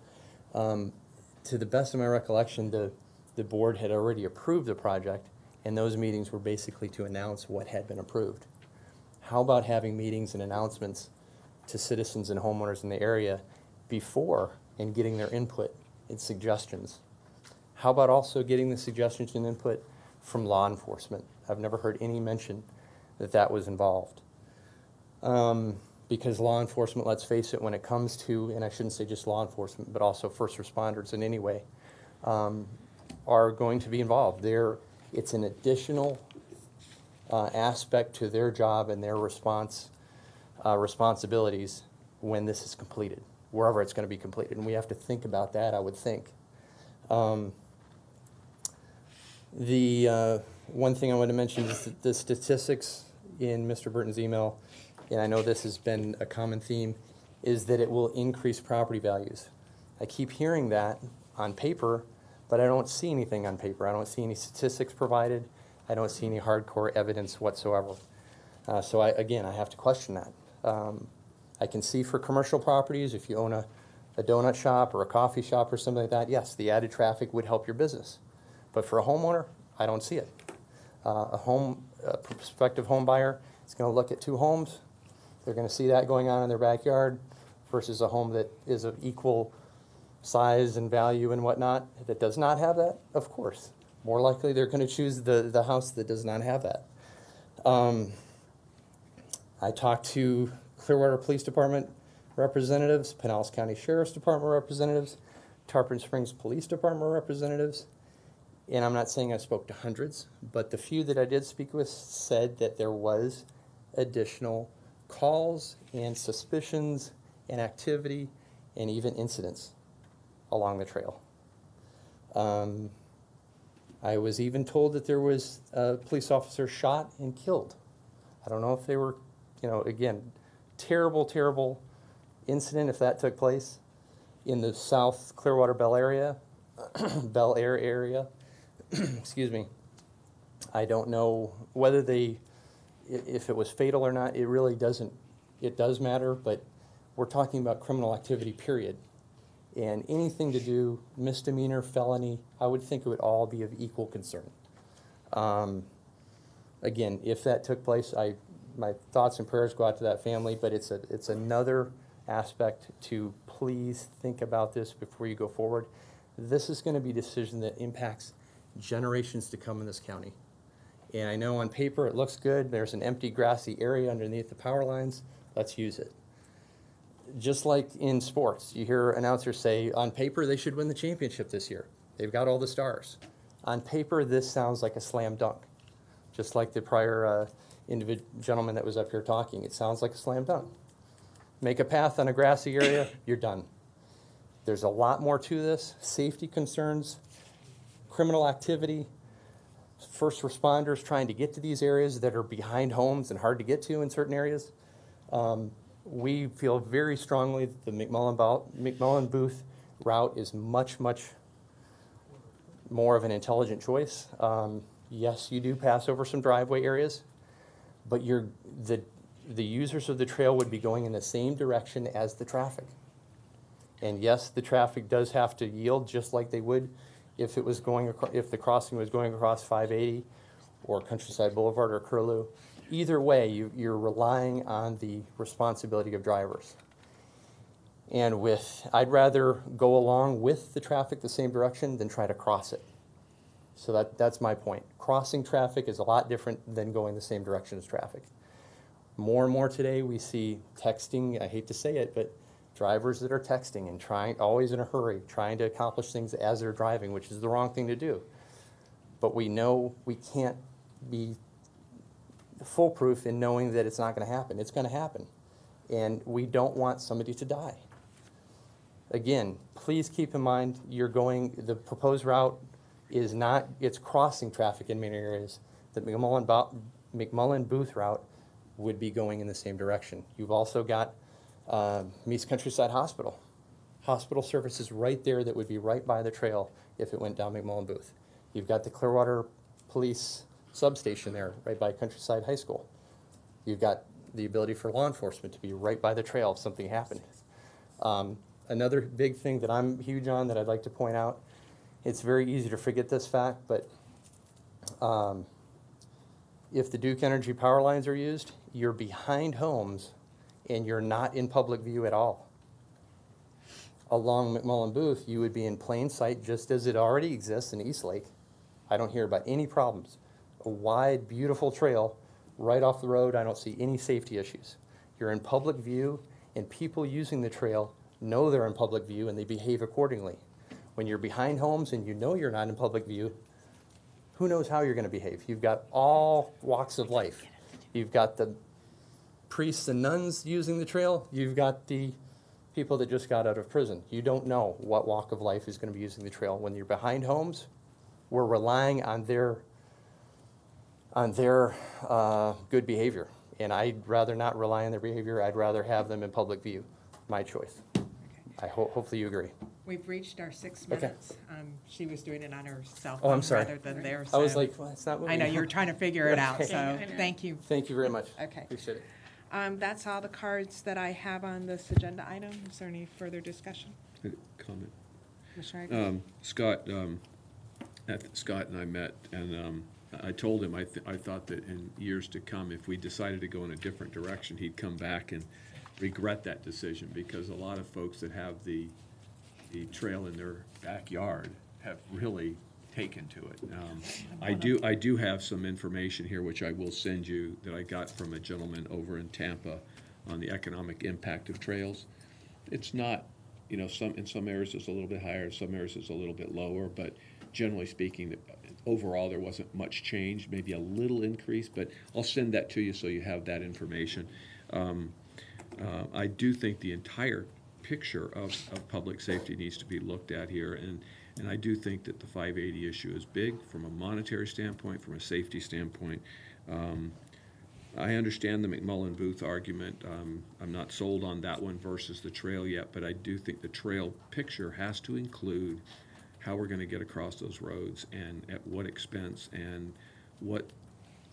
Um, to the best of my recollection, the, the board had already approved the project, and those meetings were basically to announce what had been approved. How about having meetings and announcements to citizens and homeowners in the area before and getting their input and suggestions. How about also getting the suggestions and input from law enforcement? I've never heard any mention that that was involved. Um, because law enforcement, let's face it, when it comes to, and I shouldn't say just law enforcement, but also first responders in any way, um, are going to be involved. They're, it's an additional uh, aspect to their job and their response uh, responsibilities when this is completed, wherever it's going to be completed. And we have to think about that, I would think. Um, the uh, one thing I want to mention is the statistics in Mr. Burton's email, and I know this has been a common theme, is that it will increase property values. I keep hearing that on paper, but I don't see anything on paper. I don't see any statistics provided. I don't see any hardcore evidence whatsoever. Uh, so I, again, I have to question that. Um, I can see for commercial properties, if you own a, a donut shop or a coffee shop or something like that, yes, the added traffic would help your business. But for a homeowner, I don't see it. Uh, a home, a prospective home buyer is going to look at two homes. They're going to see that going on in their backyard versus a home that is of equal size and value and whatnot that does not have that. Of course, more likely they're going to choose the the house that does not have that. Um, I talked to Clearwater Police Department representatives, Pinellas County Sheriff's Department representatives, Tarpon Springs Police Department representatives, and I'm not saying I spoke to hundreds, but the few that I did speak with said that there was additional calls and suspicions and activity and even incidents along the trail. Um, I was even told that there was a police officer shot and killed. I don't know if they were, you know, again, terrible, terrible incident if that took place in the South Clearwater Bell area, Belleair area. Excuse me. I don't know whether they, if it was fatal or not. It really doesn't. It does matter, but we're talking about criminal activity. Period. And anything to do misdemeanor, felony, I would think it would all be of equal concern. Um, again, if that took place, I, my thoughts and prayers go out to that family, but it's a, it's another aspect to please think about this before you go forward. This is gonna be a decision that impacts generations to come in this county. And I know on paper it looks good, there's an empty grassy area underneath the power lines, let's use it. Just like in sports, you hear announcers say, on paper, they should win the championship this year. They've got all the stars. On paper, this sounds like a slam dunk just like the prior uh, individ- gentleman that was up here talking. It sounds like a slam dunk. Make a path on a grassy area, you're done. There's a lot more to this safety concerns, criminal activity, first responders trying to get to these areas that are behind homes and hard to get to in certain areas. Um, we feel very strongly that the McMullen, McMullen Booth route is much, much more of an intelligent choice. Um, yes, you do pass over some driveway areas, but you're, the, the users of the trail would be going in the same direction as the traffic. And yes, the traffic does have to yield just like they would if it was going, if the crossing was going across 580 or Countryside Boulevard or Curlew. Either way, you, you're relying on the responsibility of drivers. And with, I'd rather go along with the traffic the same direction than try to cross it. So that, that's my point. Crossing traffic is a lot different than going the same direction as traffic. More and more today, we see texting, I hate to say it, but drivers that are texting and trying, always in a hurry, trying to accomplish things as they're driving, which is the wrong thing to do. But we know we can't be foolproof in knowing that it's not going to happen. It's going to happen. And we don't want somebody to die. Again, please keep in mind, you're going, the proposed route is not, it's crossing traffic in many areas. The McMullen, Bo- McMullen Booth route would be going in the same direction. You've also got uh, Mease Countryside Hospital. Hospital services right there that would be right by the trail if it went down McMullen Booth. You've got the Clearwater Police substation there, right by Countryside High School. You've got the ability for law enforcement to be right by the trail if something happened. Um, another big thing that I'm huge on that I'd like to point out, it's very easy to forget this fact, but um, if the Duke Energy power lines are used, you're behind homes and you're not in public view at all. Along McMullen Booth, you would be in plain sight just as it already exists in East Lake. I don't hear about any problems. A wide, beautiful trail right off the road. I don't see any safety issues. You're in public view, and people using the trail know they're in public view and they behave accordingly. When you're behind homes and you know you're not in public view, who knows how you're going to behave? You've got all walks of life. You've got the priests and nuns using the trail. You've got the people that just got out of prison. You don't know what walk of life is going to be using the trail. When you're behind homes, we're relying on their on their uh, good behavior. And I'd rather not rely on their behavior. I'd rather have them in public view. My choice. I hope, hopefully you agree. We've reached our six Okay. minutes. Um, She was doing it on her cell Oh, I'm phone sorry. rather than theirs. I was so- like, well, it's not I know, you were trying to figure it out, Okay. so thank you. Thank you very much. Okay. Appreciate it. Um, That's all the cards that I have on this agenda item. Is there any further discussion? Comment. Commissioner Eggers? Um, Scott, um, at- Scott and I met, and um, I told him I, th- I thought that in years to come, if we decided to go in a different direction, he'd come back and regret that decision, because a lot of folks that have the, the trail in their backyard have really taken to it. Um, I do, I do have some information here, which I will send you, that I got from a gentleman over in Tampa on the economic impact of trails. It's not, you know, some, in some areas it's a little bit higher, in some areas it's a little bit lower, but generally speaking, overall, there wasn't much change, maybe a little increase, but I'll send that to you so you have that information. Um, uh, I do think the entire picture of, of public safety needs to be looked at here, and, and I do think that the 580 issue is big from a monetary standpoint, from a safety standpoint. Um, I understand the McMullen Booth argument. Um, I'm not sold on that one versus the trail yet, but I do think the trail picture has to include how we're going to get across those roads and at what expense and what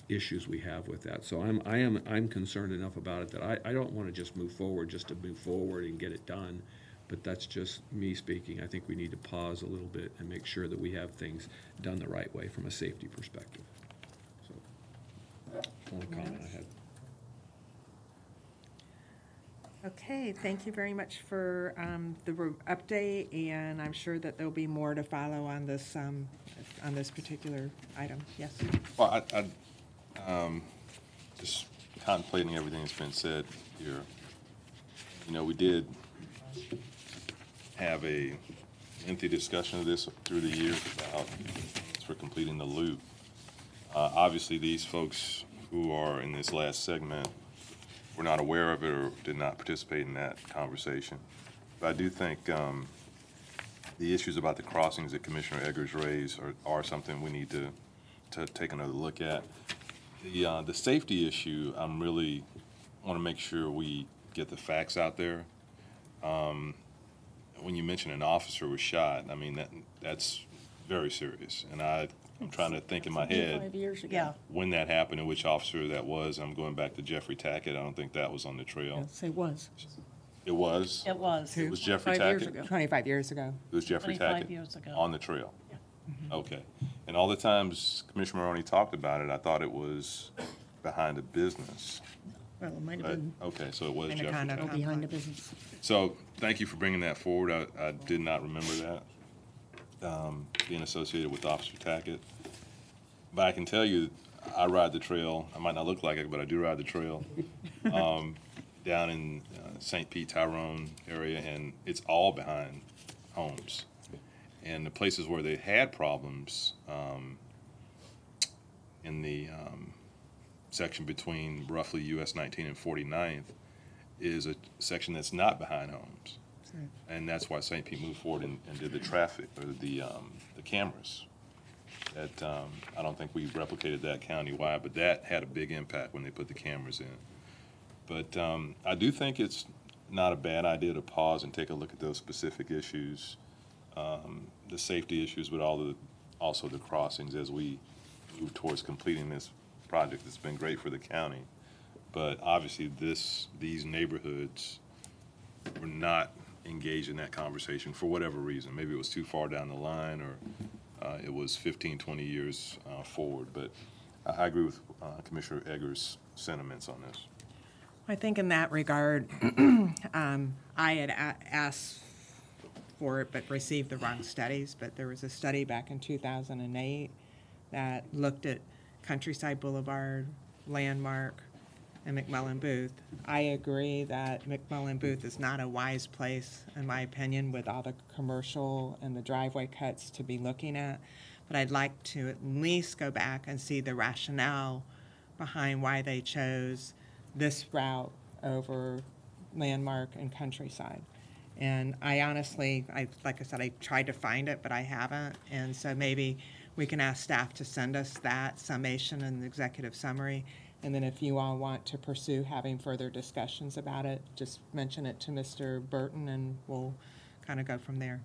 issues we have with that. So I'm, I am, I'm concerned enough about it that I, I don't want to just move forward just to move forward and get it done. But that's just me speaking. I think we need to pause a little bit and make sure that we have things done the right way from a safety perspective. So, only comment I had. Okay, thank you very much for um, the update, and I'm sure that there'll be more to follow on this, um, on this particular item. Yes? Well, I, I, um, just contemplating everything that's been said here, you know, we did have a lengthy discussion of this through the years about for completing the loop. Uh, obviously, these folks who are in this last segment were not aware of it or did not participate in that conversation. But I do think, um, the issues about the crossings that Commissioner Eggers raised are, are something we need to, to take another look at. The, uh, the safety issue, I'm really, want to make sure we get the facts out there. Um, when you mention an officer was shot, I mean, that, that's very serious. And I, I'm trying to think in my head Five years ago. Yeah. when that happened and which officer that was. I'm going back to Jeffrey Tackett. I don't think that was on the trail. Yes, it was. It was? It was. It was Jeffrey Five years Tackett? ago. 25 years ago. It was Jeffrey 25 Tackett? years ago. On the trail? Okay. And all the times Commissioner Morroni talked about it, I thought it was behind a business. Well, it might have But, been okay, so it was Kinda Jeffrey kind behind the business. So, thank you for bringing that forward. I, I did not remember that, um, being associated with Officer Tackett. But I can tell you, I ride the trail. I might not look like it, but I do ride the trail. Um, down in uh, St. Pete, Tyrone area, and it's all behind homes. And the places where they had problems, um, in the, um, section between roughly US nineteen and 49th is a section that's not behind homes. And that's why St. Pete moved forward and, and did the traffic, or the, um, the cameras. That, um, I don't think we replicated that countywide, but that had a big impact when they put the cameras in. But, um, I do think it's not a bad idea to pause and take a look at those specific issues. Um, the safety issues, but all the, also the crossings as we move towards completing this project. It's been great for the county. But obviously, this, these neighborhoods were not engaged in that conversation for whatever reason. Maybe it was too far down the line, or uh, it was 15, 20 years uh, forward. But I agree with uh, Commissioner Eggers' sentiments on this. I think in that regard, um, I had asked it but received the wrong studies. But there was a study back in 2008 that looked at Countryside Boulevard, Landmark, and McMullen Booth. I agree that McMullen Booth is not a wise place, in my opinion, with all the commercial and the driveway cuts to be looking at. But I'd like to at least go back and see the rationale behind why they chose this route over Landmark and Countryside. And I honestly, I, like I said, I tried to find it, but I haven't. And so maybe we can ask staff to send us that summation and the executive summary. And then if you all want to pursue having further discussions about it, just mention it to Mr. Burton and we'll kind of go from there.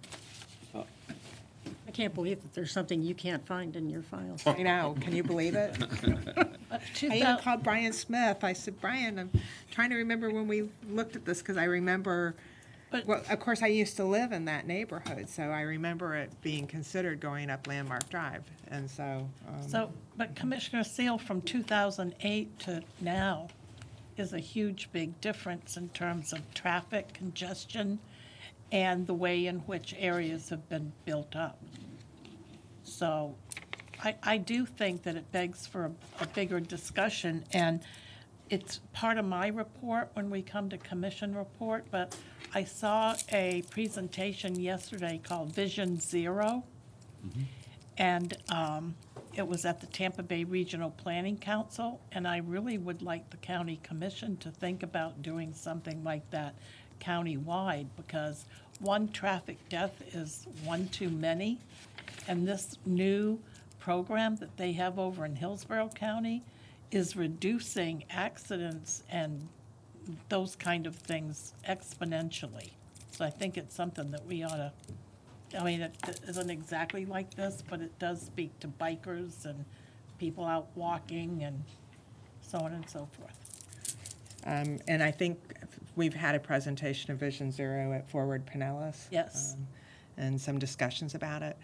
I can't believe that there's something you can't find in your files. I know, can you believe it? I even called Brian Smith. I said, Brian, I'm trying to remember when we looked at this, because I remember, well, of course, I used to live in that neighborhood, so I remember it being considered going up Landmark Drive, and so. um, So, but Commissioner Seel, from 2008 to now is a huge, big difference in terms of traffic congestion and the way in which areas have been built up. So I, I do think that it begs for a, a bigger discussion, and it's part of my report when we come to commission report, but I saw a presentation yesterday called Vision Zero. And um, it was at the Tampa Bay Regional Planning Council, and I really would like the county commission to think about doing something like that countywide, because one traffic death is one too many. And this new program that they have over in Hillsborough County is reducing accidents and those kind of things exponentially. So I think it's something that we ought to I mean, it isn't exactly like this, but it does speak to bikers and people out walking and so on and so forth. Um, and I think we've had a presentation of Vision Zero at Forward Pinellas. Yes. um, And some discussions about it.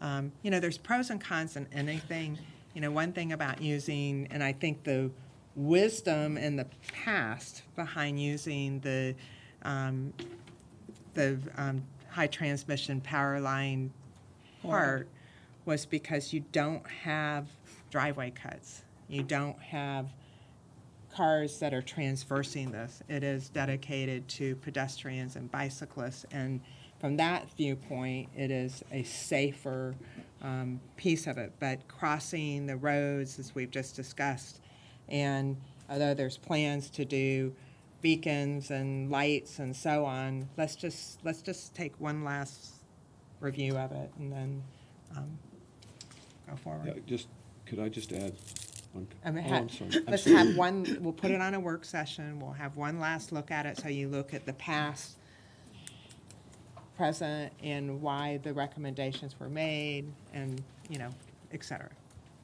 Um, you know, there's pros and cons in anything. You know, one thing about using, and I think the wisdom in the past behind using the, um, the um, high transmission power line part was because you don't have driveway cuts. You don't have cars that are transversing this. It is dedicated to pedestrians and bicyclists. And from that viewpoint, it is a safer um, piece of it. But crossing the roads, as we've just discussed, and although there's plans to do beacons and lights and so on, let's just, let's just take one last review of it and then um, go Yeah, forward. just, could I just add one? I mean, oh, ha- I'm sorry. I'm Let's sorry. have one, we'll put it on a work session, we'll have one last look at it, so you look at the past, present, and why the recommendations were made, and, you know, et cetera.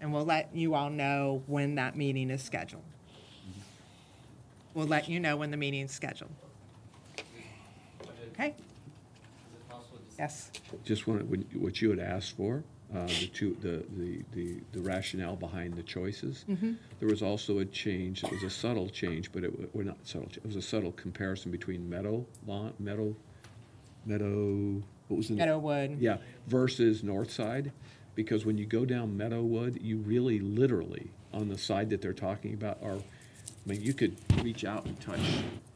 And we'll let you all know when that meeting is scheduled. We'll let you know when the meeting's scheduled. Okay? Yes. Just wanted, what you had asked for, uh, the two, the, the, the the rationale behind the choices. Mhm. There was also a change, it was a subtle change, but it, wa- or not subtle, it was a subtle comparison between Meadow Lawn, Meadow, Meadow, what was the? Meadowwood. Yeah, versus North Side, because when you go down Meadowwood, you really literally, on the side that they're talking about, are, I mean, you could reach out and touch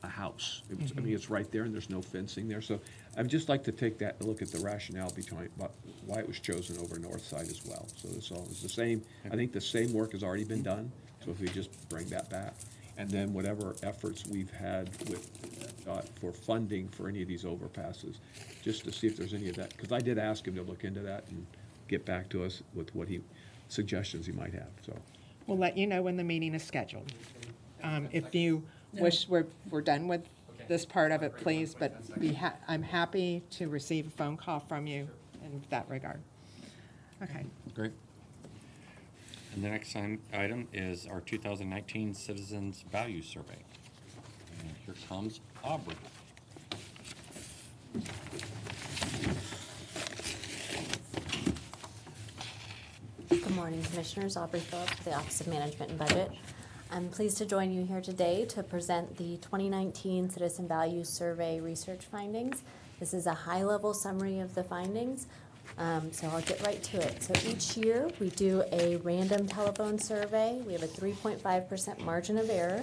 a house. It was- I mean, mm-hmm. it's right there and there's no fencing there, so I'd just like to take that, look at the rationale behind, but why it was chosen over North Side as well. So it's all, it's the same, I think the same work has already been mm-hmm. done, so if we just bring that back. And then whatever efforts we've had with, uh, for funding for any of these overpasses, just to see if there's any of that, because I did ask him to look into that and get back to us with what he, suggestions he might have, so. We'll let you know when the meeting is scheduled. Um, If you wish, we're, we're done with this part of it, please, but be ha, I'm happy to receive a phone call from you in that regard. Okay. Great. And the next item is our 2019 Citizens Value Survey. And here comes Aubrey. Good morning, Commissioners. Aubrey Phillips with the Office of Management and Budget. I'm pleased to join you here today to present the 2019 Citizen Value Survey research findings. This is a high-level summary of the findings, um, so I'll get right to it. So each year, we do a random telephone survey. We have a 3.5% margin of error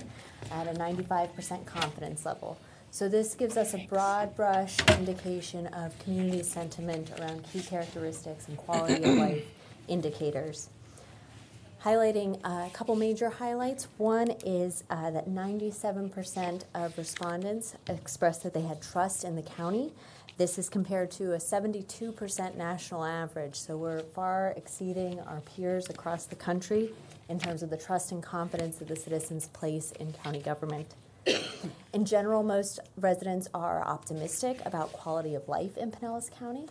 at a 95% confidence level. So this gives us a broad brush indication of community sentiment around key characteristics and quality of life indicators. Highlighting a couple major highlights. One is uh, that 97% of respondents expressed that they had trust in the county. This is compared to a 72% national average, so we're far exceeding our peers across the country in terms of the trust and confidence that the citizens place in county government. In general, most residents are optimistic about quality of life in Pinellas County.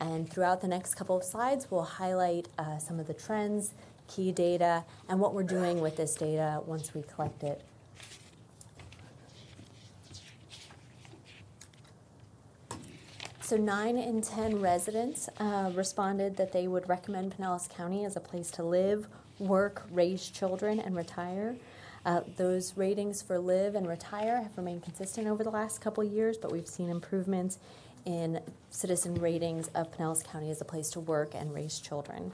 And throughout the next couple of slides, we'll highlight uh, some of the trends, key data, and what we're doing with this data once we collect it. So, nine in 10 residents uh, responded that they would recommend Pinellas County as a place to live, work, raise children, and retire. Uh, those ratings for live and retire have remained consistent over the last couple years, but we've seen improvements in citizen ratings of Pinellas County as a place to work and raise children.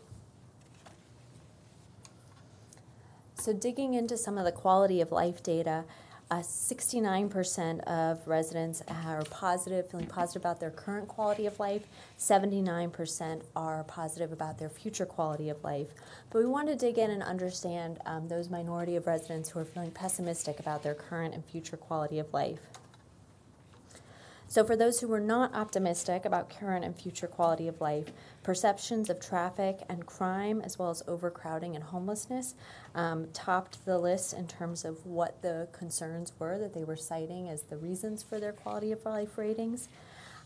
So, digging into some of the quality of life data, uh, 69% of residents are positive, feeling positive about their current quality of life. 79% are positive about their future quality of life. But we want to dig in and understand um, those minority of residents who are feeling pessimistic about their current and future quality of life. So, for those who were not optimistic about current and future quality of life, perceptions of traffic and crime, as well as overcrowding and homelessness, um, topped the list in terms of what the concerns were that they were citing as the reasons for their quality of life ratings.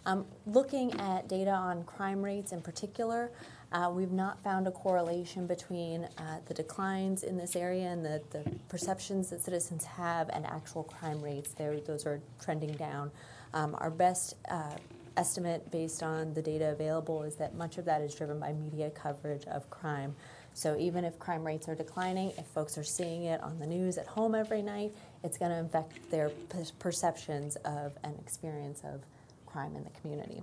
Um, looking at data on crime rates in particular, uh, we've not found a correlation between uh, the declines in this area and the, the perceptions that citizens have and actual crime rates. They're, those are trending down. Um, our best uh, estimate based on the data available is that much of that is driven by media coverage of crime. So even if crime rates are declining, if folks are seeing it on the news at home every night, it's going to affect their perceptions of an experience of crime in the community.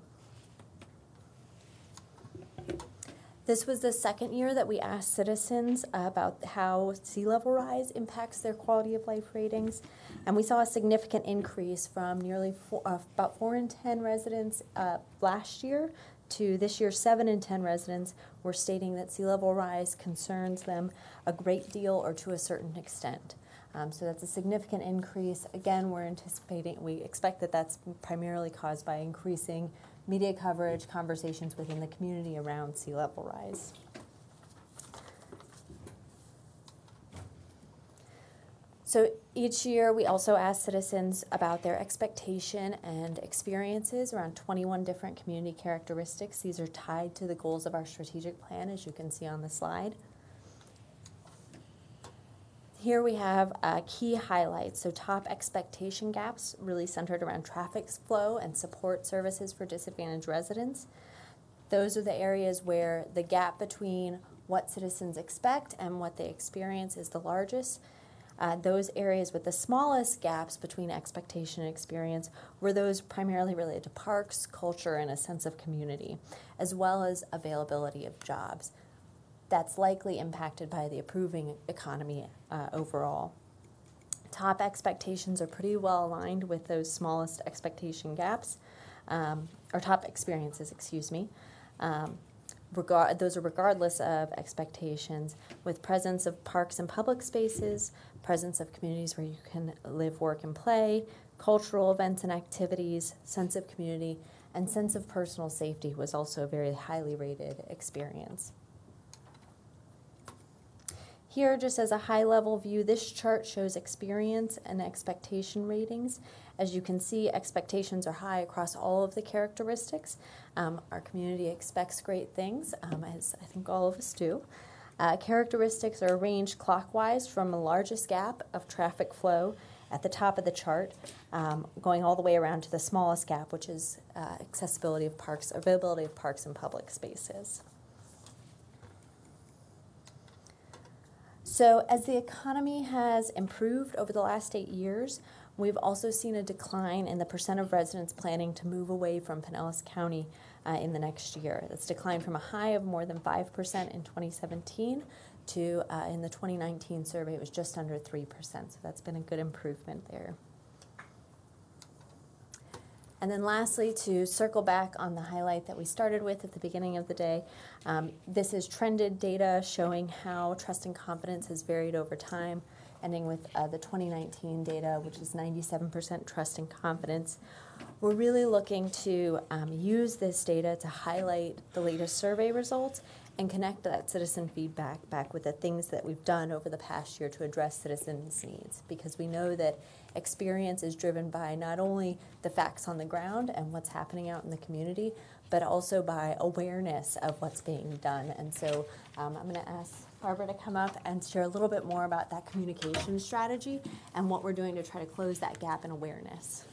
This was the second year that we asked citizens about how sea level rise impacts their quality of life ratings. And we saw a significant increase from nearly four, uh, about 4 in 10 residents uh, last year to this year, 7 in 10 residents were stating that sea level rise concerns them a great deal or to a certain extent. Um, so that's a significant increase. Again, we're anticipating, we expect that that's primarily caused by increasing media coverage, conversations within the community around sea level rise. So each year, we also ask citizens about their expectation and experiences around 21 different community characteristics. These are tied to the goals of our strategic plan, as you can see on the slide. Here we have uh, key highlights. So, top expectation gaps really centered around traffic flow and support services for disadvantaged residents. Those are the areas where the gap between what citizens expect and what they experience is the largest. Uh, those areas with the smallest gaps between expectation and experience were those primarily related to parks, culture, and a sense of community, as well as availability of jobs that's likely impacted by the approving economy uh, overall. Top expectations are pretty well aligned with those smallest expectation gaps, um, or top experiences, excuse me. Um, regard, those are regardless of expectations, with presence of parks and public spaces, presence of communities where you can live, work, and play, cultural events and activities, sense of community, and sense of personal safety was also a very highly rated experience. Here, just as a high level view, this chart shows experience and expectation ratings. As you can see, expectations are high across all of the characteristics. Um, our community expects great things, um, as I think all of us do. Uh, characteristics are arranged clockwise from the largest gap of traffic flow at the top of the chart, um, going all the way around to the smallest gap, which is uh, accessibility of parks, availability of parks and public spaces. So, as the economy has improved over the last eight years, we've also seen a decline in the percent of residents planning to move away from Pinellas County uh, in the next year. That's declined from a high of more than 5% in 2017 to uh, in the 2019 survey, it was just under 3%. So, that's been a good improvement there. And then lastly, to circle back on the highlight that we started with at the beginning of the day, um, this is trended data showing how trust and confidence has varied over time, ending with uh, the 2019 data, which is 97% trust and confidence. We're really looking to um, use this data to highlight the latest survey results and connect that citizen feedback back with the things that we've done over the past year to address citizens' needs. Because we know that experience is driven by not only the facts on the ground and what's happening out in the community, but also by awareness of what's being done. And so um, I'm going to ask Barbara to come up and share a little bit more about that communication strategy and what we're doing to try to close that gap in awareness.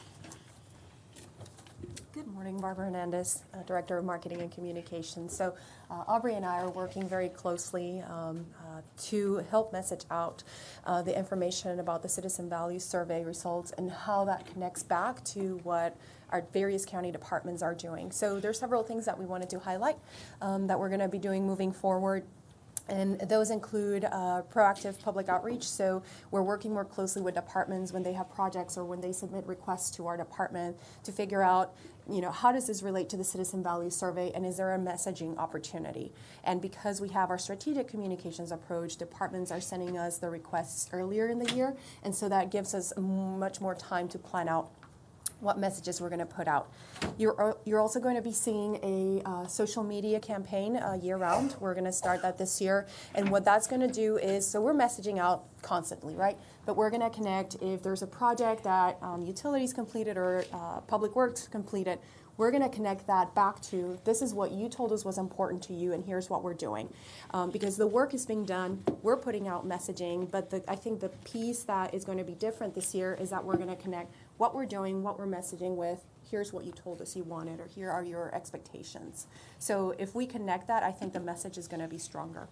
Good morning, Barbara Hernandez, uh, Director of Marketing and Communications. So, uh, Aubrey and I are working very closely um, uh, to help message out uh, the information about the Citizen Value Survey results and how that connects back to what our various county departments are doing. So, there are several things that we wanted to highlight um, that we're going to be doing moving forward. And those include uh, proactive public outreach. So we're working more closely with departments when they have projects or when they submit requests to our department to figure out, you know, how does this relate to the citizen value survey and is there a messaging opportunity? And because we have our strategic communications approach, departments are sending us the requests earlier in the year. And so that gives us much more time to plan out what messages we're going to put out. You're, you're also going to be seeing a uh, social media campaign uh, year round. We're going to start that this year. And what that's going to do is so we're messaging out constantly, right? But we're going to connect if there's a project that um, utilities completed or uh, public works completed. We're going to connect that back to this is what you told us was important to you, and here's what we're doing. Um, because the work is being done, we're putting out messaging, but the, I think the piece that is going to be different this year is that we're going to connect what we're doing, what we're messaging with, here's what you told us you wanted, or here are your expectations. So if we connect that, I think the message is going to be stronger.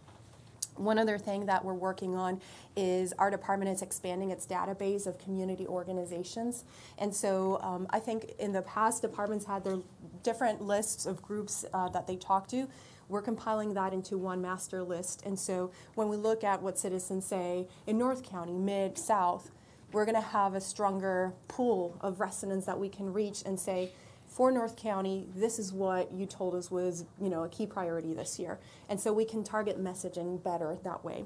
One other thing that we're working on is our department is expanding its database of community organizations. And so um, I think in the past, departments had their different lists of groups uh, that they talk to. We're compiling that into one master list. And so when we look at what citizens say in North County, Mid, South, we're going to have a stronger pool of residents that we can reach and say, for North County, this is what you told us was, you know, a key priority this year. And so we can target messaging better that way.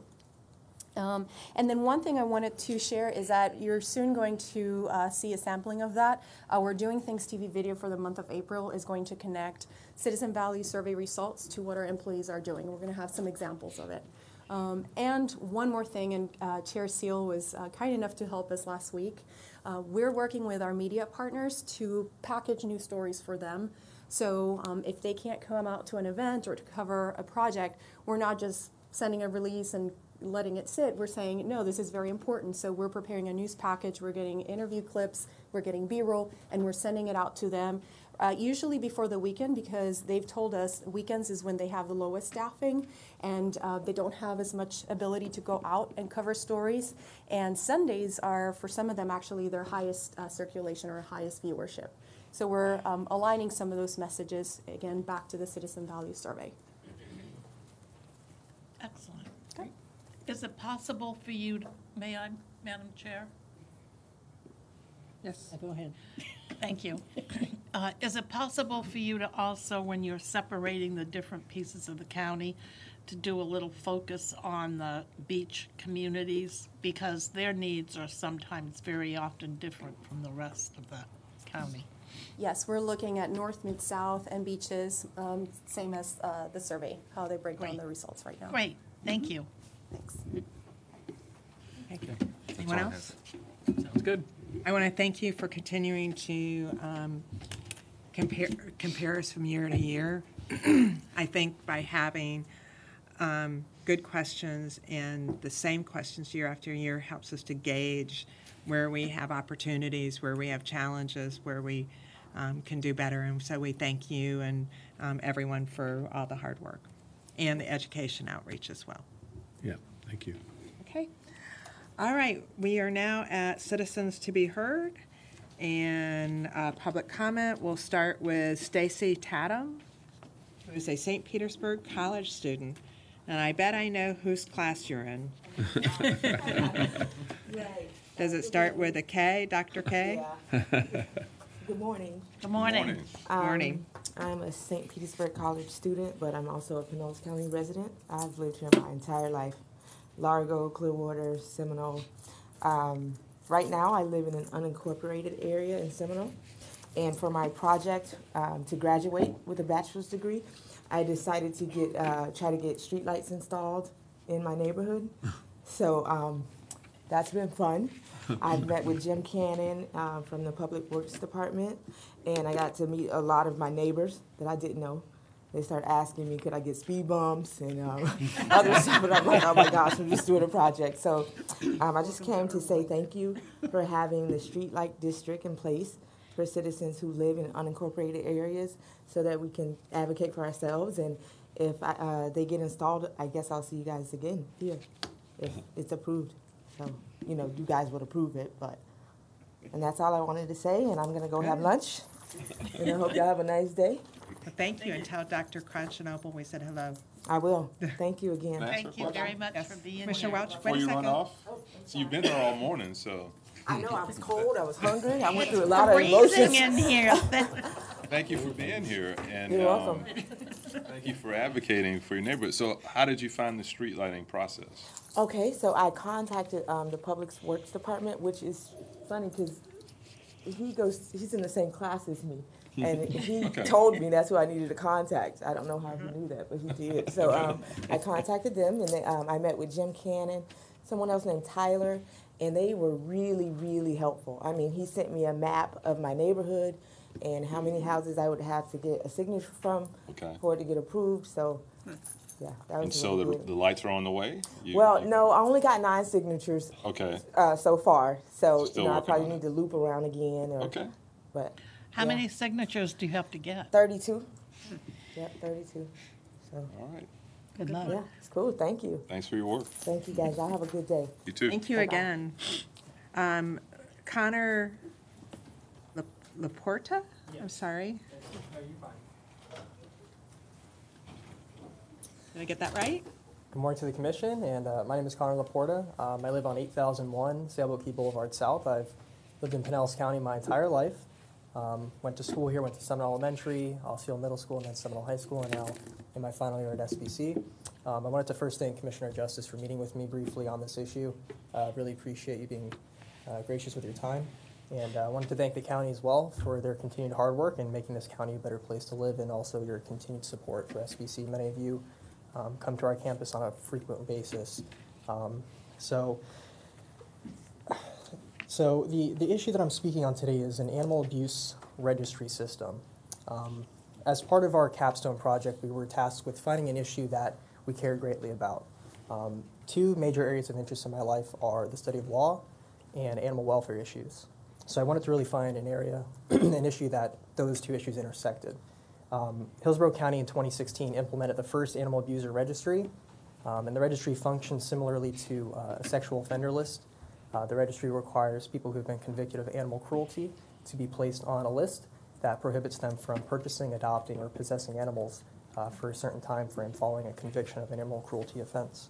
Um, and then one thing I wanted to share is that you're soon going to uh, see a sampling of that. Uh, we're doing Things TV video for the month of April is going to connect citizen value survey results to what our employees are doing. We're going to have some examples of it. Um, and one more thing, and uh, Chair Seel was uh, kind enough to help us last week. Uh, we're working with our media partners to package news stories for them. So um, if they can't come out to an event or to cover a project, we're not just sending a release and letting it sit. We're saying, no, this is very important. So we're preparing a news package, we're getting interview clips, we're getting B roll, and we're sending it out to them uh, usually before the weekend because they've told us weekends is when they have the lowest staffing and uh, they don't have as much ability to go out and cover stories. And Sundays are, for some of them, actually their highest uh, circulation or highest viewership. So we're um, aligning some of those messages, again, back to the Citizen Value Survey. Excellent. Is it possible for you, to- may I, Madam Chair? Yes, go ahead. Thank you. Uh, Is it possible for you to also, when you're separating the different pieces of the county, to do a little focus on the beach communities? Because their needs are sometimes very often different from the rest of the county. Yes, we're looking at north, mid, south, and beaches, um, same as uh, the survey, how they break down Great. the results right now. Great, thank you. Thanks. Thank you. Anyone else? Sounds good. I want to thank you for continuing to um, compare, compare us from year to year. I think by having um, good questions and the same questions year after year helps us to gauge where we have opportunities, where we have challenges, where we um, can do better. And so we thank you and um, everyone for all the hard work and the education outreach as well. Yeah, thank you. Okay. All right, we are now at citizens to be heard and uh, public comment. We'll start with Stacy Tatum, who is a St. Petersburg College student. And I bet I know whose class you're in. Does it start with a K, Dr. K? Good morning. Good morning. Um, Morning. I'm a St. Petersburg College student, but I'm also a Pinellas County resident. I've lived here my entire life. Largo, Clearwater, Seminole. Um, right now, I live in an unincorporated area in Seminole. And for my project um, to graduate with a bachelor's degree, I decided to get uh, try to get streetlights installed in my neighborhood. So um, that's been fun. I've met with Jim Cannon uh, from the Public Works Department, and I got to meet a lot of my neighbors that I didn't know. They started asking me, could I get speed bumps and um, other stuff, and I'm like, oh my gosh, I'm just doing a project. So um, I just came to say thank you for having the streetlight district in place for citizens who live in unincorporated areas so that we can advocate for ourselves. And if I, uh, they get installed, I guess I'll see you guys again here if it's approved. So, you know, you guys would approve it, but, and that's all I wanted to say, and I'm gonna go have lunch. And I hope y'all have a nice day. Well, Thank you, and tell Dr. Constantinople we said hello. I will. Thank you again. Can I ask her a Thank you very much Yes. for being here. Commissioner Welch, Before wait a you run second. off, so you've been there all morning, so I know, I was cold, I was hungry, I went through a lot of Freezing emotions. in here. thank you for being here. And You're um, welcome. thank you for advocating for your neighborhood. So how did you find the street lighting process? Okay, so I contacted um, the Public Works Department, which is funny because he goes, he's in the same class as me. And he Okay. told me that's who I needed to contact. I don't know how he knew that, but he did. So um, I contacted them, and they, um, I met with Jim Cannon, someone else named Tyler, and they were really, really helpful. I mean, he sent me a map of my neighborhood and how many houses I would have to get a signature from Okay. for it to get approved. So, yeah, that was And so really the, good. the lights are on the way? You- Well, you- no, I only got nine signatures Okay. uh, so far. So Still you know, I working probably on need to loop around again. Or, Okay. But How yeah. many signatures do you have to get? Thirty-two. Yep, thirty-two. So All right. Good luck. yeah, it's cool. Thank you. Thanks for your work. Thank you, guys. Y'all have a good day. You too. Thank you Bye-bye. again. Um, Connor La- Laporta? I'm sorry. Did I get that right? Good morning to the commission, and uh, my name is Connor Laporta. Um, I live on 8001 Sailboat Key Boulevard South. I've lived in Pinellas County my entire life. Um, went to school here, went to Seminole Elementary, Osceola Middle School, and then Seminole High School, and now in my final year at SPC. Um, I wanted to first thank Commissioner Justice for meeting with me briefly on this issue. Uh, really appreciate you being uh, gracious with your time. And uh, I wanted to thank the county as well for their continued hard work in making this county a better place to live and also your continued support for SPC. Many of you um, come to our campus on a frequent basis. Um, so, so the, the issue that I'm speaking on today is an animal abuse registry system. Um, as part of our capstone project, we were tasked with finding an issue that we care greatly about. Um, two major areas of interest in my life are the study of law and animal welfare issues. So I wanted to really find an area, an issue that those two issues intersected. Um, Hillsborough County in 2016 implemented the first animal abuser registry, um, and the registry functions similarly to uh, a sexual offender list. Uh, the registry requires people who have been convicted of animal cruelty to be placed on a list that prohibits them from purchasing, adopting, or possessing animals uh, for a certain time frame following a conviction of an animal cruelty offense.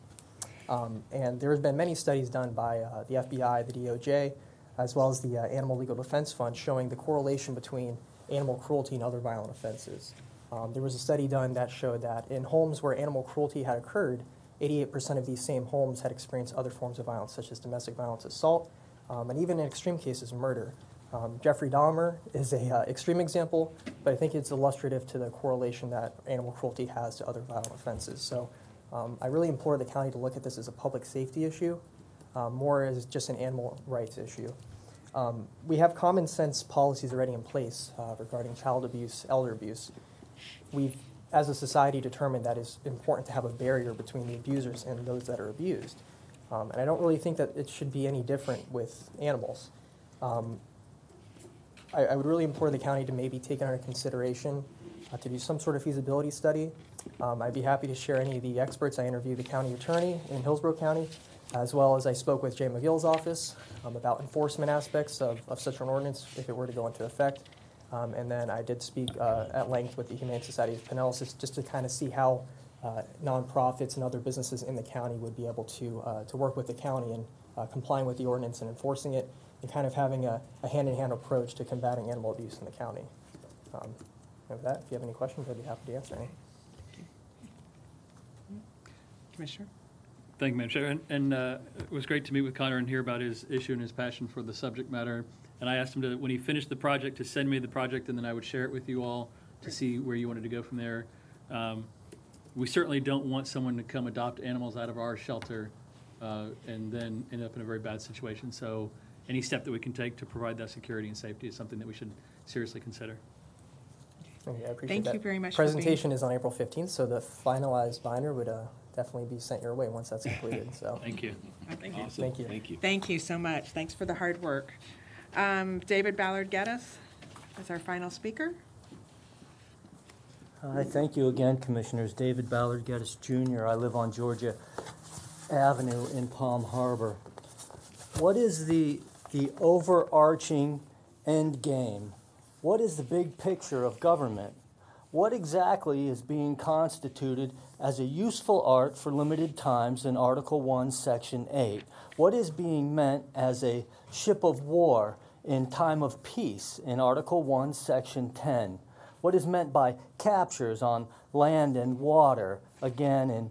Um, and there have been many studies done by uh, the FBI, the DOJ, as well as the uh, Animal Legal Defense Fund showing the correlation between animal cruelty and other violent offenses. Um, there was a study done that showed that in homes where animal cruelty had occurred, 88% of these same homes had experienced other forms of violence, such as domestic violence, assault, um, and even in extreme cases, murder. Um, Jeffrey Dahmer is a uh, extreme example, but I think it's illustrative to the correlation that animal cruelty has to other violent offenses. So um, I really implore the county to look at this as a public safety issue, um, more as just an animal rights issue. Um, we have common sense policies already in place uh, regarding child abuse, elder abuse. We've, as a society, determined that it's important to have a barrier between the abusers and those that are abused. Um, and I don't really think that it should be any different with animals. Um, I, I would really implore the county to maybe take under consideration uh, to do some sort of feasibility study. Um, I'd be happy to share any of the experts. I interviewed the county attorney in Hillsborough County, as well as I spoke with Jay McGill's office um, about enforcement aspects of, of such an ordinance if it were to go into effect. Um, and then I did speak uh, at length with the Humane Society of Pinellas just, just to kind of see how uh, nonprofits and other businesses in the county would be able to, uh, to work with the county in uh, complying with the ordinance and enforcing it and kind of having a, a hand-in-hand approach to combating animal abuse in the county. Um, with that, if you have any questions, I'd be happy to answer any. Commissioner? Thank you, Madam Chair. And, and uh, it was great to meet with Connor and hear about his issue and his passion for the subject matter. And I asked him to, when he finished the project, to send me the project, and then I would share it with you all to see where you wanted to go from there. Um, we certainly don't want someone to come adopt animals out of our shelter uh, and then end up in a very bad situation. So any step that we can take to provide that security and safety is something that we should seriously consider. Okay, I appreciate Thank that. you very much for being- Presentation is on April 15th, so the finalized binder would uh, definitely be sent your way once that's completed. So Thank you. Thank you. Thank you. Thank you. Thank you so much. Thanks for the hard work. Um, David Ballard Geddes is our final speaker. I thank you again, Commissioners. David Ballard Geddes Jr. I live on Georgia Avenue in Palm Harbor. What is the, the overarching end game? What is the big picture of government? what exactly is being constituted as a useful art for limited times in Article 1, Section 8? What is being meant as a ship of war in time of peace in Article 1, Section 10? What is meant by captures on land and water, again in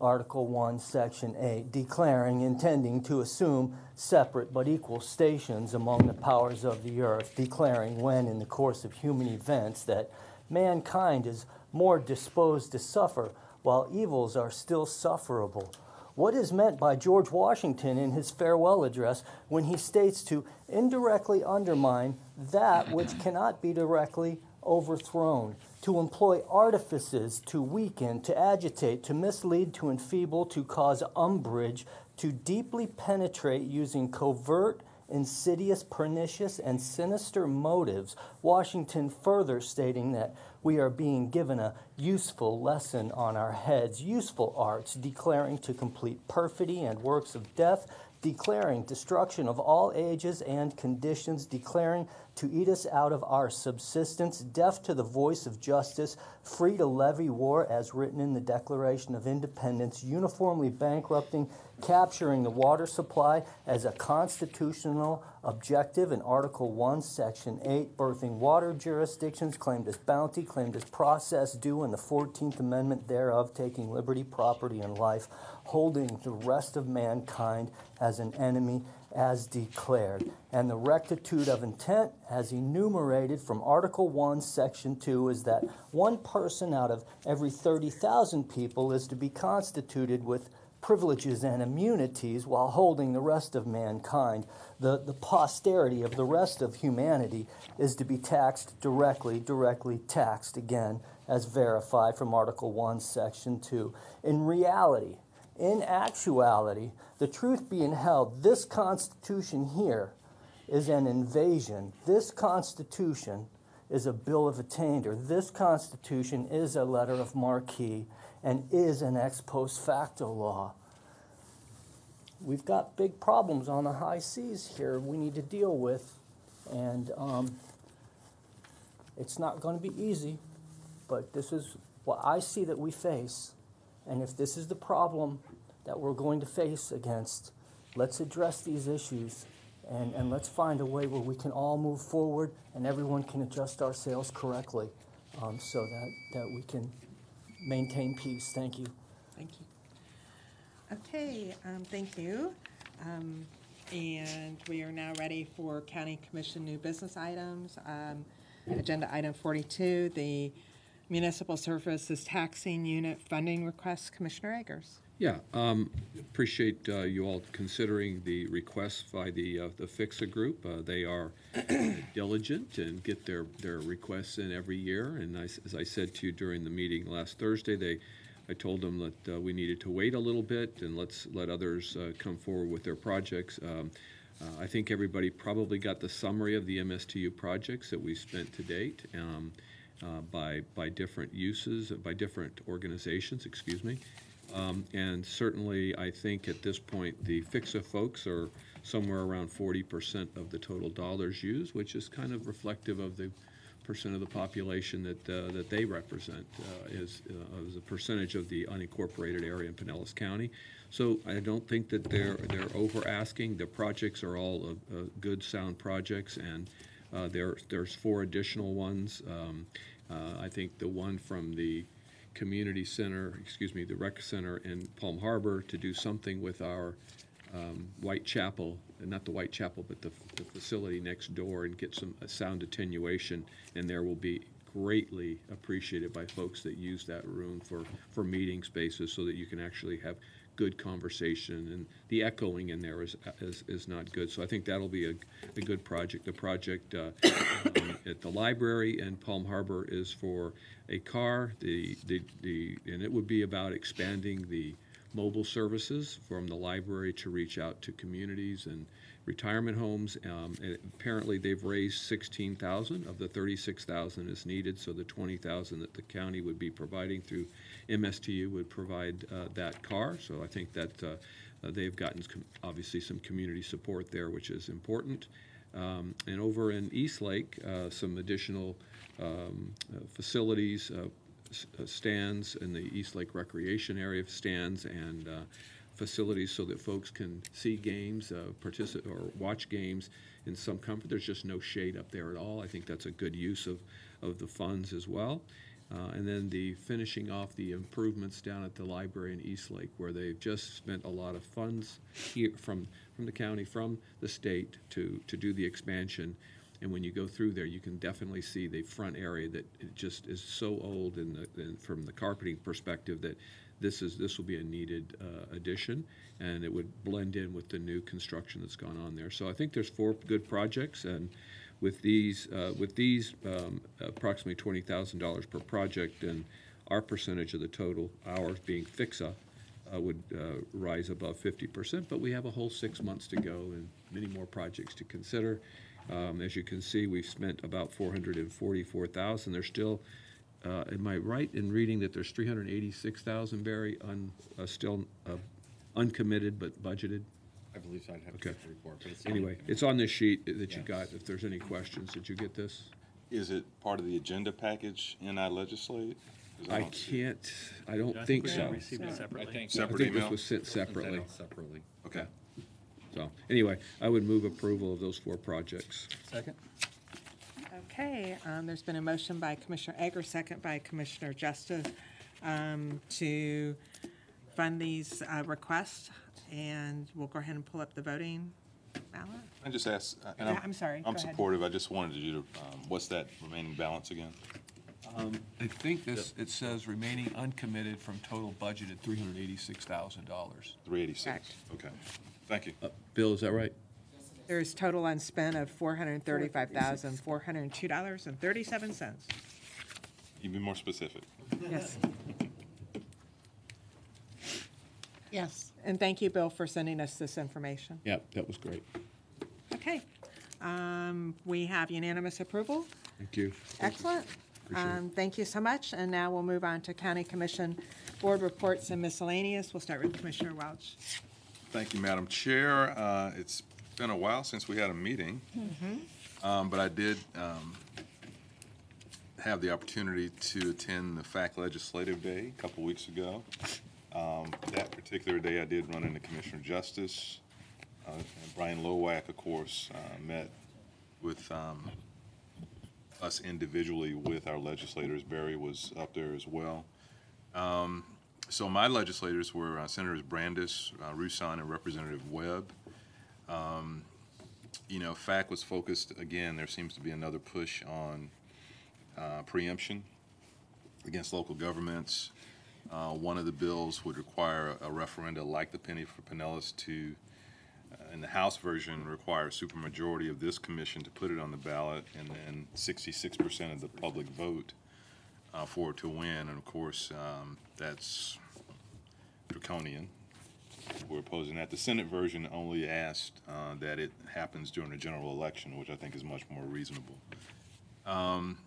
Article 1, Section 8, declaring, intending to assume separate but equal stations among the powers of the earth, declaring when, in the course of human events, that mankind is more disposed to suffer while evils are still sufferable. What is meant by George Washington in his farewell address when he states to indirectly undermine that which cannot be directly overthrown, to employ artifices to weaken, to agitate, to mislead, to enfeeble, to cause umbrage, to deeply penetrate using covert, insidious, pernicious, and sinister motives. Washington further stating that we are being given a useful lesson on our heads, useful arts, declaring to complete perfidy and works of death, declaring destruction of all ages and conditions, declaring to eat us out of our subsistence, deaf to the voice of justice, free to levy war as written in the Declaration of Independence, uniformly bankrupting, capturing the water supply as a constitutional objective in Article 1, Section 8, birthing water jurisdictions claimed as bounty, claimed as process due in the 14th Amendment thereof, taking liberty, property, and life, holding the rest of mankind as an enemy as declared, and the rectitude of intent, as enumerated from Article 1, Section 2, is that one person out of every 30,000 people is to be constituted with privileges and immunities while holding the rest of mankind. The, the posterity of the rest of humanity is to be taxed directly, directly taxed again, as verified from Article 1, Section 2. In reality, in actuality, the truth being held, this Constitution here is an invasion. This Constitution is a bill of attainder. This Constitution is a letter of marque and is an ex post facto law. We've got big problems on the high seas here we need to deal with, and um, it's not going to be easy, but this is what I see that we face. And if this is the problem that we're going to face against, let's address these issues and, and let's find a way where we can all move forward and everyone can adjust our sails correctly um, so that, that we can maintain peace. Thank you. Thank you. Okay, um, thank you. Um, and we are now ready for County Commission new business items. Um, agenda item 42, the Municipal Services Taxing Unit Funding Request. Commissioner Eggers. Yeah, um, appreciate uh, you all considering the request by the, uh, the FIXA group. Uh, They are diligent and get their, their requests in every year. And I as I said to you during the meeting last Thursday, they, I told them that uh, we needed to wait a little bit and let's let others uh, come forward with their projects. Um, uh, I think everybody probably got the summary of the MSTU projects that we spent to date um, uh, by, by different uses, by different organizations, excuse me. Um, And certainly, I think at this point, the FIXA folks are somewhere around forty percent of the total dollars used, which is kind of reflective of the percent of the population that, uh, that they represent uh, is, uh, as a percentage of the unincorporated area in Pinellas County. So I don't think that they're, they're over asking. The projects are all uh, uh, good, sound projects, and uh, there, there's four additional ones. Um, uh, I think the one from the community center, excuse me, the rec center in Palm Harbor to do something with our um, Whitechapel, not the Whitechapel, but the, the facility next door and get some sound attenuation, and there will be greatly appreciated by folks that use that room for, for meeting spaces so that you can actually have good conversation, and the echoing in there is, is, is not good. So I think that'll be a, a good project. The project uh, um, at the library in Palm Harbor is for a car, the, the, the, and it would be about expanding the mobile services from the library to reach out to communities and retirement homes. Um, and apparently, they've raised sixteen thousand of the thirty-six thousand is needed, so the twenty thousand that the county would be providing through MSTU would provide uh, that car. So I think that uh, uh, they've gotten obviously some community support there, which is important. Um, and over in East Lake, uh, some additional um, uh, facilities, uh, stands in the East Lake Recreation Area, stands and facilities so that folks can see games, participate, or watch games in some comfort. There's just no shade up there at all. I think that's a good use of, of the funds as well. Uh, And then the finishing off the improvements down at the library in Eastlake, where they've just spent a lot of funds here from, from the county, from the state to, to do the expansion. And when you go through there, you can definitely see the front area that it just is so old in, from the carpeting perspective that this is, this will be a needed uh, addition, and it would blend in with the new construction that's gone on there. So I think there's four good projects, and with these, uh, with these um, approximately twenty thousand dollars per project, and our percentage of the total, ours being FIXA, uh, would uh, rise above fifty percent, but we have a whole six months to go and many more projects to consider. Um, As you can see, we've spent about four hundred and forty-four thousand. There's still, uh, am I right in reading that there's three hundred and eighty-six thousand, Barry, un, uh, still uh, uncommitted but budgeted? I believe so, I'd have to Okay. check the report, but it's. Anyway, it's on this sheet that you got, if there's any questions. Did you get this? Is it part of the agenda package in our legislate? 'Cause I don't see it. can't, I don't I think think so. received it separately. I think. I Separate think this email? was sent separately. Separately. Okay. So, anyway, I would move approval of those four projects. Second? Okay, um, there's been a motion by Commissioner Egger, second by Commissioner Justice, um, to fund these, uh, requests. And we'll go ahead and pull up the voting ballot. I just asked, uh, and Yeah, I'm. I'm sorry, I'm go ahead. supportive. I just wanted you to, um, what's that remaining balance again? I think this, it says remaining uncommitted from total budgeted three hundred eighty-six thousand dollars. Three eighty-six? Correct. Okay. Thank you. Bill, is that right? There's total unspent of four hundred and thirty-five thousand, four hundred and two dollars and thirty-seven cents. You be more specific. Yes. Yes. And thank you, Bill, for sending us this information. Yep, that was great. Okay. Um, we have unanimous approval. Thank you. Excellent. Appreciate it. Um, Thank you so much. And now we'll move on to County Commission Board Reports and Miscellaneous. We'll start with Commissioner Welch. Thank you, Madam Chair. Uh, It's been a while since we had a meeting, um, but I did um, have the opportunity to attend the FAC Legislative Day a couple weeks ago. Um, That particular day, I did run into Commissioner Justice. uh, and Brian Lowack, of course, uh, met with um, us individually with our legislators. Barry was up there as well. Um, So my legislators were uh, Senators Brandes, uh, Rouson, and Representative Webb. Um, You know, FAC was focused, again, there seems to be another push on uh, preemption against local governments. Uh, One of the bills would require a referenda like the penny for Pinellas to, uh, in the House version, require a supermajority of this commission to put it on the ballot, and then sixty-six percent of the public vote uh, for it to win. And of course, um, that's draconian. We're opposing that. The Senate version only asked uh, that it happens during a general election, which I think is much more reasonable. Um,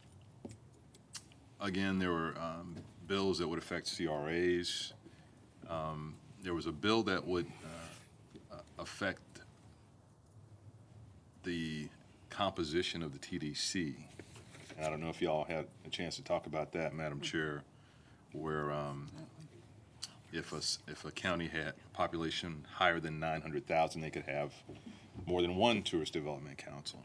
Again, there were um, bills that would affect CRAs. Um, There was a bill that would uh, uh, affect the composition of the TDC. And I don't know if y'all had a chance to talk about that, Madam Chair, where um, if a, if a county had a population higher than nine hundred thousand, they could have more than one tourist development council.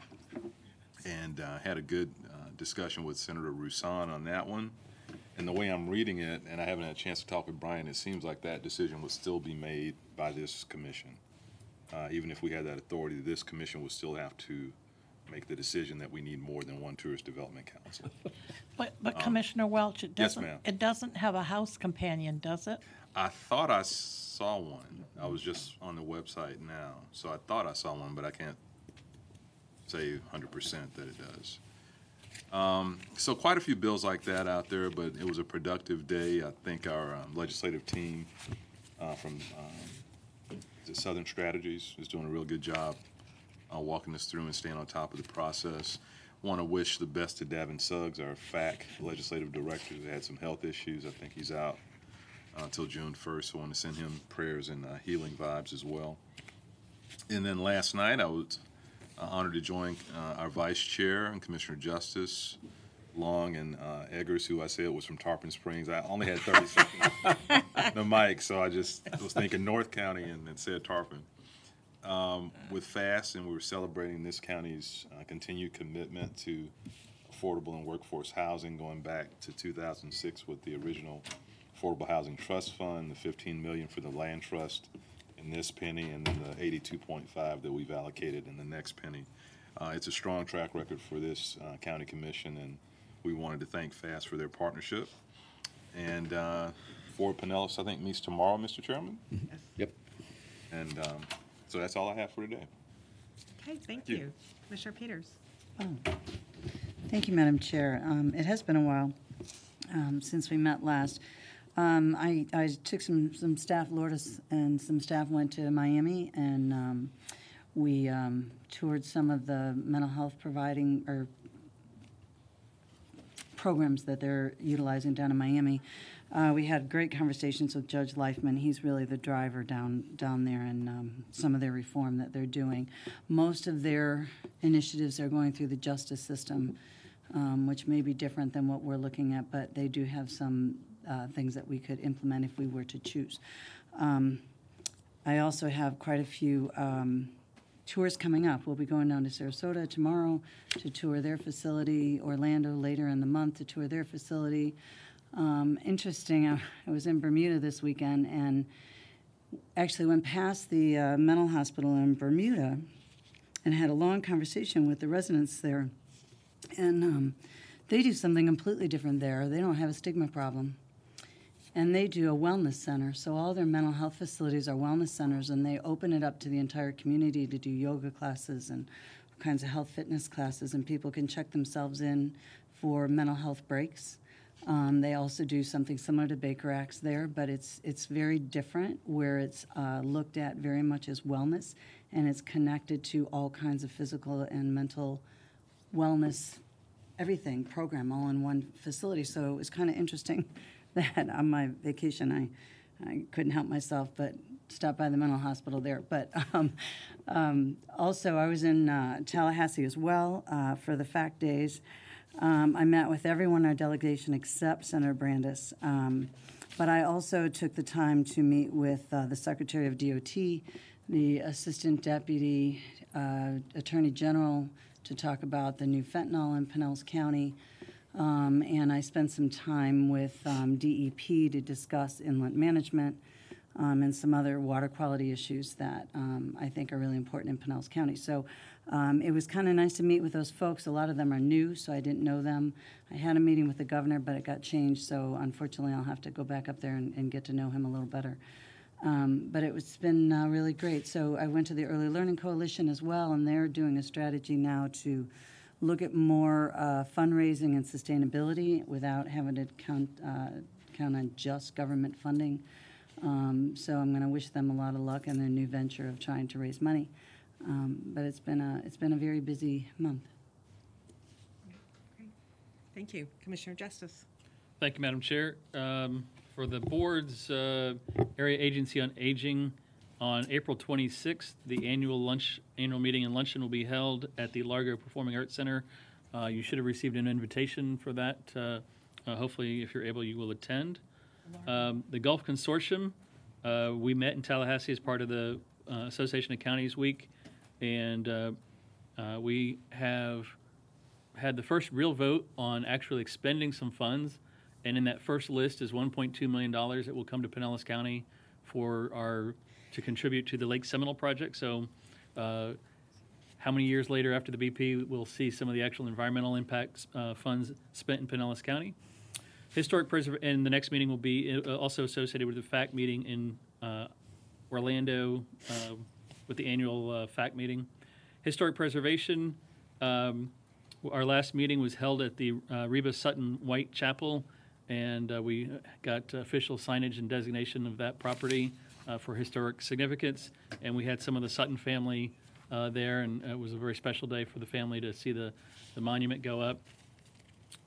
And uh, had a good uh, discussion with Senator Rouson on that one. And the way I'm reading it, and I haven't had a chance to talk with Brian, it seems like that decision would still be made by this commission. Uh, Even if we had that authority, this commission would still have to make the decision that we need more than one tourist development council. But, but Um, Commissioner Welch, it yes, doesn't, ma'am. it doesn't have a house companion, does it? I thought I saw one. I was just on the website now, so I thought I saw one, but I can't say hundred percent that it does. Um, so quite a few bills like that out there, but it was a productive day. I think our um, legislative team uh, from um, the Southern Strategies is doing a real good job uh, walking us through and staying on top of the process. Want to wish the best to Davin Suggs, our FAC legislative director, who had some health issues. I think he's out uh, until June 1st. So I want to send him prayers and uh, healing vibes as well. And then last night, I was uh, honored to join uh, our vice chair and Commissioner Justice Long and uh, Eggers, who I said was from Tarpon Springs. I only had 30 seconds on the mic, so I just was thinking North County and then said Tarpon. Um, with FAST, and we were celebrating this county's uh, continued commitment to affordable and workforce housing going back to 2006 with the original Affordable Housing Trust Fund, the 15 million for the land trust in this penny, and then the 82.5 that we've allocated in the next penny. Uh, it's a strong track record for this uh, county commission, and we wanted to thank FAST for their partnership. And uh, Forward Pinellas, I think, meets tomorrow, Mr. Chairman. Yep. And um, so that's all I have for today. Okay, thank you. you. Commissioner Peters. Thank you, Madam Chair. Um, It has been a while um, since we met last. Um, I I took some some staff, Lourdes and some staff went to Miami, and um, we um, toured some of the mental health providing, or programs that they're utilizing down in Miami. Uh, we had great conversations with Judge Leifman. He's really the driver down down there and um, some of their reform that they're doing. Most of their initiatives are going through the justice system, um, which may be different than what we're looking at, but they do have some uh, things that we could implement if we were to choose. Um, I also have quite a few um, tours coming up. We'll be going down to Sarasota tomorrow to tour their facility, Orlando later in the month to tour their facility. Um, interesting, I, was in Bermuda this weekend and actually went past the uh, mental hospital in Bermuda and had a long conversation with the residents there. And um, they do something completely different there. They don't have a stigma problem and they do a wellness center. So all their mental health facilities are wellness centers, and they open it up to the entire community to do yoga classes and kinds of health fitness classes, and people can check themselves in for mental health breaks. Um, they also do something similar to Baker Acts there, but it's it's very different, where it's uh, looked at very much as wellness, and it's connected to all kinds of physical and mental wellness everything program all in one facility. So it was kind of interesting that on my vacation I, I couldn't help myself but stop by the mental hospital there. But um, um, also I was in uh, Tallahassee as well uh, for the FACT days. Um, I met with everyone in our delegation except Senator Brandes. Um, but I also took the time to meet with uh, the Secretary of DOT, the Assistant Deputy uh, Attorney General, to talk about the new fentanyl in Pinellas County. Um, and I spent some time with um, DEP to discuss inlet management um, and some other water quality issues that um, I think are really important in Pinellas County. So um, it was kind of nice to meet with those folks. A lot of them are new, so I didn't know them. I had a meeting with the governor, but it got changed, so unfortunately I'll have to go back up there and, and get to know him a little better. Um, but it was been uh, really great. So I went to the Early Learning Coalition as well, and they're doing a strategy now to look at more uh, fundraising and sustainability without having to count uh, count on just government funding. Um, so I'm going to wish them a lot of luck in their new venture of trying to raise money. Um, but it's been a it's been a very busy month. Thank you. Commissioner Justice. Thank you, Madam Chair. Um, For the board's uh, Area Agency on Aging, on April 26th, the annual lunch, annual meeting and luncheon will be held at the Largo Performing Arts Center. Uh, You should have received an invitation for that. Uh, uh, Hopefully, if you're able, you will attend. Um, The Gulf Consortium, uh, we met in Tallahassee as part of the uh, Association of Counties Week, and uh, we have had the first real vote on actually expending some funds. And in that first list is $1.2 million that will come to Pinellas County for our, to contribute to the Lake Seminole project. So uh, how many years later after the BP we'll see some of the actual environmental impacts uh, funds spent in Pinellas County? Historic preserv, and the next meeting will be uh, also associated with the FAC meeting in uh, Orlando uh, with the annual uh, FAC meeting. Historic preservation, um, our last meeting was held at the Reba Sutton White Chapel, and we got official signage and designation of that property uh, for historic significance. And we had some of the Sutton family uh, there, and it was a very special day for the family to see the, the monument go up.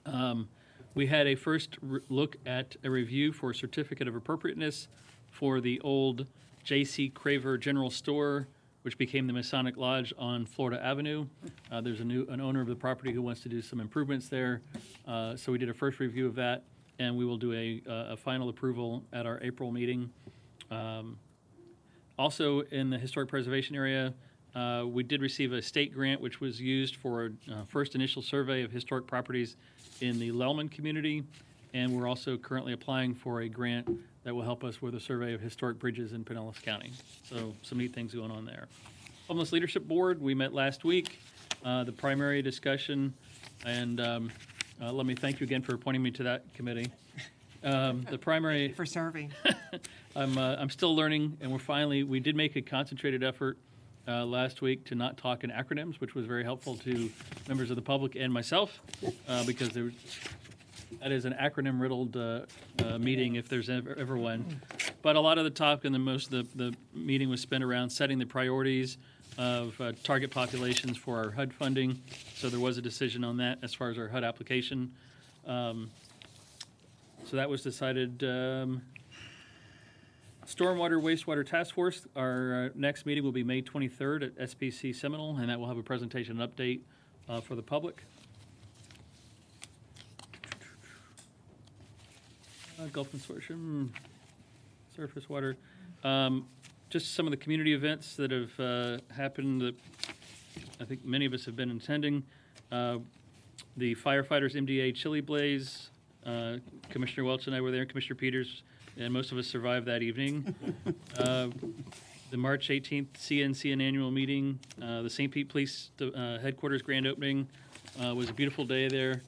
Um, we had a first look at a review for a certificate of appropriateness for the old J.C. Craver General Store which became the Masonic Lodge on Florida Avenue. Uh, There's a new, an owner of the property who wants to do some improvements there. Uh, So we did a first review of that, and we will do a, a final approval at our April meeting. Um, Also, in the historic preservation area, uh, we did receive a state grant, which was used for a uh, first initial survey of historic properties in the Lealman community. And we're also currently applying for a grant that will help us with a survey of historic bridges in Pinellas County. So some neat things going on there. Homeless Leadership Board, we met last week. Uh, The primary discussion, and um, uh, let me thank you again for appointing me to that committee. Um, The primary. For serving. I'm, uh, I'm still learning, and we're finally, we did make a concentrated effort uh, last week to not talk in acronyms, which was very helpful to members of the public and myself, uh, because there, that is an acronym riddled uh, uh, meeting if there's ever, ever one. But a lot of the talk and the most of the, the meeting was spent around setting the priorities of uh, target populations for our HUD funding. So there was a decision on that as far as our HUD application. Um, so that was decided. Um, Stormwater Wastewater Task Force, our uh, next meeting will be May 23rd at SPC Seminole, and that will have a presentation and update uh, for the public. Uh, Gulf Consortium, surface water. Um, Just some of the community events that have uh, happened that I think many of us have been attending. Uh, The firefighters MDA Chili Blaze, uh, Commissioner Welch and I were there, Commissioner Peters, and most of us survived that evening. Uh, The March 18th CNCN annual meeting, uh, the St. Pete Police uh, Headquarters grand opening uh, was a beautiful day there.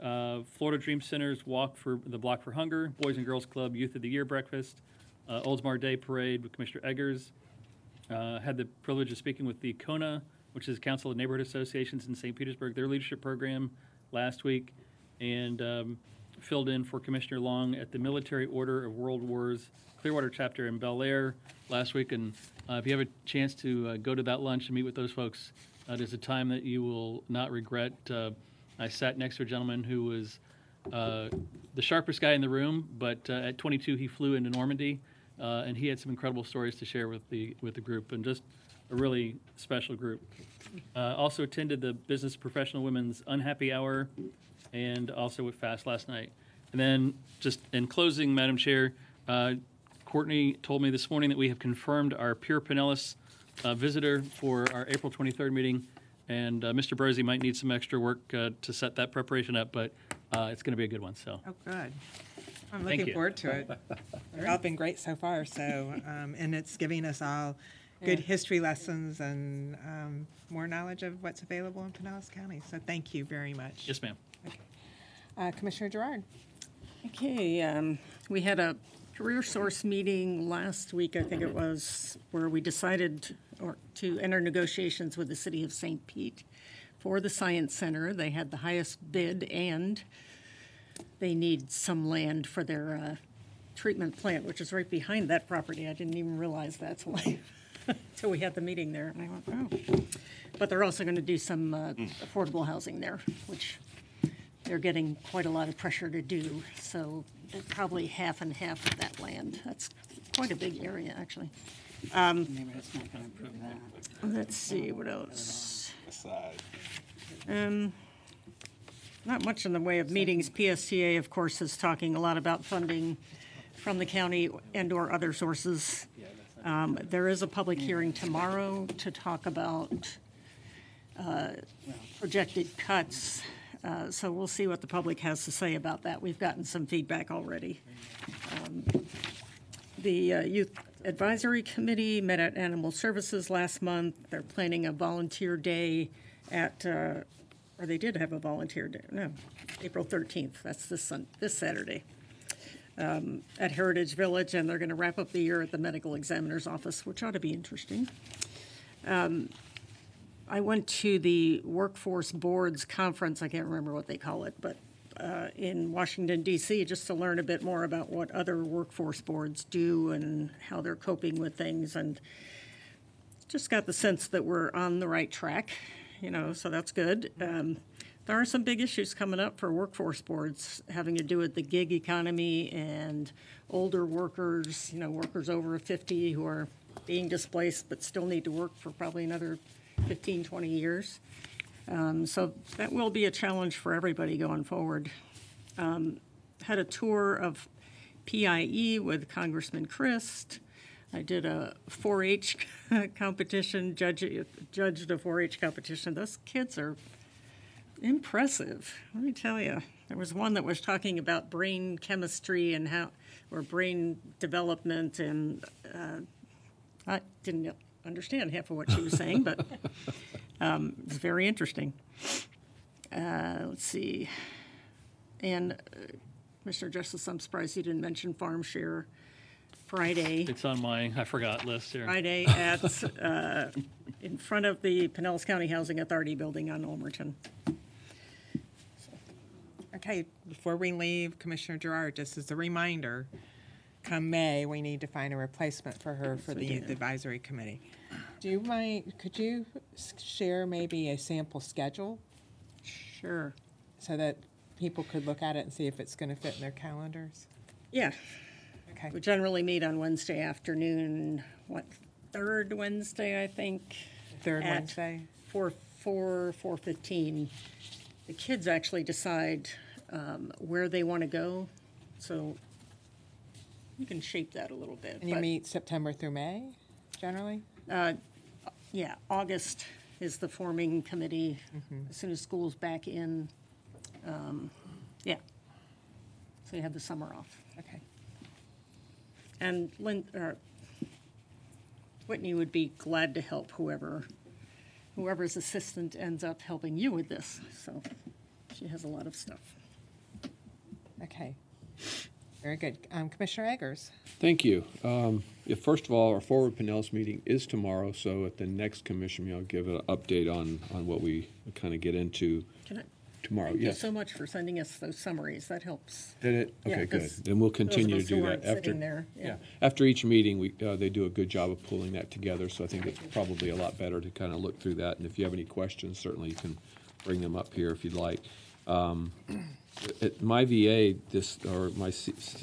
Uh, Florida Dream Center's Walk for the Block for Hunger, Boys and Girls Club Youth of the Year breakfast, uh, Oldsmar Day Parade with Commissioner Eggers. Uh, had the privilege of speaking with the CONA, which is Council of Neighborhood Associations in St. Petersburg, their leadership program last week, and um, filled in for Commissioner Long at the Military Order of World Wars Clearwater chapter in Belleair last week. And uh, if you have a chance to uh, go to that lunch and meet with those folks, uh, it is a time that you will not regret. Uh, I sat next to a gentleman who was uh, the sharpest guy in the room, but uh, at 22 he flew into Normandy, uh, and he had some incredible stories to share with the with the group, and just a really special group. Uh, also attended the Business Professional Women's Unhappy Hour, and also with Fast last night. And then, just in closing, Madam Chair, uh, Courtney told me this morning that we have confirmed our Pure Pinellas uh, visitor for our April 23rd meeting. And uh, Mr. Brosey might need some extra work uh, to set that preparation up, but uh, it's going to be a good one, so. Oh, good. I'm Thank looking you. forward to it. They've all been great so far, so, um, and it's giving us all good Yeah. history lessons and um, more knowledge of what's available in Pinellas County. So thank you very much. Yes, ma'am. Uh, Commissioner Gerard? Okay, um, we had a career source meeting last week, I think it was, where we decided or to enter negotiations with the city of St. Pete for the Science Center. They had the highest bid and they need some land for their uh, treatment plant, which is right behind that property. I didn't even realize that till I- till we had the meeting there. And I went, oh. But they're also going to do some uh, affordable housing there, which they're getting quite a lot of pressure to do. So probably half and half of that land. That's quite a big area, actually. Um, Maybe it's not gonna improve that. Let's see, what else? Um, Not much in the way of meetings. PSTA, of course, is talking a lot about funding from the county and/or other sources. Um, There is a public hearing tomorrow to talk about uh, projected cuts. Uh, So we'll see what the public has to say about that. We've gotten some feedback already. Um, The uh, Youth Advisory Committee met at Animal Services last month. They're planning a volunteer day at, uh, or they did have a volunteer day, no, April 13th. That's this Sun, this Saturday um, at Heritage Village, and they're going to wrap up the year at the Medical Examiner's Office, which ought to be interesting. Um, I went to the Workforce Boards Conference, I can't remember what they call it, but uh, in Washington DC, just to learn a bit more about what other workforce boards do and how they're coping with things, and just got the sense that we're on the right track, you know, so that's good. Um, there are some big issues coming up for workforce boards having to do with the gig economy and older workers, you know, workers over 50 who are being displaced, but still need to work for probably another 15, 20 years. Um, So that will be a challenge for everybody going forward. Um, Had a tour of PIE with Congressman Crist. I did a 4-H competition, judge- judged a 4-H competition. Those kids are impressive, let me tell you. There was one that was talking about brain chemistry and how, or brain development, and uh, I didn't understand half of what she was saying, but um, it was very interesting. Uh, let's see. And uh, Commissioner Justice, I'm surprised you didn't mention farm share Friday. It's on my, I forgot list here. Friday at, uh, in front of the Pinellas County Housing Authority building on Ulmerton. Okay, before we leave, Commissioner Gerard, just as a reminder, come May, we need to find a replacement for her for the Youth Advisory Committee. Do you mind, could you share maybe a sample schedule? Sure. So that people could look at it and see if it's going to fit in their calendars? Yeah. Okay. We generally meet on Wednesday afternoon, what, third Wednesday, I think? Third at Wednesday? Four, four, four fifteen. The kids actually decide um, where they want to go, so you can shape that a little bit. And you but, meet September through May, generally? uh, Yeah, August is the forming committee, Mhm. as soon as school's back in. um, Yeah. So you have the summer off. Okay. And Lynn, or Whitney would be glad to help whoever, whoever's assistant ends up helping you with this. So she has a lot of stuff. Okay. Very good. Um, Commissioner Eggers? Thank you. Um, yeah, First of all, our Forward Pinellas meeting is tomorrow, so at the next commission meeting, I'll give an update on, on what we kind of get into Can I? tomorrow. Thank you so much for sending us those summaries. That helps. Did it? Yeah, Okay, good. 'cause Then we'll continue to do aren't that after. sitting there, yeah. After each meeting, we, uh, they do a good job of pulling that together, so I think it's probably a lot better to kind of look through that. And if you have any questions, certainly you can bring them up here if you'd like. Um, At my VA, this, or my,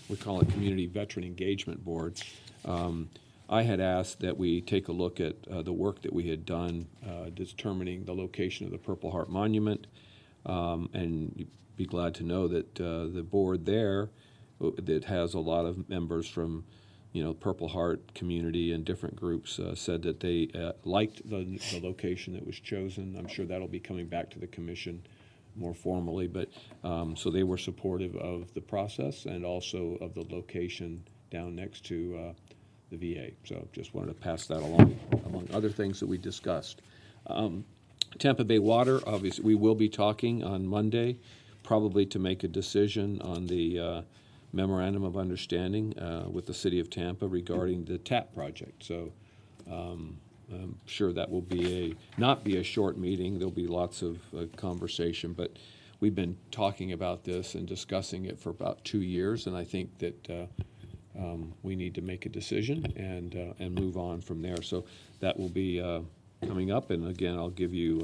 we call it Community Veteran Engagement Board, um, I had asked that we take a look at uh, the work that we had done uh, determining the location of the Purple Heart Monument. Um, And you'd be glad to know that uh, the board there, uh, that has a lot of members from, you know, Purple Heart community and different groups, uh, said that they uh, liked the, the location that was chosen. I'm sure that'll be coming back to the commission more formally, but, um, so they were supportive of the process and also of the location down next to uh, the VA. So just wanted to pass that along, among other things that we discussed. Um, Tampa Bay Water, obviously, we will be talking on Monday, probably to make a decision on the uh, memorandum of understanding uh, with the city of Tampa regarding the TAP project. So um, I'm sure that will be a, not be a short meeting. There'll be lots of uh, conversation, but we've been talking about this and discussing it for about two years, and I think that uh, um, we need to make a decision and, uh, and move on from there. So that will be uh, coming up, and again, I'll give you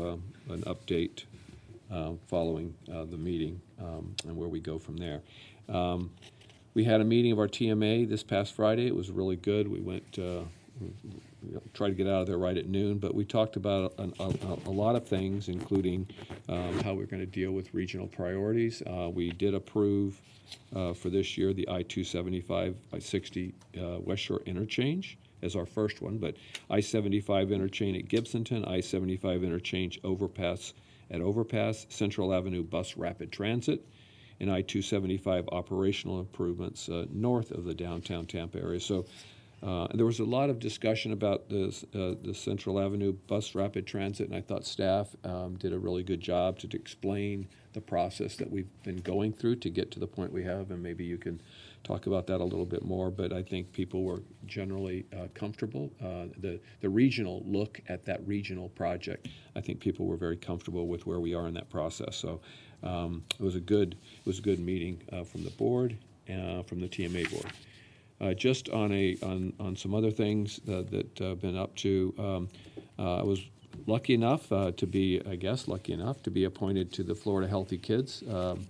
uh, an update uh, following uh, the meeting um, and where we go from there. Um, We had a meeting of our TMA this past Friday. It was really good. We went, uh, tried to get out of there right at noon, but we talked about a, a, lot of things, including um, how we're going to deal with regional priorities. Uh, We did approve uh, for this year the I-275, I-60 uh, West Shore interchange as our first one, but I-75 interchange at Gibsonton, I-75 interchange overpass at Overpass, Central Avenue Bus Rapid Transit, and I-275 operational improvements uh, north of the downtown Tampa area. So uh, there was a lot of discussion about the, uh, the Central Avenue Bus Rapid Transit, and I thought staff um, did a really good job to, to explain the process that we've been going through to get to the point we have, and maybe you can talk about that a little bit more. But I think people were generally uh, comfortable. Uh, the the regional look at that regional project, I think people were very comfortable with where we are in that process. So um, it was a good it was a good meeting uh, from the board, uh, from the TMA board. Uh, just on a on, on some other things that that uh, been up to, um, uh, I was lucky enough uh, to be, I guess, lucky enough to be appointed to the Florida Healthy Kids. Um,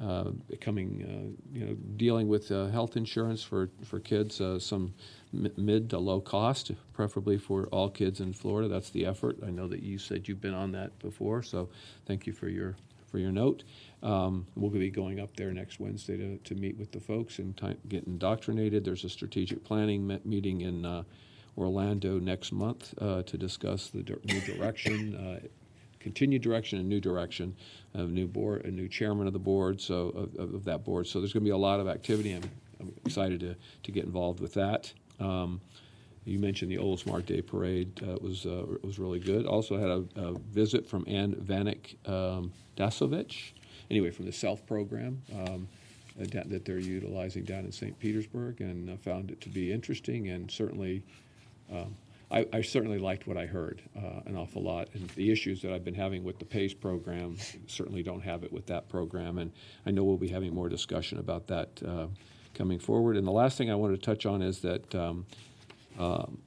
uh, becoming, uh, you know, dealing with uh, health insurance for, for kids, uh, some mi- mid to low cost, preferably for all kids in Florida. That's the effort. I know that you said you've been on that before, so thank you for your, for your note. Um, We'll be going up there next Wednesday to, to meet with the folks and get indoctrinated. There's a strategic planning me- meeting in uh, Orlando next month uh, to discuss the new direction, uh, continued direction and new direction of new board, a new chairman of the board, so, of- of, of that board. So there's going to be a lot of activity. I'm, I'm excited to, to get involved with that. Um, You mentioned the Old Smart Day Parade. Uh, was, uh, was really good. Also had a, a visit from Ann Vanek um, Dasovich, anyway, from the SELF program um, uh, that they're utilizing down in St. Petersburg, and uh, found it to be interesting and certainly um, I, I certainly liked what I heard uh, an awful lot. And the issues that I've been having with the PACE program certainly don't have it with that program. And I know we'll be having more discussion about that uh, coming forward. And the last thing I wanted to touch on is that um, um,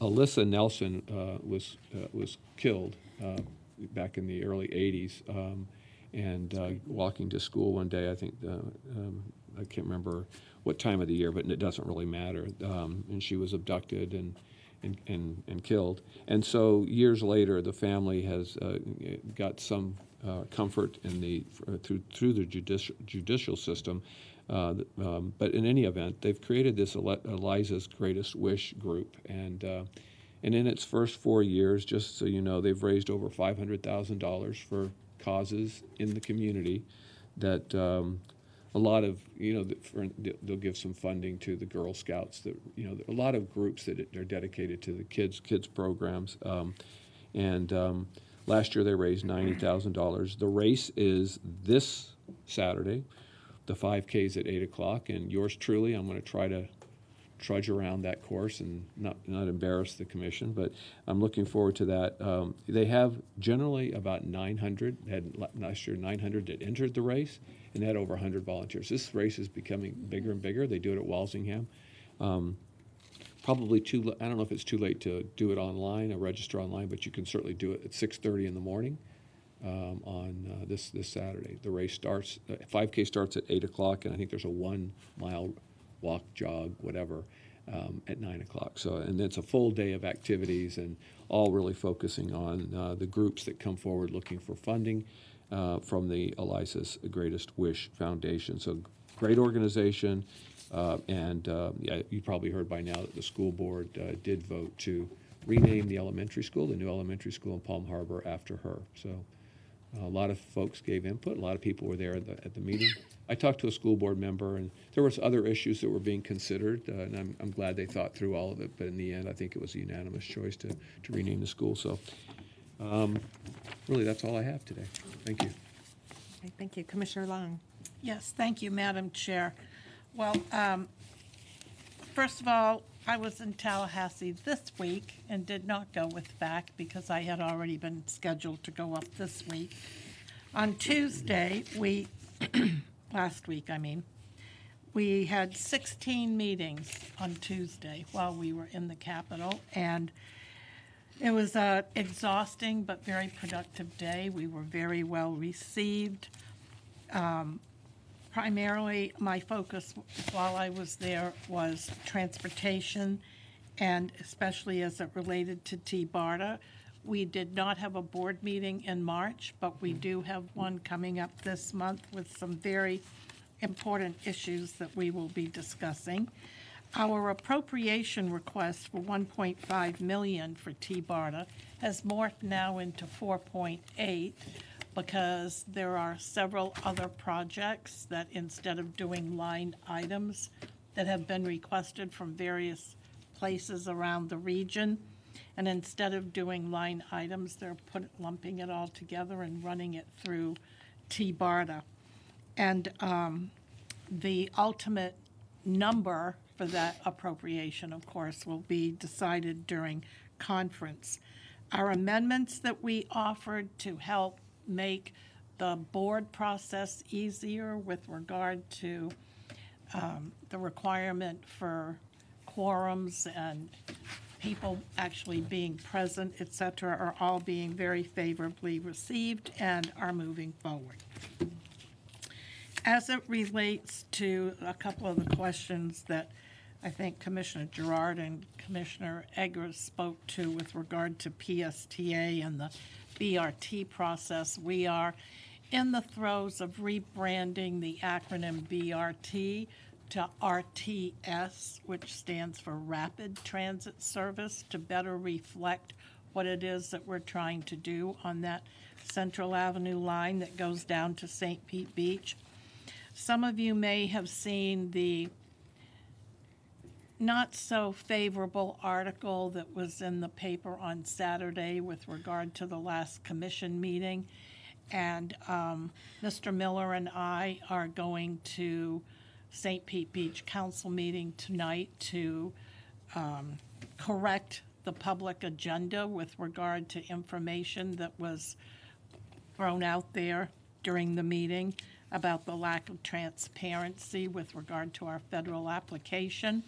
Elisa Nelson uh, was, uh, was killed uh, back in the early 80s. Um, and uh, walking to school one day, I think, uh, um, I can't remember what time of the year, but it doesn't really matter. Um, and she was abducted and, and, and, and killed. And so years later, the family has uh, got some uh, comfort in the uh, through through the judicial judicial system. Uh, um, but in any event, they've created this Eli- Elisa's Greatest Wish group, and uh, and in its first four years, just so you know, they've raised over five hundred thousand dollars for causes in the community that um, a lot of you know for, they'll give some funding to the Girl Scouts that you know a lot of groups that are dedicated to the kids kids programs. Um, and um, last year they raised ninety thousand dollars. The race is this Saturday the 5K is at 8 o'clock and yours truly I'm going to try to trudge around that course and not, not embarrass the commission, but I'm looking forward to that. Um, they have generally about 900, had last year 900 that entered the race, and they had over 100 volunteers. This race is becoming bigger and bigger. They do it at Walsingham. Um, probably too, I don't know if it's too late to do it online or register online, but you can certainly do it at 6.30 in the morning um, on uh, this, this Saturday. The race starts, uh, 5K starts at 8 o'clock, and I think there's a one-mile walk, jog, whatever, um, at 9 o'clock. So, and it's a full day of activities and all really focusing on uh, the groups that come forward looking for funding uh, from the Elisa's Greatest Wish Foundation. So, great organization. Uh, and uh, yeah, you probably heard by now that the school board uh, did vote to rename the elementary school, the new elementary school in Palm Harbor, after her. So, a lot of folks gave input. A lot of people were there at the, at the meeting. I talked to a school board member, and there was other issues that were being considered, uh, and I'm, I'm glad they thought through all of it. But in the end, I think it was a unanimous choice to, to rename the school. So, um, really, that's all I have today. Thank you. Okay, Thank you. Commissioner Long. Yes, thank you, Madam Chair. Well, um, first of all, I was in Tallahassee this week and did not go with back because I had already been scheduled to go up this week. On Tuesday, we, last week, I mean, we had 16 meetings on Tuesday while we were in the Capitol, and it was an exhausting but very productive day. We were very well received. Um, primarily, my focus while I was there was transportation, and especially as it related to T-BARTA. We did not have a board meeting in March, but we do have one coming up this month with some very important issues that we will be discussing. Our appropriation request for 1.5 million for T-BARTA has morphed now into 4.8 because there are several other projects that instead of doing line items that have been requested from various places around the region, and instead of doing line items, they're put, lumping it all together and running it through T-BARTA. And um, the ultimate number for that appropriation, of course, will be decided during conference. Our amendments that we offered to help make the board process easier with regard to um, the requirement for quorums and people actually being present, et cetera, are all being very favorably received and are moving forward. As it relates to a couple of the questions that I think Commissioner Gerard and Commissioner Eggers spoke to with regard to PSTA and the BRT process, we are in the throes of rebranding the acronym BRT to RTS, which stands for Rapid Transit Service, to better reflect what it is that we're trying to do on that Central Avenue line that goes down to St. Pete Beach. Some of you may have seen the not so favorable article that was in the paper on Saturday with regard to the last commission meeting. And um, Mr. Miller and I are going to St. Pete Beach Council meeting tonight to um, correct the public agenda with regard to information that was thrown out there during the meeting about the lack of transparency with regard to our federal application.